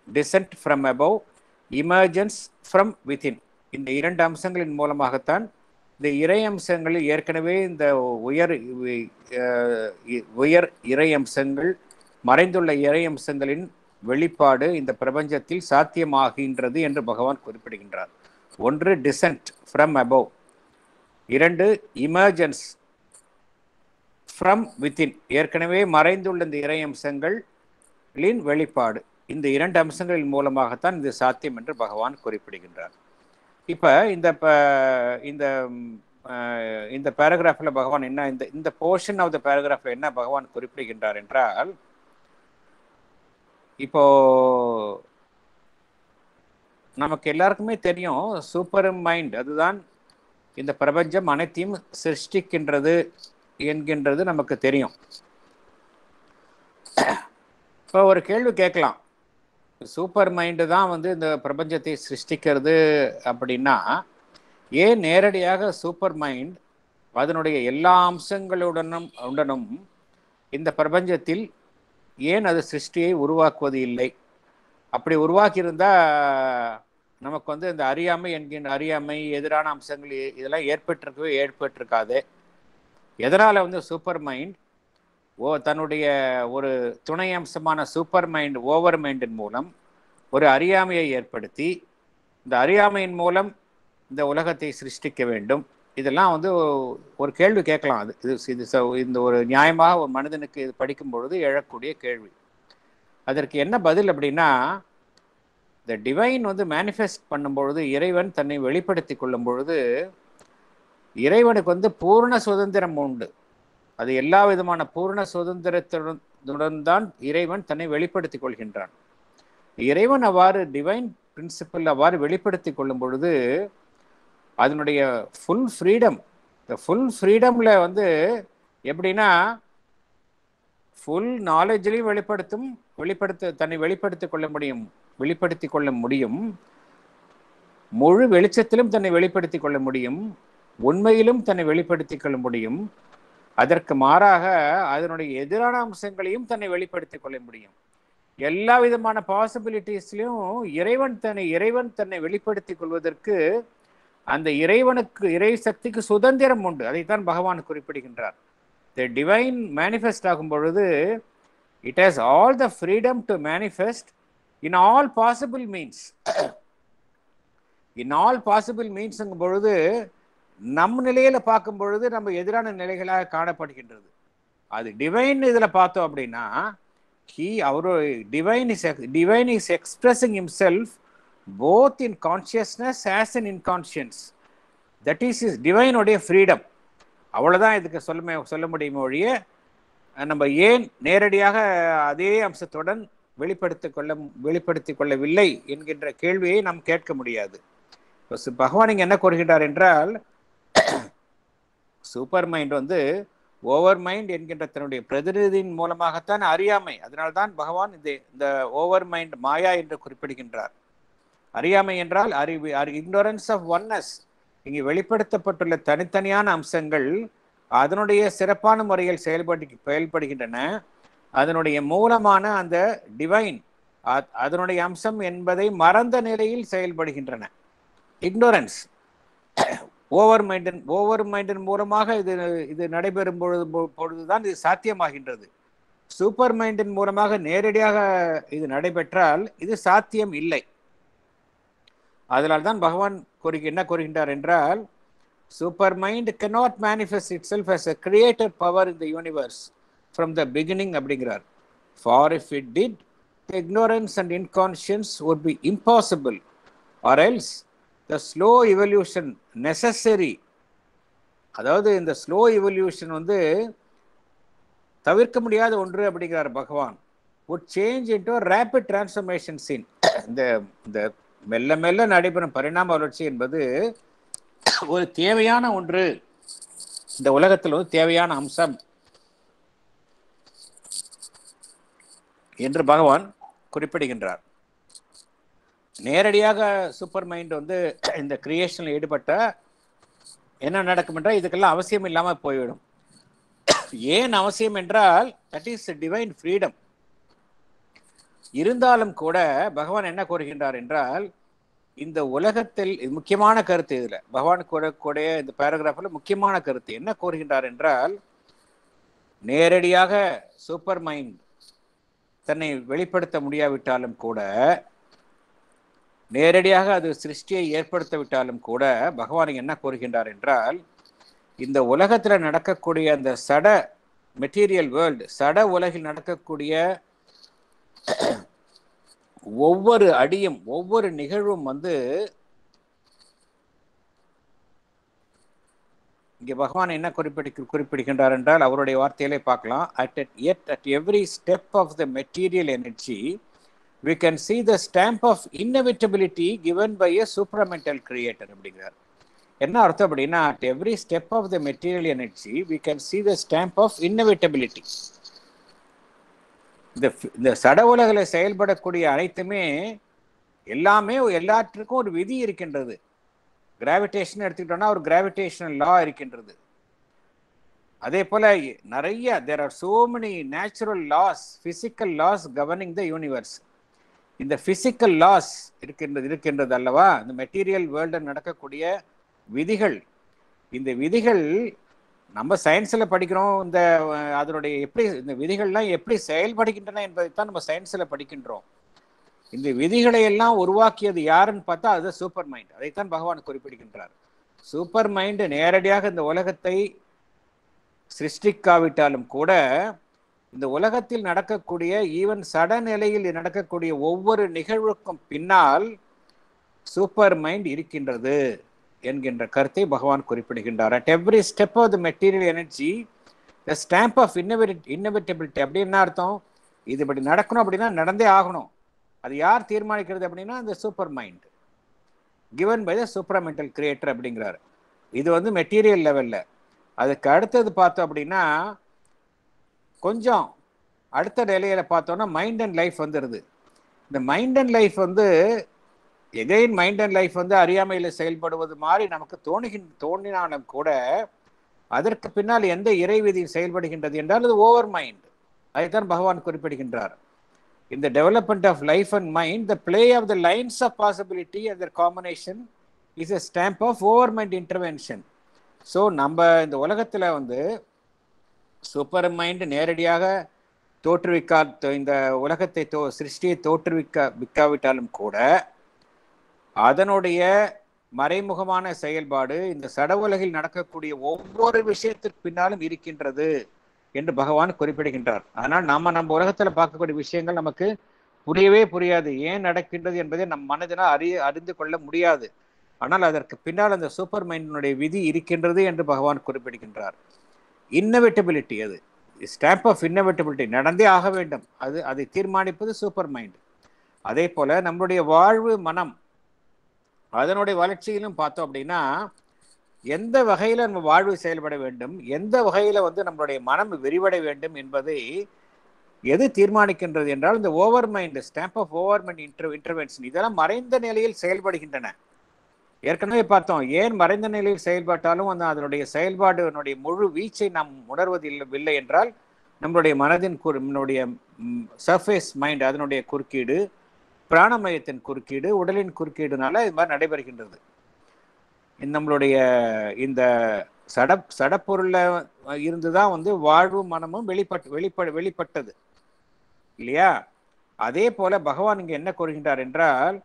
descent from above emergence from within இந்த இரண்டு அம்சங்களின் மூலமாகத்தான் இந்த இறை அம்சங்களில் ஏற்கனவே இந்த உயர் உயர் இறை அம்சங்கள் மறைந்துள்ள இறை அம்சங்களின் வெளிப்பாடு இந்த பிரபஞ்சத்தில் சாத்தியமாகின்றது என்று பகவான் குறிப்பிடுகின்றார். ஒன்று டிசன்ட் ஃப்ரம் அபவ் இரண்டு இமர்ஜென்ஸ் ஃப்ரம் வித்தின் ஏற்கனவே மறைந்துள்ள இந்த இறை அம்சங்களின் வெளிப்பாடு. இந்த இரண்டு அம்சங்களின் மூலமாகத்தான் இது சாத்தியம் என்று பகவான் குறிப்பிடுகின்றார். இப்போ இந்த இந்த இந்த பேராகிராஃபில் பகவான் என்ன இந்த இந்த போர்ஷன் ஆஃப் த பேராகிராஃபில் என்ன பகவான் குறிப்பிடுகின்றார் என்றால் இப்போ நமக்கு எல்லாருக்குமே தெரியும் சூப்பர் மைண்ட் அதுதான் இந்த பிரபஞ்சம் அனைத்தையும் சிருஷ்டிக்கின்றது என்கின்றது நமக்கு தெரியும். இப்போ ஒரு கேள்வி கேட்கலாம். சூப்பர் மைண்டு தான் வந்து இந்த பிரபஞ்சத்தை சிருஷ்டிக்கிறது அப்படின்னா ஏன் நேரடியாக சூப்பர் மைண்ட் அதனுடைய எல்லா அம்சங்களுடனும் உடனும் இந்த பிரபஞ்சத்தில் ஏன் அது சிருஷ்டியை உருவாக்குவது இல்லை? அப்படி உருவாக்கியிருந்தா நமக்கு வந்து இந்த அறியாமை என்கின்ற அறியாமை எதிரான அம்சங்கள் இதெல்லாம் ஏற்பட்டிருக்கவே ஏற்பட்டிருக்காது. எதனால் வந்து சூப்பர் மைண்ட் ஓ தன்னுடைய ஒரு துணை அம்சமான சூப்பர் மைண்ட் ஓவர் மைண்டின் மூலம் ஒரு அறியாமையை ஏற்படுத்தி இந்த அறியாமையின் மூலம் இந்த உலகத்தை சிருஷ்டிக்க வேண்டும். இதெல்லாம் வந்து ஒரு கேள்வி கேட்கலாம். அது இது இது ச- இந்த ஒரு நியாயமாக ஒரு மனிதனுக்கு இது படிக்கும் பொழுது எழக்கூடிய கேள்வி. அதற்கு என்ன பதில் அப்படின்னா இந்த டிவைன் வந்து மேனிஃபெஸ்ட் பண்ணும்பொழுது இறைவன் தன்னை வெளிப்படுத்தி கொள்ளும் பொழுது இறைவனுக்கு வந்து பூர்ண சுதந்திரம் உண்டு. அது எல்லா விதமான பூர்ண சுதந்திரத்துடன் தான் இறைவன் தன்னை வெளிப்படுத்திக் கொள்கின்றான். இறைவன் அவ்வாறு டிவைன் பிரின்சிபல் அவ்வாறு வெளிப்படுத்தி கொள்ளும் பொழுது அதனுடைய ஃபுல் ஃப்ரீடம் இந்த ஃபுல் ஃப்ரீடமில் வந்து எப்படின்னா ஃபுல் நாலேஜ்லையும் வெளிப்படுத்தும் வெளிப்படுத்த தன்னை வெளிப்படுத்திக் கொள்ள முடியும் வெளிப்படுத்திக் கொள்ள முடியும். முழு வெளிச்சத்திலும் தன்னை வெளிப்படுத்திக் கொள்ள முடியும். உண்மையிலும் தன்னை வெளிப்படுத்திக் கொள்ள முடியும். அதற்கு மாறாக அதனுடைய எதிரான அம்சங்களையும் தன்னை வெளிப்படுத்திக் கொள்ள முடியும். எல்லா விதமான பாசிபிலிட்டிஸ்லையும் இறைவன் தன்னை இறைவன் தன்னை வெளிப்படுத்திக் கொள்வதற்கு அந்த இறைவனுக்கு இறை சக்திக்கு சுதந்திரம் உண்டு. அதைத்தான் பகவான் குறிப்பிடுகின்றார். த டிவைன் மேனிஃபெஸ்ட் ஆகும் பொழுது it has all the freedom to manifest in all possible means in all possible மீன்ஸுங்கும் பொழுது நம் நிலையில பார்க்கும் பொழுது நம்ம எதிரான நிலைகளாக காணப்படுகின்றது. அது டிவைன் இதில் பார்த்தோம் அப்படின்னா ஹீ அவரோ divine is divine is expressing self both in consciousness as in inconscience that is is டிவைனுடைய freedom அவ்வளோதான் இதுக்கு சொல்ல சொல்ல முடியுமே ஒழிய நம்ம ஏன் நேரடியாக அதே அம்சத்துடன் வெளிப்படுத்திக் கொள்ள வெளிப்படுத்திக் கொள்ளவில்லை என்கின்ற கேள்வியை நாம் கேட்க முடியாது. பகவான் இங்கே என்ன கூறுகின்றார் என்றால் சூப்பர் மைண்ட் வந்து ஓவர் மைண்ட் என்கின்ற தன்னுடைய பிரதிநிதியின் மூலமாகத்தான் அறியாமை. அதனால்தான் பகவான் இந்த இந்த ஓவர் மைண்ட் மாயா என்று குறிப்பிடுகின்றார். அறியாமை என்றால் அறிவு இக்னோரன்ஸ் ஆஃப் ஒன்னஸ். இங்கு வெளிப்படுத்தப்பட்டுள்ள தனித்தனியான அம்சங்கள் அதனுடைய சிறப்பான முறையில் செயல்படு செயல்படுகின்றன. அதனுடைய மூலமான அந்த டிவைன் அதனுடைய அம்சம் என்பதை மறந்த நிலையில் செயல்படுகின்றன. இக்னோரன்ஸ் ஓவர் மைண்டன் ஓவர் மைண்டன் மூலமாக இது இது நடைபெறும் பொழுது பொழுதுதான் இது சாத்தியமாகின்றது. சூப்பர் மைண்டின் மூலமாக நேரடியாக இது நடைபெற்றால் இது சாத்தியம் இல்லை. அதனால் தான் பகவான் கூறி என்ன கூறுகின்றார் என்றால் supermind cannot manifest itself as a creator power in the universe from the beginning அப்படிங்கிறார். For if it did ignorance and inconscience would be impossible or else the slow evolution necessary அதாவது இந்த ஸ்லோ இவல்யூஷன் வந்து தவிர்க்க முடியாத ஒன்று அப்படிங்கிறார் Bhagavan. Would change into rapid transformation seen இந்த இந்த மெல்ல மெல்ல நடைபெறும் பரிணாம வளர்ச்சி என்பது ஒரு தேவையான ஒன்று. இந்த உலகத்தில் வந்து தேவையான அம்சம். என்று பகவான் குறிப்பிடுகின்றார். நேரடியாக சூப்பர் மைண்ட் வந்து இந்த கிரியேஷனில் ஈடுபட்ட என்ன நடக்கும் என்றால் இதுக்கெல்லாம் அவசியம் இல்லாமல் போய்விடும். ஏன் அவசியம் என்றால் தட் இஸ் டிவைன் ஃப்ரீடம் இருந்தாலும் கூட பகவான் என்ன கூறுகின்றார் என்றால் இந்த உலகத்தில் முக்கியமான கருத்து இதில். பகவான் கூறக்கூடிய இந்த பேராகிராஃபில் முக்கியமான கருத்து. என்ன கூறுகின்றார் என்றால் நேரடியாக சூப்பர் மைண்ட் தன்னை வெளிப்படுத்த முடியாவிட்டாலும் கூட நேரடியாக அது சிருஷ்டியை ஏற்படுத்தவிட்டாலும் கூட பகவான் என்ன கூறுகின்றார் என்றால் இந்த உலகத்தில் நடக்கக்கூடிய அந்த சட மெட்டீரியல் வேர்ல்டு சட உலகில் நடக்கக்கூடிய ஒவ்வொரு அடியும் ஒவ்வொரு நிகழ்வும் வந்து இங்கே பகவான் என்ன குறிப்பிடு குறிப்பிடுகின்றார் என்றால் அவருடைய வார்த்தையிலே பார்க்கலாம். At Ed at every step of the material energy we can see the stamp of inevitability given by a supramental creator அப்படிங்கிறார். என்ன அர்த்தம் அப்படின்னா at every step of the material energy we can see the stamp of inevitability இந்த இந்த சட உலகில் செயல்படக்கூடிய அனைத்துமே எல்லாமே எல்லாற்றுக்கும் ஒரு விதி இருக்கின்றது. கிராவிடேஷன் எடுத்துக்கிட்டோம்னா ஒரு கிராவிடேஷனல் லா இருக்கின்றது. அதே போல நிறைய there are so many natural laws physical laws governing the universe இந்த பிசிக்கல் லாஸ் இருக்கின்றது இருக்கின்றது அல்லவா? இந்த மெட்டீரியல் வேர்ல்டில் நடக்கக்கூடிய விதிகள். இந்த விதிகள் நம்ம சயின்ஸில் படிக்கிறோம் இந்த அதனுடைய எப்படி இந்த விதிகள்லாம் எப்படி செயல்படுகின்றன என்பதை தான் நம்ம சயின்ஸில் படிக்கின்றோம். இந்த விதிகளை எல்லாம் உருவாக்கியது யாருன்னு பார்த்தா அது சூப்பர் மைண்ட் அதைத்தான் பகவான் குறிப்பிடுகின்றார். சூப்பர் மைண்டு நேரடியாக இந்த உலகத்தை சிருஷ்டிக்காவிட்டாலும் கூட இந்த உலகத்தில் நடக்கக்கூடிய ஈவன் சடநிலையில் நடக்கக்கூடிய ஒவ்வொரு நிகழ்வுக்கும் பின்னால் சூப்பர் மைண்ட் இருக்கின்றது என்கின்ற கருத்தை பகவான் குறிப்பிடுகின்றார். At every step of the material energy the stamp of innovate inevitability அப்படி என்ன அர்த்தம்? இது இப்படி நடக்கணும் அப்படின்னா நடந்தே ஆகணும். அது யார் தீர்மானிக்கிறது அப்படின்னா அந்த supermind. Given by the supramental creator அப்படிங்கிறாரு. இது வந்து மெட்டீரியல் லெவலில் அதுக்கு அடுத்தது பார்த்தோம் அப்படின்னா கொஞ்சம் அடுத்த நிலையில பார்த்தோன்னா மைண்ட் அண்ட் லைஃப் வந்துடுது இந்த மைண்ட் அண்ட் லைஃப் வந்து எகைன் மைண்ட் அண்ட் லைஃப் வந்து அறியாமையில் செயல்படுவது மாதிரி நமக்கு தோணுகின் தோன்றினாலும் கூட அதற்கு பின்னால் எந்த இறைவிதி செயல்படுகின்றது என்றால் அது ஓவர் மைண்ட் அதைத்தான் பகவான் குறிப்பிடுகின்றார். இந்த development of life and mind the play of the lines of possibility and their combination is a stamp of overmind intervention so நம்ம இந்த உலகத்தில் வந்து சூப்பர் மைண்ட் நேரடியாக தோற்றுவிக்கா இந்த உலகத்தை தோ சிருஷ்டியை தோற்றுவிக்க விக்காவிட்டாலும் கூட அதனுடைய மறைமுகமான செயல்பாடு இந்த சட உலகில் நடக்கக்கூடிய ஒவ்வொரு விஷயத்திற்கு பின்னாலும் இருக்கின்றது என்று பகவான் குறிப்பிடுகின்றார். ஆனால் நாம நம்ம உலகத்துல பார்க்கக்கூடிய விஷயங்கள் நமக்கு புரியவே புரியாது. ஏன் நடக்கின்றது என்பதை நம் மனதினால் அறிய அறிந்து கொள்ள முடியாது. ஆனால் அதற்கு பின்னால் அந்த சூப்பர் மைண்டினுடைய விதி இருக்கின்றது என்று பகவான் குறிப்பிடுகின்றார். இன்னவெட்டபிலிட்டி அது. ஸ்டாம்ப் ஆஃப் இன்னவெட்டபிலிட்டி நடந்தே ஆக வேண்டும். அது அதை தீர்மானிப்பது சூப்பர் மைண்ட் அதே போல் நம்மளுடைய வாழ்வு மனம் அதனுடைய வளர்ச்சியிலும் பார்த்தோம் அப்படின்னா எந்த வகையில் நம்ம வாழ்வு செயல்பட வேண்டும் எந்த வகையில் வந்து நம்மளுடைய மனம் விரிவடை வேண்டும் என்பதை எது தீர்மானிக்கின்றது என்றால் இந்த overmind stamp of overmind inter intervention இதெல்லாம் மறைந்த நிலையில் செயல்படுகின்றன. ஏற்கனவே பார்த்தோம் ஏன் மறைந்த நிலையில் செயல்பட்டாலும் அந்த அதனுடைய செயல்பாடுனுடைய முழு வீச்சை நாம் உணர்வதில்லை என்றால் நம்மளுடைய மனதின் குறு நம்மளுடைய சர்ஃபேஸ் மைண்ட் அதனுடைய குறுக்கீடு பிராணமயத்தின் குறுக்கீடு உடலின் குறுக்கீடுனால இது மாதிரி நடைபெறுகின்றது. நம்மளுடைய இந்த சட சடப்பொருளில் இருந்து தான் வந்து வாழ்வும் மனமும் வெளிப்பட்டு வெளிப்பட வெளிப்பட்டது. இல்லையா? அதே போல பகவான் இங்கே என்ன கூறுகின்றார் என்றால்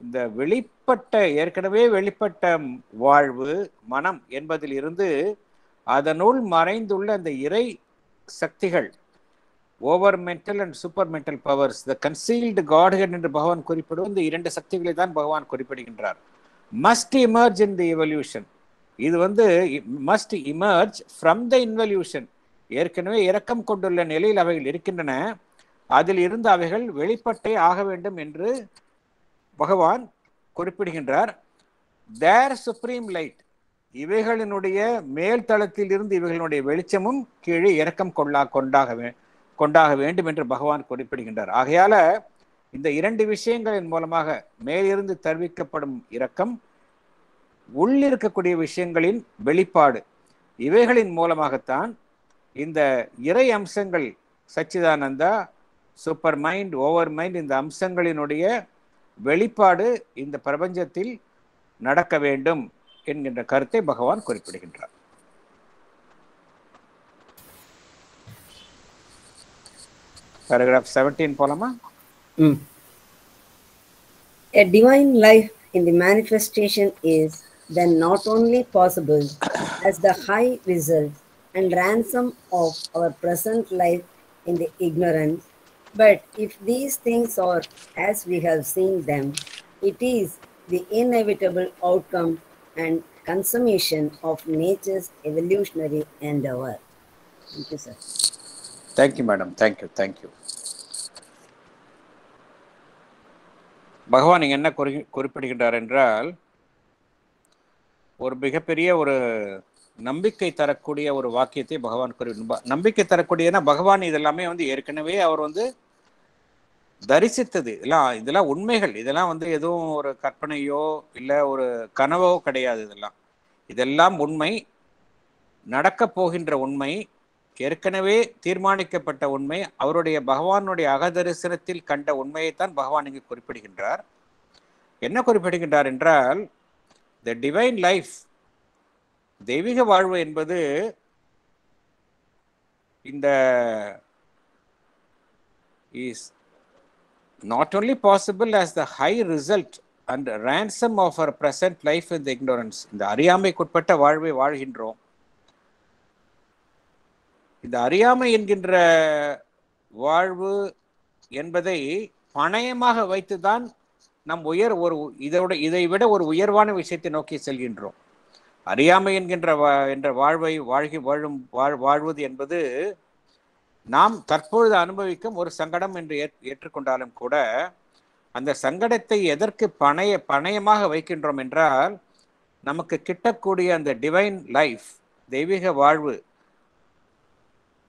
இந்த வெளிப்பட்ட ஏற்கனவே வெளிப்பட்ட வாழ்வு மனம் என்பதில் இருந்து அதனுள் மறைந்துள்ள அந்த இறை சக்திகள் over mental and super mental powers the concealed godhead என்று பகவான் குறிப்பிடும் இந்த இரண்டு சக்திகளை தான் பகவான் குறிப்பிடுகின்றார். Must emerge in the evolution இது வந்து must emerge from the involution ஏற்கனவே இரக்கம் கொண்டுள்ள நிலையில் அவைகள் இருக்கின்றன. அதில் இருந்து அவைகள் வெளிப்பட்டே ஆக வேண்டும் என்று பகவான் குறிப்பிடுகின்றார் தேர் சுப்ரீம் லைட் இவைகளினுடைய மேல் தளத்தில் இருந்து இவைகளினுடைய வெளிச்சமும் கீழே இறக்கம் கொள்ளா கொண்டாக கொண்டாக வேண்டும் என்று பகவான் குறிப்பிடுகின்றார். ஆகையால இந்த இரண்டு விஷயங்களின் மூலமாக மேலிருந்து தெரிவிக்கப்படும் இரக்கம் உள்ளிருக்கக்கூடிய விஷயங்களின் வெளிப்பாடு. இவைகளின் மூலமாகத்தான் இந்த இறை அம்சங்கள் Sachchidananda super mind over mind இந்த அம்சங்களினுடைய வெளிப்பாடு இந்த பிரபஞ்சத்தில் நடக்க வேண்டும் என்கின்ற கருத்தை பகவான் குறிப்பிடுகின்றார் பேராகிராஃப் செவன்டீன் போலாமா
Mm. A divine life in the manifestation is then not only possible as the high result and ransom of our present life in the ignorance, but if these things are as we have seen them, it is the inevitable outcome and consummation of nature's evolutionary endeavor. Thank you, sir.
Thank you, madam. Thank you. Thank you. பகவான் இங்க என்ன குறி குறிப்பிடுகின்றார் என்றால் ஒரு மிகப்பெரிய ஒரு நம்பிக்கை தரக்கூடிய ஒரு வாக்கியத்தை பகவான் குறி நம்பிக்கை தரக்கூடியனா பகவான் இதெல்லாமே வந்து ஏற்கனவே அவர் வந்து தரிசித்தது. இதெல்லாம் இதெல்லாம் உண்மைகள். இதெல்லாம் வந்து எதுவும் ஒரு கற்பனையோ இல்லை ஒரு கனவோ கிடையாது இதெல்லாம். இதெல்லாம் உண்மை. நடக்கப் போகின்ற உண்மை. ஏற்கனவே தீர்மானிக்கப்பட்ட உண்மை. அவருடைய பகவானுடைய அகதரிசனத்தில் கண்ட உண்மையைத்தான் பகவான் இங்கு குறிப்பிடுகின்றார். என்ன குறிப்பிடுகின்றார் என்றால் த டிவைன் லைஃப் தெய்வீக வாழ்வு என்பது இந்த is not only possible as the high result and ransom of our present life in the ignorance இந்த அறியாமைக்குட்பட்ட வாழ்வை வாழ்கின்றோம். இந்த அறியாமை என்கின்ற வாழ்வு என்பதை பணயமாக வைத்துதான் நம் உயர் ஒரு இதோட இதை விட ஒரு உயர்வான விஷயத்தை நோக்கி செல்கின்றோம். அறியாமை என்கின்ற என்ற வாழ்வை வாழ்கி வாழும் வாழ் வாழ்வது என்பது நாம் தற்பொழுது அனுபவிக்கும் ஒரு சங்கடம் என்று ஏற்றுக்கொண்டாலும் கூட அந்த சங்கடத்தை எதற்கு பணைய பணயமாக வைக்கின்றோம் என்றால் நமக்கு கிட்டக்கூடிய அந்த டிவைன் லைஃப் தெய்வீக வாழ்வு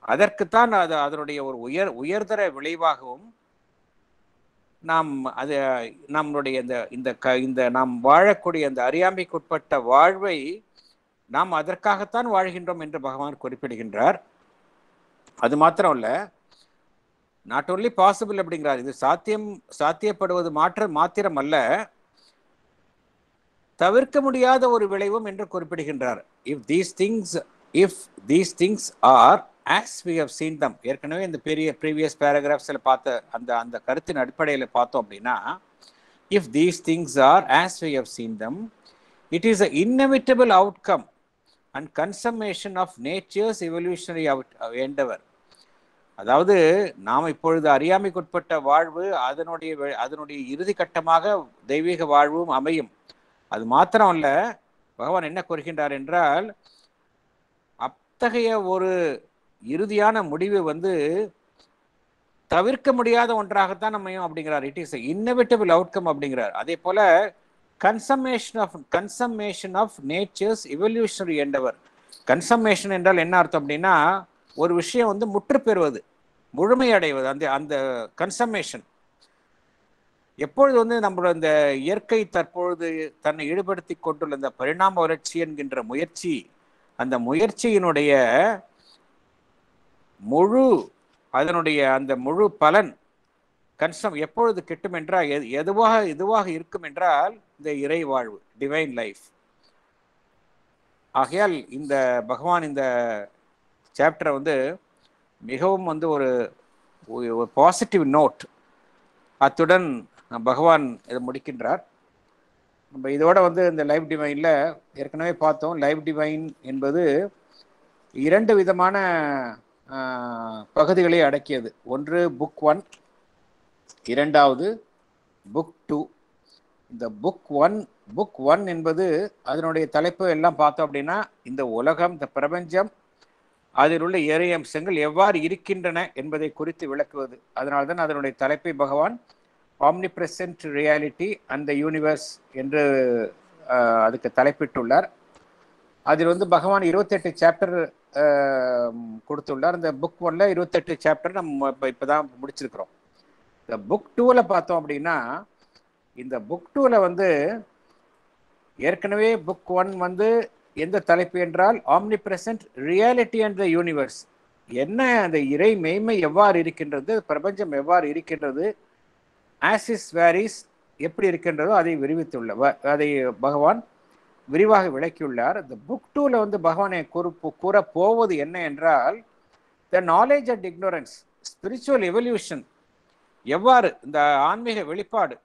அதற்குத்தான் அது அதனுடைய ஒரு உயர் உயர்தர விளைவாகவும் நாம் அது நம்மளுடைய இந்த இந்த க இந்த நாம் வாழக்கூடிய அந்த அறியாமைக்குட்பட்ட வாழ்வை நாம் அதற்காகத்தான் வாழ்கின்றோம் என்று பகவான் குறிப்பிடுகின்றார். அது மாத்திரம் அல்ல நாட் ஓன்லி பாசிபிள் அப்படிங்கிறார் இது சாத்தியம் சாத்தியப்படுவது மாற்ற மாத்திரம் அல்ல தவிர்க்க முடியாத ஒரு விளைவும் என்று குறிப்பிடுகின்றார். If these things if these things are as we have seen them ஏற்கனவே இந்த பெரிய ப்ரீவியஸ் பேராகிராஃப்ஸில் பார்த்த அந்த அந்த கருத்தின் அடிப்படையில் பார்த்தோம் அப்படின்னா if these things are as we have seen them it is a inevitable outcome and consummation of nature's evolutionary out endeavour அதாவது நாம் இப்பொழுது அறியாமைக்குட்பட்ட வாழ்வு அதனுடைய அதனுடைய இறுதி கட்டமாக தெய்வீக வாழ்வும் அமையும். அது மாத்திரம் அல்ல பகவான் என்ன கூறுகின்றார் என்றால் அத்தகைய ஒரு இறுதியான முடிவு வந்து தவிர்க்க முடியாத ஒன்றாகத்தான் அமையும் அப்படிங்கிறார். இட் இஸ் இன்னவிட்டபிள் அவுட்கம் அப்படிங்கிறார். அதே போல consummation of consummation of nature's evolutionary endeavour consummation என்றால் என்ன அர்த்தம் அப்படின்னா ஒரு விஷயம் வந்து முற்று பெறுவது முழுமையடைவது அந்த அந்த கன்சமேஷன் எப்பொழுது வந்து நம்மளோட இந்த இயற்கை தற்பொழுது தன்னை ஈடுபடுத்தி கொண்டுள்ள இந்த பரிணாம வளர்ச்சி என்கின்ற முயற்சி அந்த முயற்சியினுடைய முழு அதனுடைய அந்த முழு பலன் கன்சம் எப்பொழுது கிட்டும் என்றால் எது எதுவாக எதுவாக இருக்கும் என்றால் இந்த இறை வாழ்வு டிவைன் லைஃப் ஆகையால் இந்த பகவான் இந்த சாப்டரை வந்து மிகவும் வந்து ஒரு ஒரு பாசிட்டிவ் நோட் அத்துடன் பகவான் இதை முடிக்கின்றார். நம்ம இதோட வந்து இந்த லைவ் டிவைனில் ஏற்கனவே பார்த்தோம். லைவ் டிவைன் என்பது இரண்டு விதமான பகுதிகளை அடக்கியது. ஒன்று புக் ஒன் இரண்டாவது புக் டூ இந்த புக் ஒன் புக் ஒன் என்பது அதனுடைய தலைப்பு எல்லாம் பார்த்தோம் அப்படின்னா இந்த உலகம் இந்த பிரபஞ்சம் அதில் உள்ள ஏறைய அம்சங்கள் எவ்வாறு இருக்கின்றன என்பதை குறித்து விளக்குவது. அதனால் தான் அதனுடைய தலைப்பை பகவான் ஆம்னி பிரசன்ட் ரியாலிட்டி அந்த யூனிவர்ஸ் என்று அதுக்கு தலைப்பிட்டுள்ளார். அதில் வந்து பகவான் இருபத்தெட்டு சாப்டர் கொடுத்துள்ளார். இந்த புக் ஒன்ல இருபத்தெட்டு சாப்டர் நம்ம இப்போ இப்போ தான் முடிச்சிருக்கிறோம். இந்த புக் டூவில் பார்த்தோம் அப்படின்னா இந்த புக் டூவில் வந்து ஏற்கனவே புக் ஒன் வந்து எந்த தலைப்பு என்றால் omnipresent reality and the universe என்ன அந்த இறை மெய்மை எவ்வாறு இருக்கின்றது பிரபஞ்சம் எவ்வாறு இருக்கின்றது ஆசிஸ் வேரிஸ் எப்படி இருக்கின்றதோ அதை விரிவித்துள்ள அதை பகவான் விரிவாக விளக்கியுள்ளார். இந்த புக் டூவில் வந்து பகவானை கூறு கூற போவது என்ன என்றால் the knowledge and ignorance spiritual evolution எவ்வாறு இந்த ஆன்மீக வெளிப்பாடு?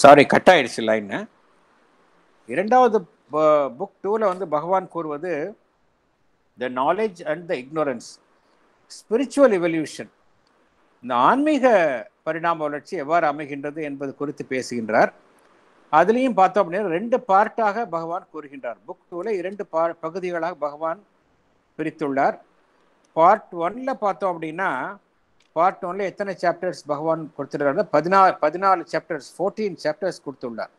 சாரி கட் ஆயிடுச்சு லைன்னு இரண்டாவது புக் டூவில் வந்து பகவான் கூறுவது the knowledge and the ignorance spiritual evolution இந்த ஆன்மீக பரிணாம வளர்ச்சி எவ்வாறு அமைகின்றது என்பது குறித்து பேசுகின்றார். அதுலேயும் பார்த்தோம் அப்படின்னா ரெண்டு பார்ட்டாக பகவான் கூறுகின்றார். புக் டூவில் இரண்டு பா பகுதிகளாக பகவான் பிரித்துள்ளார். பார்ட் ஒன்ல பார்த்தோம் அப்படின்னா பார்ட் ஒன்ல எத்தனை சாப்டர்ஸ் பகவான் கொடுத்துருக்காரு பதினாறு பதினாலு சாப்டர்ஸ் ஃபோர்டீன் சாப்டர்ஸ் கொடுத்துள்ளார்.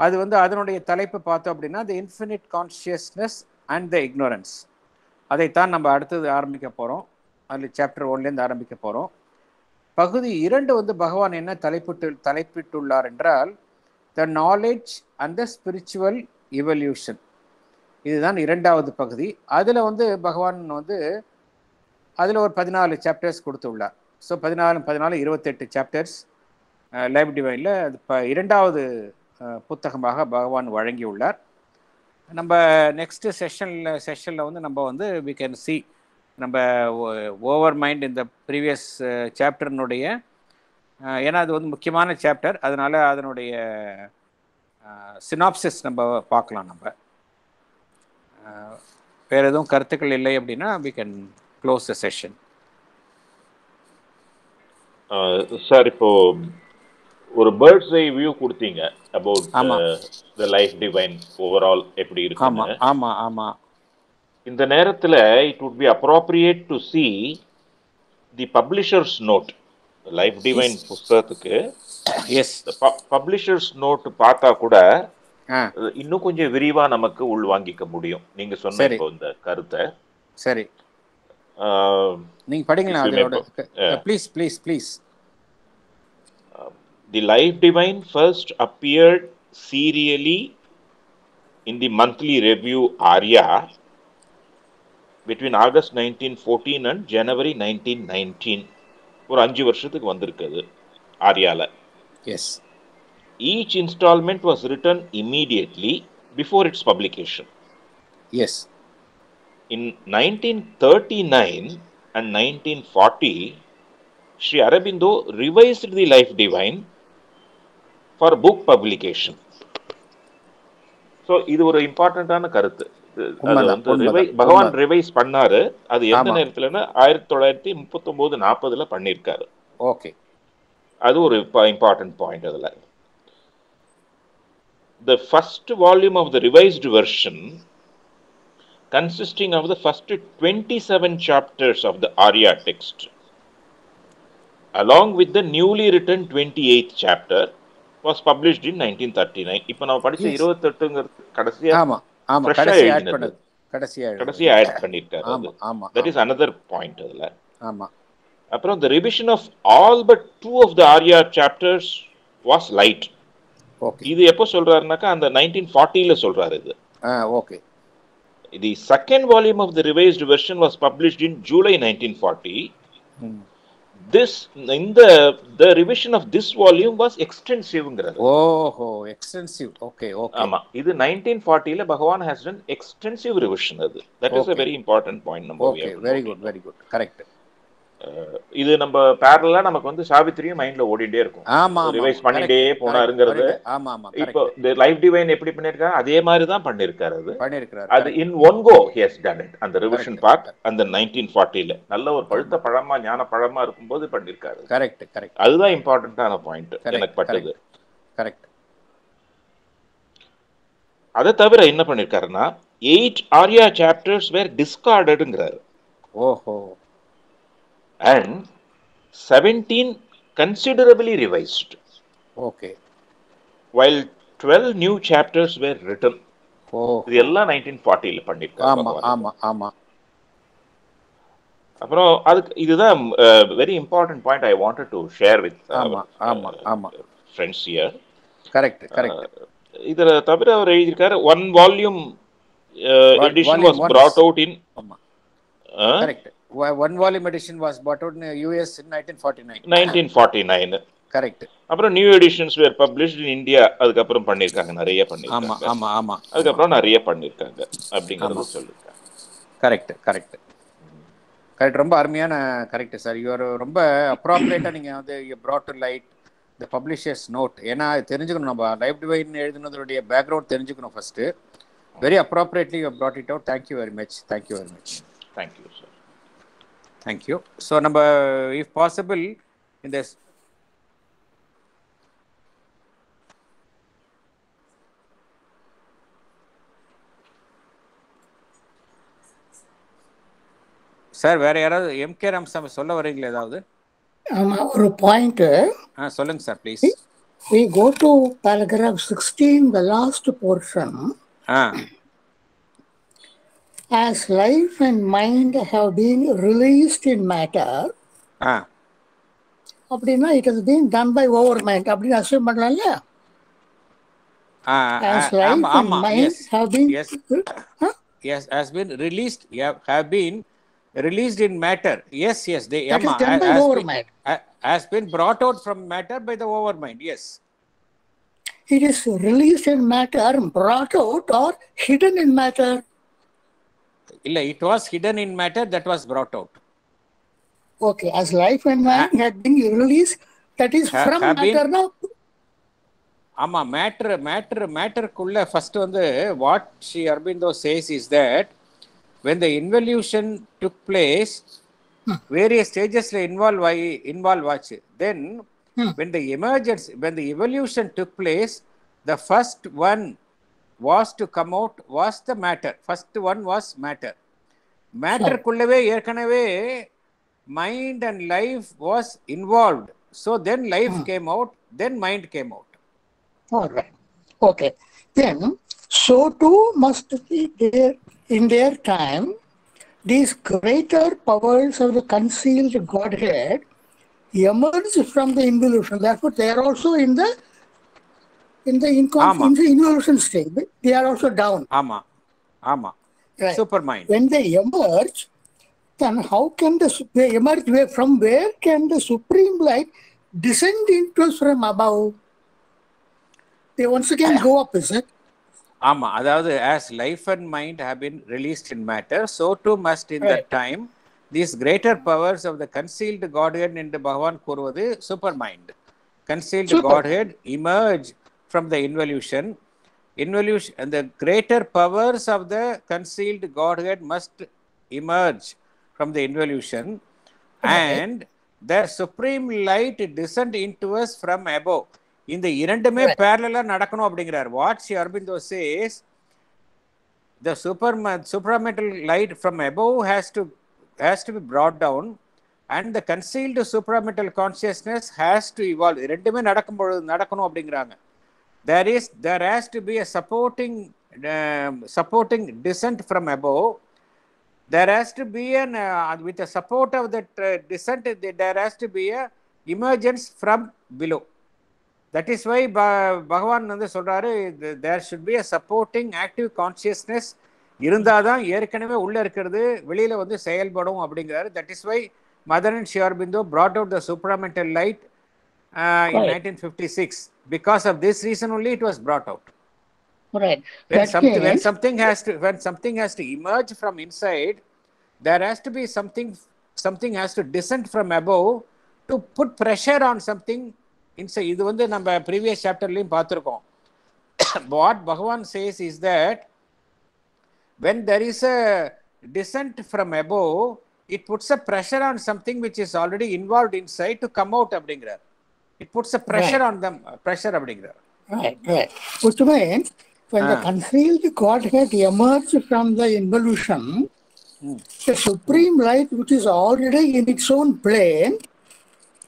அது வந்து அதனுடைய தலைப்பு பார்த்தோம் அப்படின்னா the infinite consciousness and the ignorance அதைத்தான் நம்ம அடுத்தது ஆரம்பிக்க போகிறோம் அதில் சாப்டர் ஒன்லேருந்து ஆரம்பிக்க போகிறோம் பகுதி இரண்டு வந்து பகவான் என்ன தலைப்பிட்டு தலைப்பிட்டுள்ளார் என்றால் the knowledge and the spiritual evolution இதுதான் இரண்டாவது பகுதி. அதில் வந்து பகவான் வந்து அதில் ஒரு பதினாலு சாப்டர்ஸ் கொடுத்துள்ளார். ஸோ பதினாலு பதினாலு இருபத்தெட்டு சாப்டர்ஸ் லைப் டிவைனில் அது இப்போ இரண்டாவது புத்தகமாக பகவான் வழங்கியுள்ளார். நம்ம நெக்ஸ்ட்டு செஷனில் செஷனில் வந்து நம்ம வந்து வி கேன் சி நம்ம ஓவர் மைண்ட் இந்த ப்ரீவியஸ் சாப்டர்னுடைய ஏன்னா அது வந்து முக்கியமான சாப்டர் அதனால் அதனுடைய சினாப்சிஸ் நம்ம பார்க்கலாம் நம்ம. வேறு எதுவும் கருத்துக்கள் இல்லை அப்படின்னா we can close the session
sir இப்போது ஒரு பேர்ட்ஸ் ஐ வியூ கொடுத்தீங்க about the life divine overall எப்படி
ஆமா
இருக்கு
ஆமா ஆமா.
இந்த நேரத்துல it would be appropriate to see the publisher's note life divine புஸ்தகத்துக்கு.
Yes
publishers note பார்த்தா கூட இன்னும் கொஞ்சம் விரிவா நமக்கு உள்வாங்கிக்க முடியும். நீங்க சொன்ன. இப்போ இந்த கருத்தை.
சரி. நீங்க படிங்களா. Please please please
The Life Divine first appeared serially in the monthly review Arya between August 1914 and January 1919. ஒரு அஞ்சு வருஷத்துக்கு வந்திருக்குது ஆர்யால
as
each installment was written immediately before its publication
as
In 1939 and 1940, Sri Aurobindo revised the Life Divine for book publication so இது ஒரு இம்பார்ட்டண்ட்டான கருத்து. பகவான். Revise பண்ணாரு. அது எந்த. நேரத்துலன்னா ஆயிரத்தி தொள்ளாயிரத்தி முப்பத்தொம்போது நாற்பதுல பண்ணியிருக்காரு
ஓகே.
அது ஒரு இம்பார்ட்டன்ட் பாயிண்ட் அதில். The first volume of the revised version consisting of the first 27 chapters of the Arya text along with the newly written 28th chapter was published in 1939 இப்போ நம்ம படிச்ச. இருபத்தெட்டுங்கிறது கடைசியா
ஆமா ஆமா.
fresh ஆ
கடைசி ஆட். பண்ணது. கடைசியா.
கடைசியா ஆட் பண்ணிருக்காரு
ஆமா ஆமா
தட் இஸ் அனதர் பாயிண்ட் அதுல.
ஆமா.
அப்புறம் the revision of all but two of the Arya chapters was light.
Okay
இது எப்போ சொல்றாருனாக்கா அந்த நைன்டீன் ஃபார்ட்டியில் சொல்றாரு இது.
ஆ okay
the second volume of the revised version was published in July nineteen forty this இந்த the revision of this volume was எக்ஸ்டென்சிவ்ங்கிறது
ஓஹோ extensive okay okay
ஆமா இது நைன்டீன் ஃபார்ட்டியில் Bhagavan has done extensive revision அது. That is a
Okay.
Very important point நம்ம
okay very good very good correct
இது நம்ம பேரலா நமக்கு வந்து சாவித்திரியும் மைண்ட்ல ஓடிட்டே இருக்கும்.
ஆமா
ரிவைஸ் பண்ணிட்டே போனாருங்கிறது.
ஆமா ஆமா.
இப்போ இந்த லைஃப் டிவைன் எப்படி பண்ணிருக்காரு அதே மாதிரி தான் பண்ணிருக்காரு அது.
பண்ணிருக்கிறார்.
அது in one go he's done it அந்த ரிவிஷன் பார்ட் அந்த நைன்டீன் ஃபார்ட்டில நல்ல ஒரு பழுத்த பழமா ஞான பழமா இருக்கும்போது பண்ணிருக்காரு.
கரெக்ட் கரெக்ட்
அதுதான் இம்பார்ட்டன்டான பாயிண்ட் எனக்கு பட்டது.
கரெக்ட்
அதை தவிர என்ன பண்ணிருக்காருன்னா எயிட் ஆர்யா சாப்டர்ஸ் வேர் டிஸ்கார்டடுங்கிறாரு
ஓஹோ.
Seventeen considerably revised
okay
while twelve new chapters were written
oh
இது எல்லாம் நைன்டீன் ஃபார்ட்டியில்
ஆமா
அப்புறம் அதுக்கு இதுதான் very important point I wanted
to share with
friends here
correct correct
இதுல தவிர அவர் எழுதியிருக்காரு one
volume
edition
was
out in
ஆமா. Correct one volume edition was out in US in 1949
nineteen forty nine
correct
அப்புறம் new editions were published in India அதுக்கப்புறம் பண்ணியிருக்காங்க நிறைய
ஆமா
பண்ணியிருக்காங்க.
ஆமா ஆமா
அதுக்கப்புறம் நிறைய பண்ணியிருக்காங்க அப்படிங்கறது சொல்லியிருக்காங்க.
கரெக்ட் கரெக்ட் கரெக்ட் ரொம்ப அருமையான கரெக்ட் சார் யூஆர் ரொம்ப அப்ராப்ரியேட்டாக நீங்கள் வந்து you brought to light the publisher's note ஏன்னா தெரிஞ்சுக்கணும். நம்ம லைஃப் டிவைன் எழுதுனதுடைய பேக்ரவுண்ட் தெரிஞ்சுக்கணும் first very appropriately you brought it out thank you very much thank you
very much
thank you thank you so நம்ம இஃப் பாசிபிள் இந்த sir வேற யாராவது MK Ramasamy சொல்ல வரீங்களா ஏதாவது?
ஆமா ஒரு பாயிண்ட்
ஆ சொல்லுங்க sir please
we go to paragraph 16 the last portion.
Ah.
as life and mind have been released in matter
ஆ
அப்படின்னா it has been done by over mind அப்படின்னு அசியூம் பண்ணலாம்ல
ஆ
as
ஆ,
life
ஆமா
and
ஆமா
mind
as
have been
yes yes has been released have, have been released in matter yes yes they
That is
ஆமா,
done by
has
over
been-
mind.
ha- has been brought out from matter by the over mind yes
it is released in matter brought out or hidden in matter
இல்ல it was hidden in matter that was brought out.
Okay as life and mind had been released that is
Ha-
from
have been-
matter now.
ஆமா matter matter மேட்டருக்குள்ள first வந்து what Sri Aurobindo says is that when the involution took place various ஸ்டேஜஸ்ல involve ஆகி involve ஆச்சு. Then when the emergence when the evolution took place the first one Was to come out was the matter first one was matter மேட்டருக்குள்ளவே ஏற்கனவே mind and life was involved so then life came out then mind came out
All right. Okay. Then, so too must be there in their time these greater powers of the concealed Godhead emerge from the involution. Therefore, they are also in the in the, incon-
Ama.
in the involution stage. They are also down.
ஆமா ஆமா
Right.
Super mind
When they emerge, then how can the su- they emerge? Where, from where can the supreme light descend into us from above? They once again go up, is it?
ஆமா அதாவது as life and mind have been released in matter so too must in that
Right.
time these greater powers of the concealed godhead என்று பகவான் கூறுவது super mind concealed
Super.
Godhead emerge from the involution. Involution and the greater powers of the concealed Godhead must emerge from the involution, and their supreme light descend into us from above. இந்த இரண்டுமே
Right.
பேரலா நடக்கணும் அப்படிங்கிறார் what Sri Aurobindo says the super supramental light from above has to has to be brought down and the concealed supramental consciousness has to evolve ரெண்டுமே நடக்கும் பொழுது நடக்கணும் அப்படிங்கிறாங்க There is there has to be a supporting um, supporting descent from above there has to be an uh, with the support of that uh, descent there has to be a emergence from below that is வை பகவான் வந்து சொல்றாரு there should be a supporting active consciousness இருந்தால் தான் ஏற்கனவே உள்ள இருக்கிறது வெளியில வந்து செயல்படும் அப்படிங்கிறாரு that is why mother and ஷியார்பிந்தோ brought out the supramental light uh, in
Right.
1956 because of this reason only it was brought out
Right.
when,
That
something, when
means,
something has to when something has to emerge from inside there has to be something something has to descend from above to put pressure on something inside இது வந்து நம்ம previous சாப்டர்லையும் பார்த்துருக்கோம் what Bhagavan says is that when there is a descent from above it puts a pressure on something which is already involved inside to come out அப்படிங்கிறார் it puts a pressure on them pressure அப்படிங்கிறார்
right, right. Which means, when the
Ah.
concealed Godhead emerged from the involution, the supreme light, which is already in its own plane,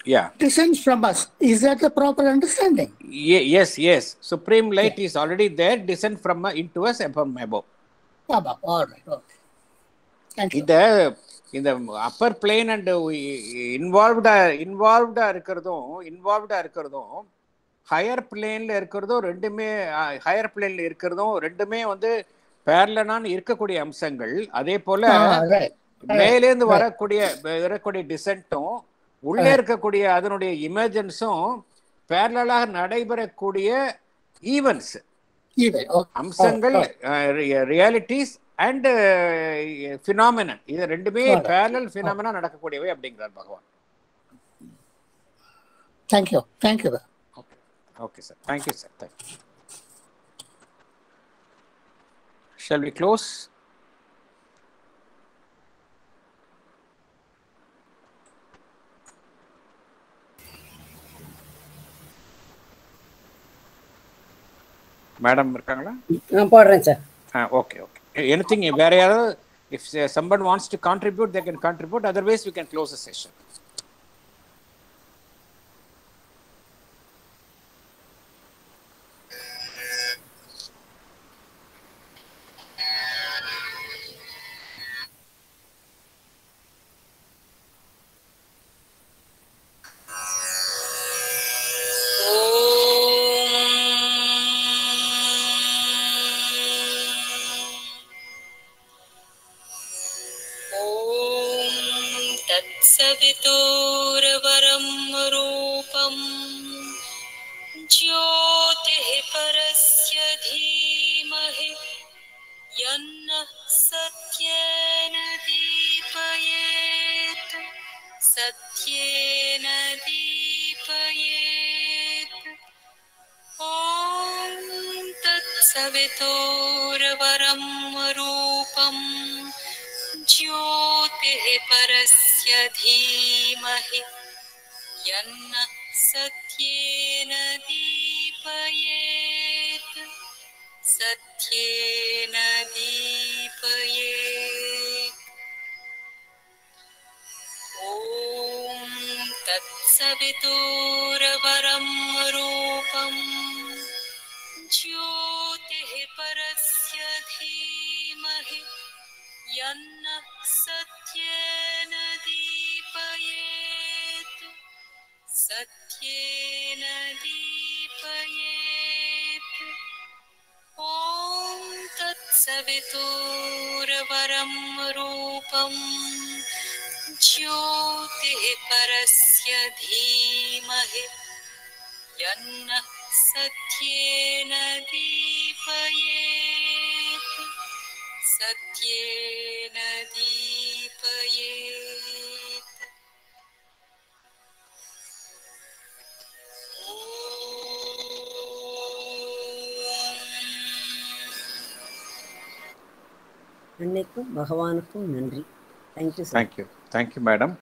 yeah
descends from us. Is that the proper understanding?
Ye- yes, yes. Supreme light is already there, descend from uh, into us from above.
Above. All right. Okay. Thank you.
இந்த இந்த upper plane and இன்வால்வ்டா இன்வால்வ்டா இருக்கிறதும் இன்வால்வ்டா இருக்கிறதும் higher பிளேன்ல இருக்கிறதும் ரெண்டுமே higher பிளேன்ல இருக்கிறதும் ரெண்டுமே வந்து பேரலனான்னு இருக்கக்கூடிய அம்சங்கள் அதே போல
Right.
வரக்கூடிய வரக்கூடிய டிசென்ட்டும் உள்ளே இருக்கக்கூடிய அதனுடைய இமேஜன்ஸும் பேரலாக நடைபெறக்கூடிய ஈவென்ட்ஸ். அம்சங்கள். ரியாலிட்டிஸ் அண்ட் ஃபினாமினன் இது ரெண்டுமே. பேரலல் ஃபினாமினா நடக்கக்கூடியவை அப்படிங்கிறார் பகவான்.
Thank you. Thank you.
Okay sir thank you sir thank you shall we close madam இருக்காங்களா?
நான் போடுறேன் sir
Ah, okay, okay. anything, where if somebody wants to contribute, they can contribute. Otherwise, we can close the session.
பகவானுக்கும் நன்றி
thank you sir thank you
thank you madam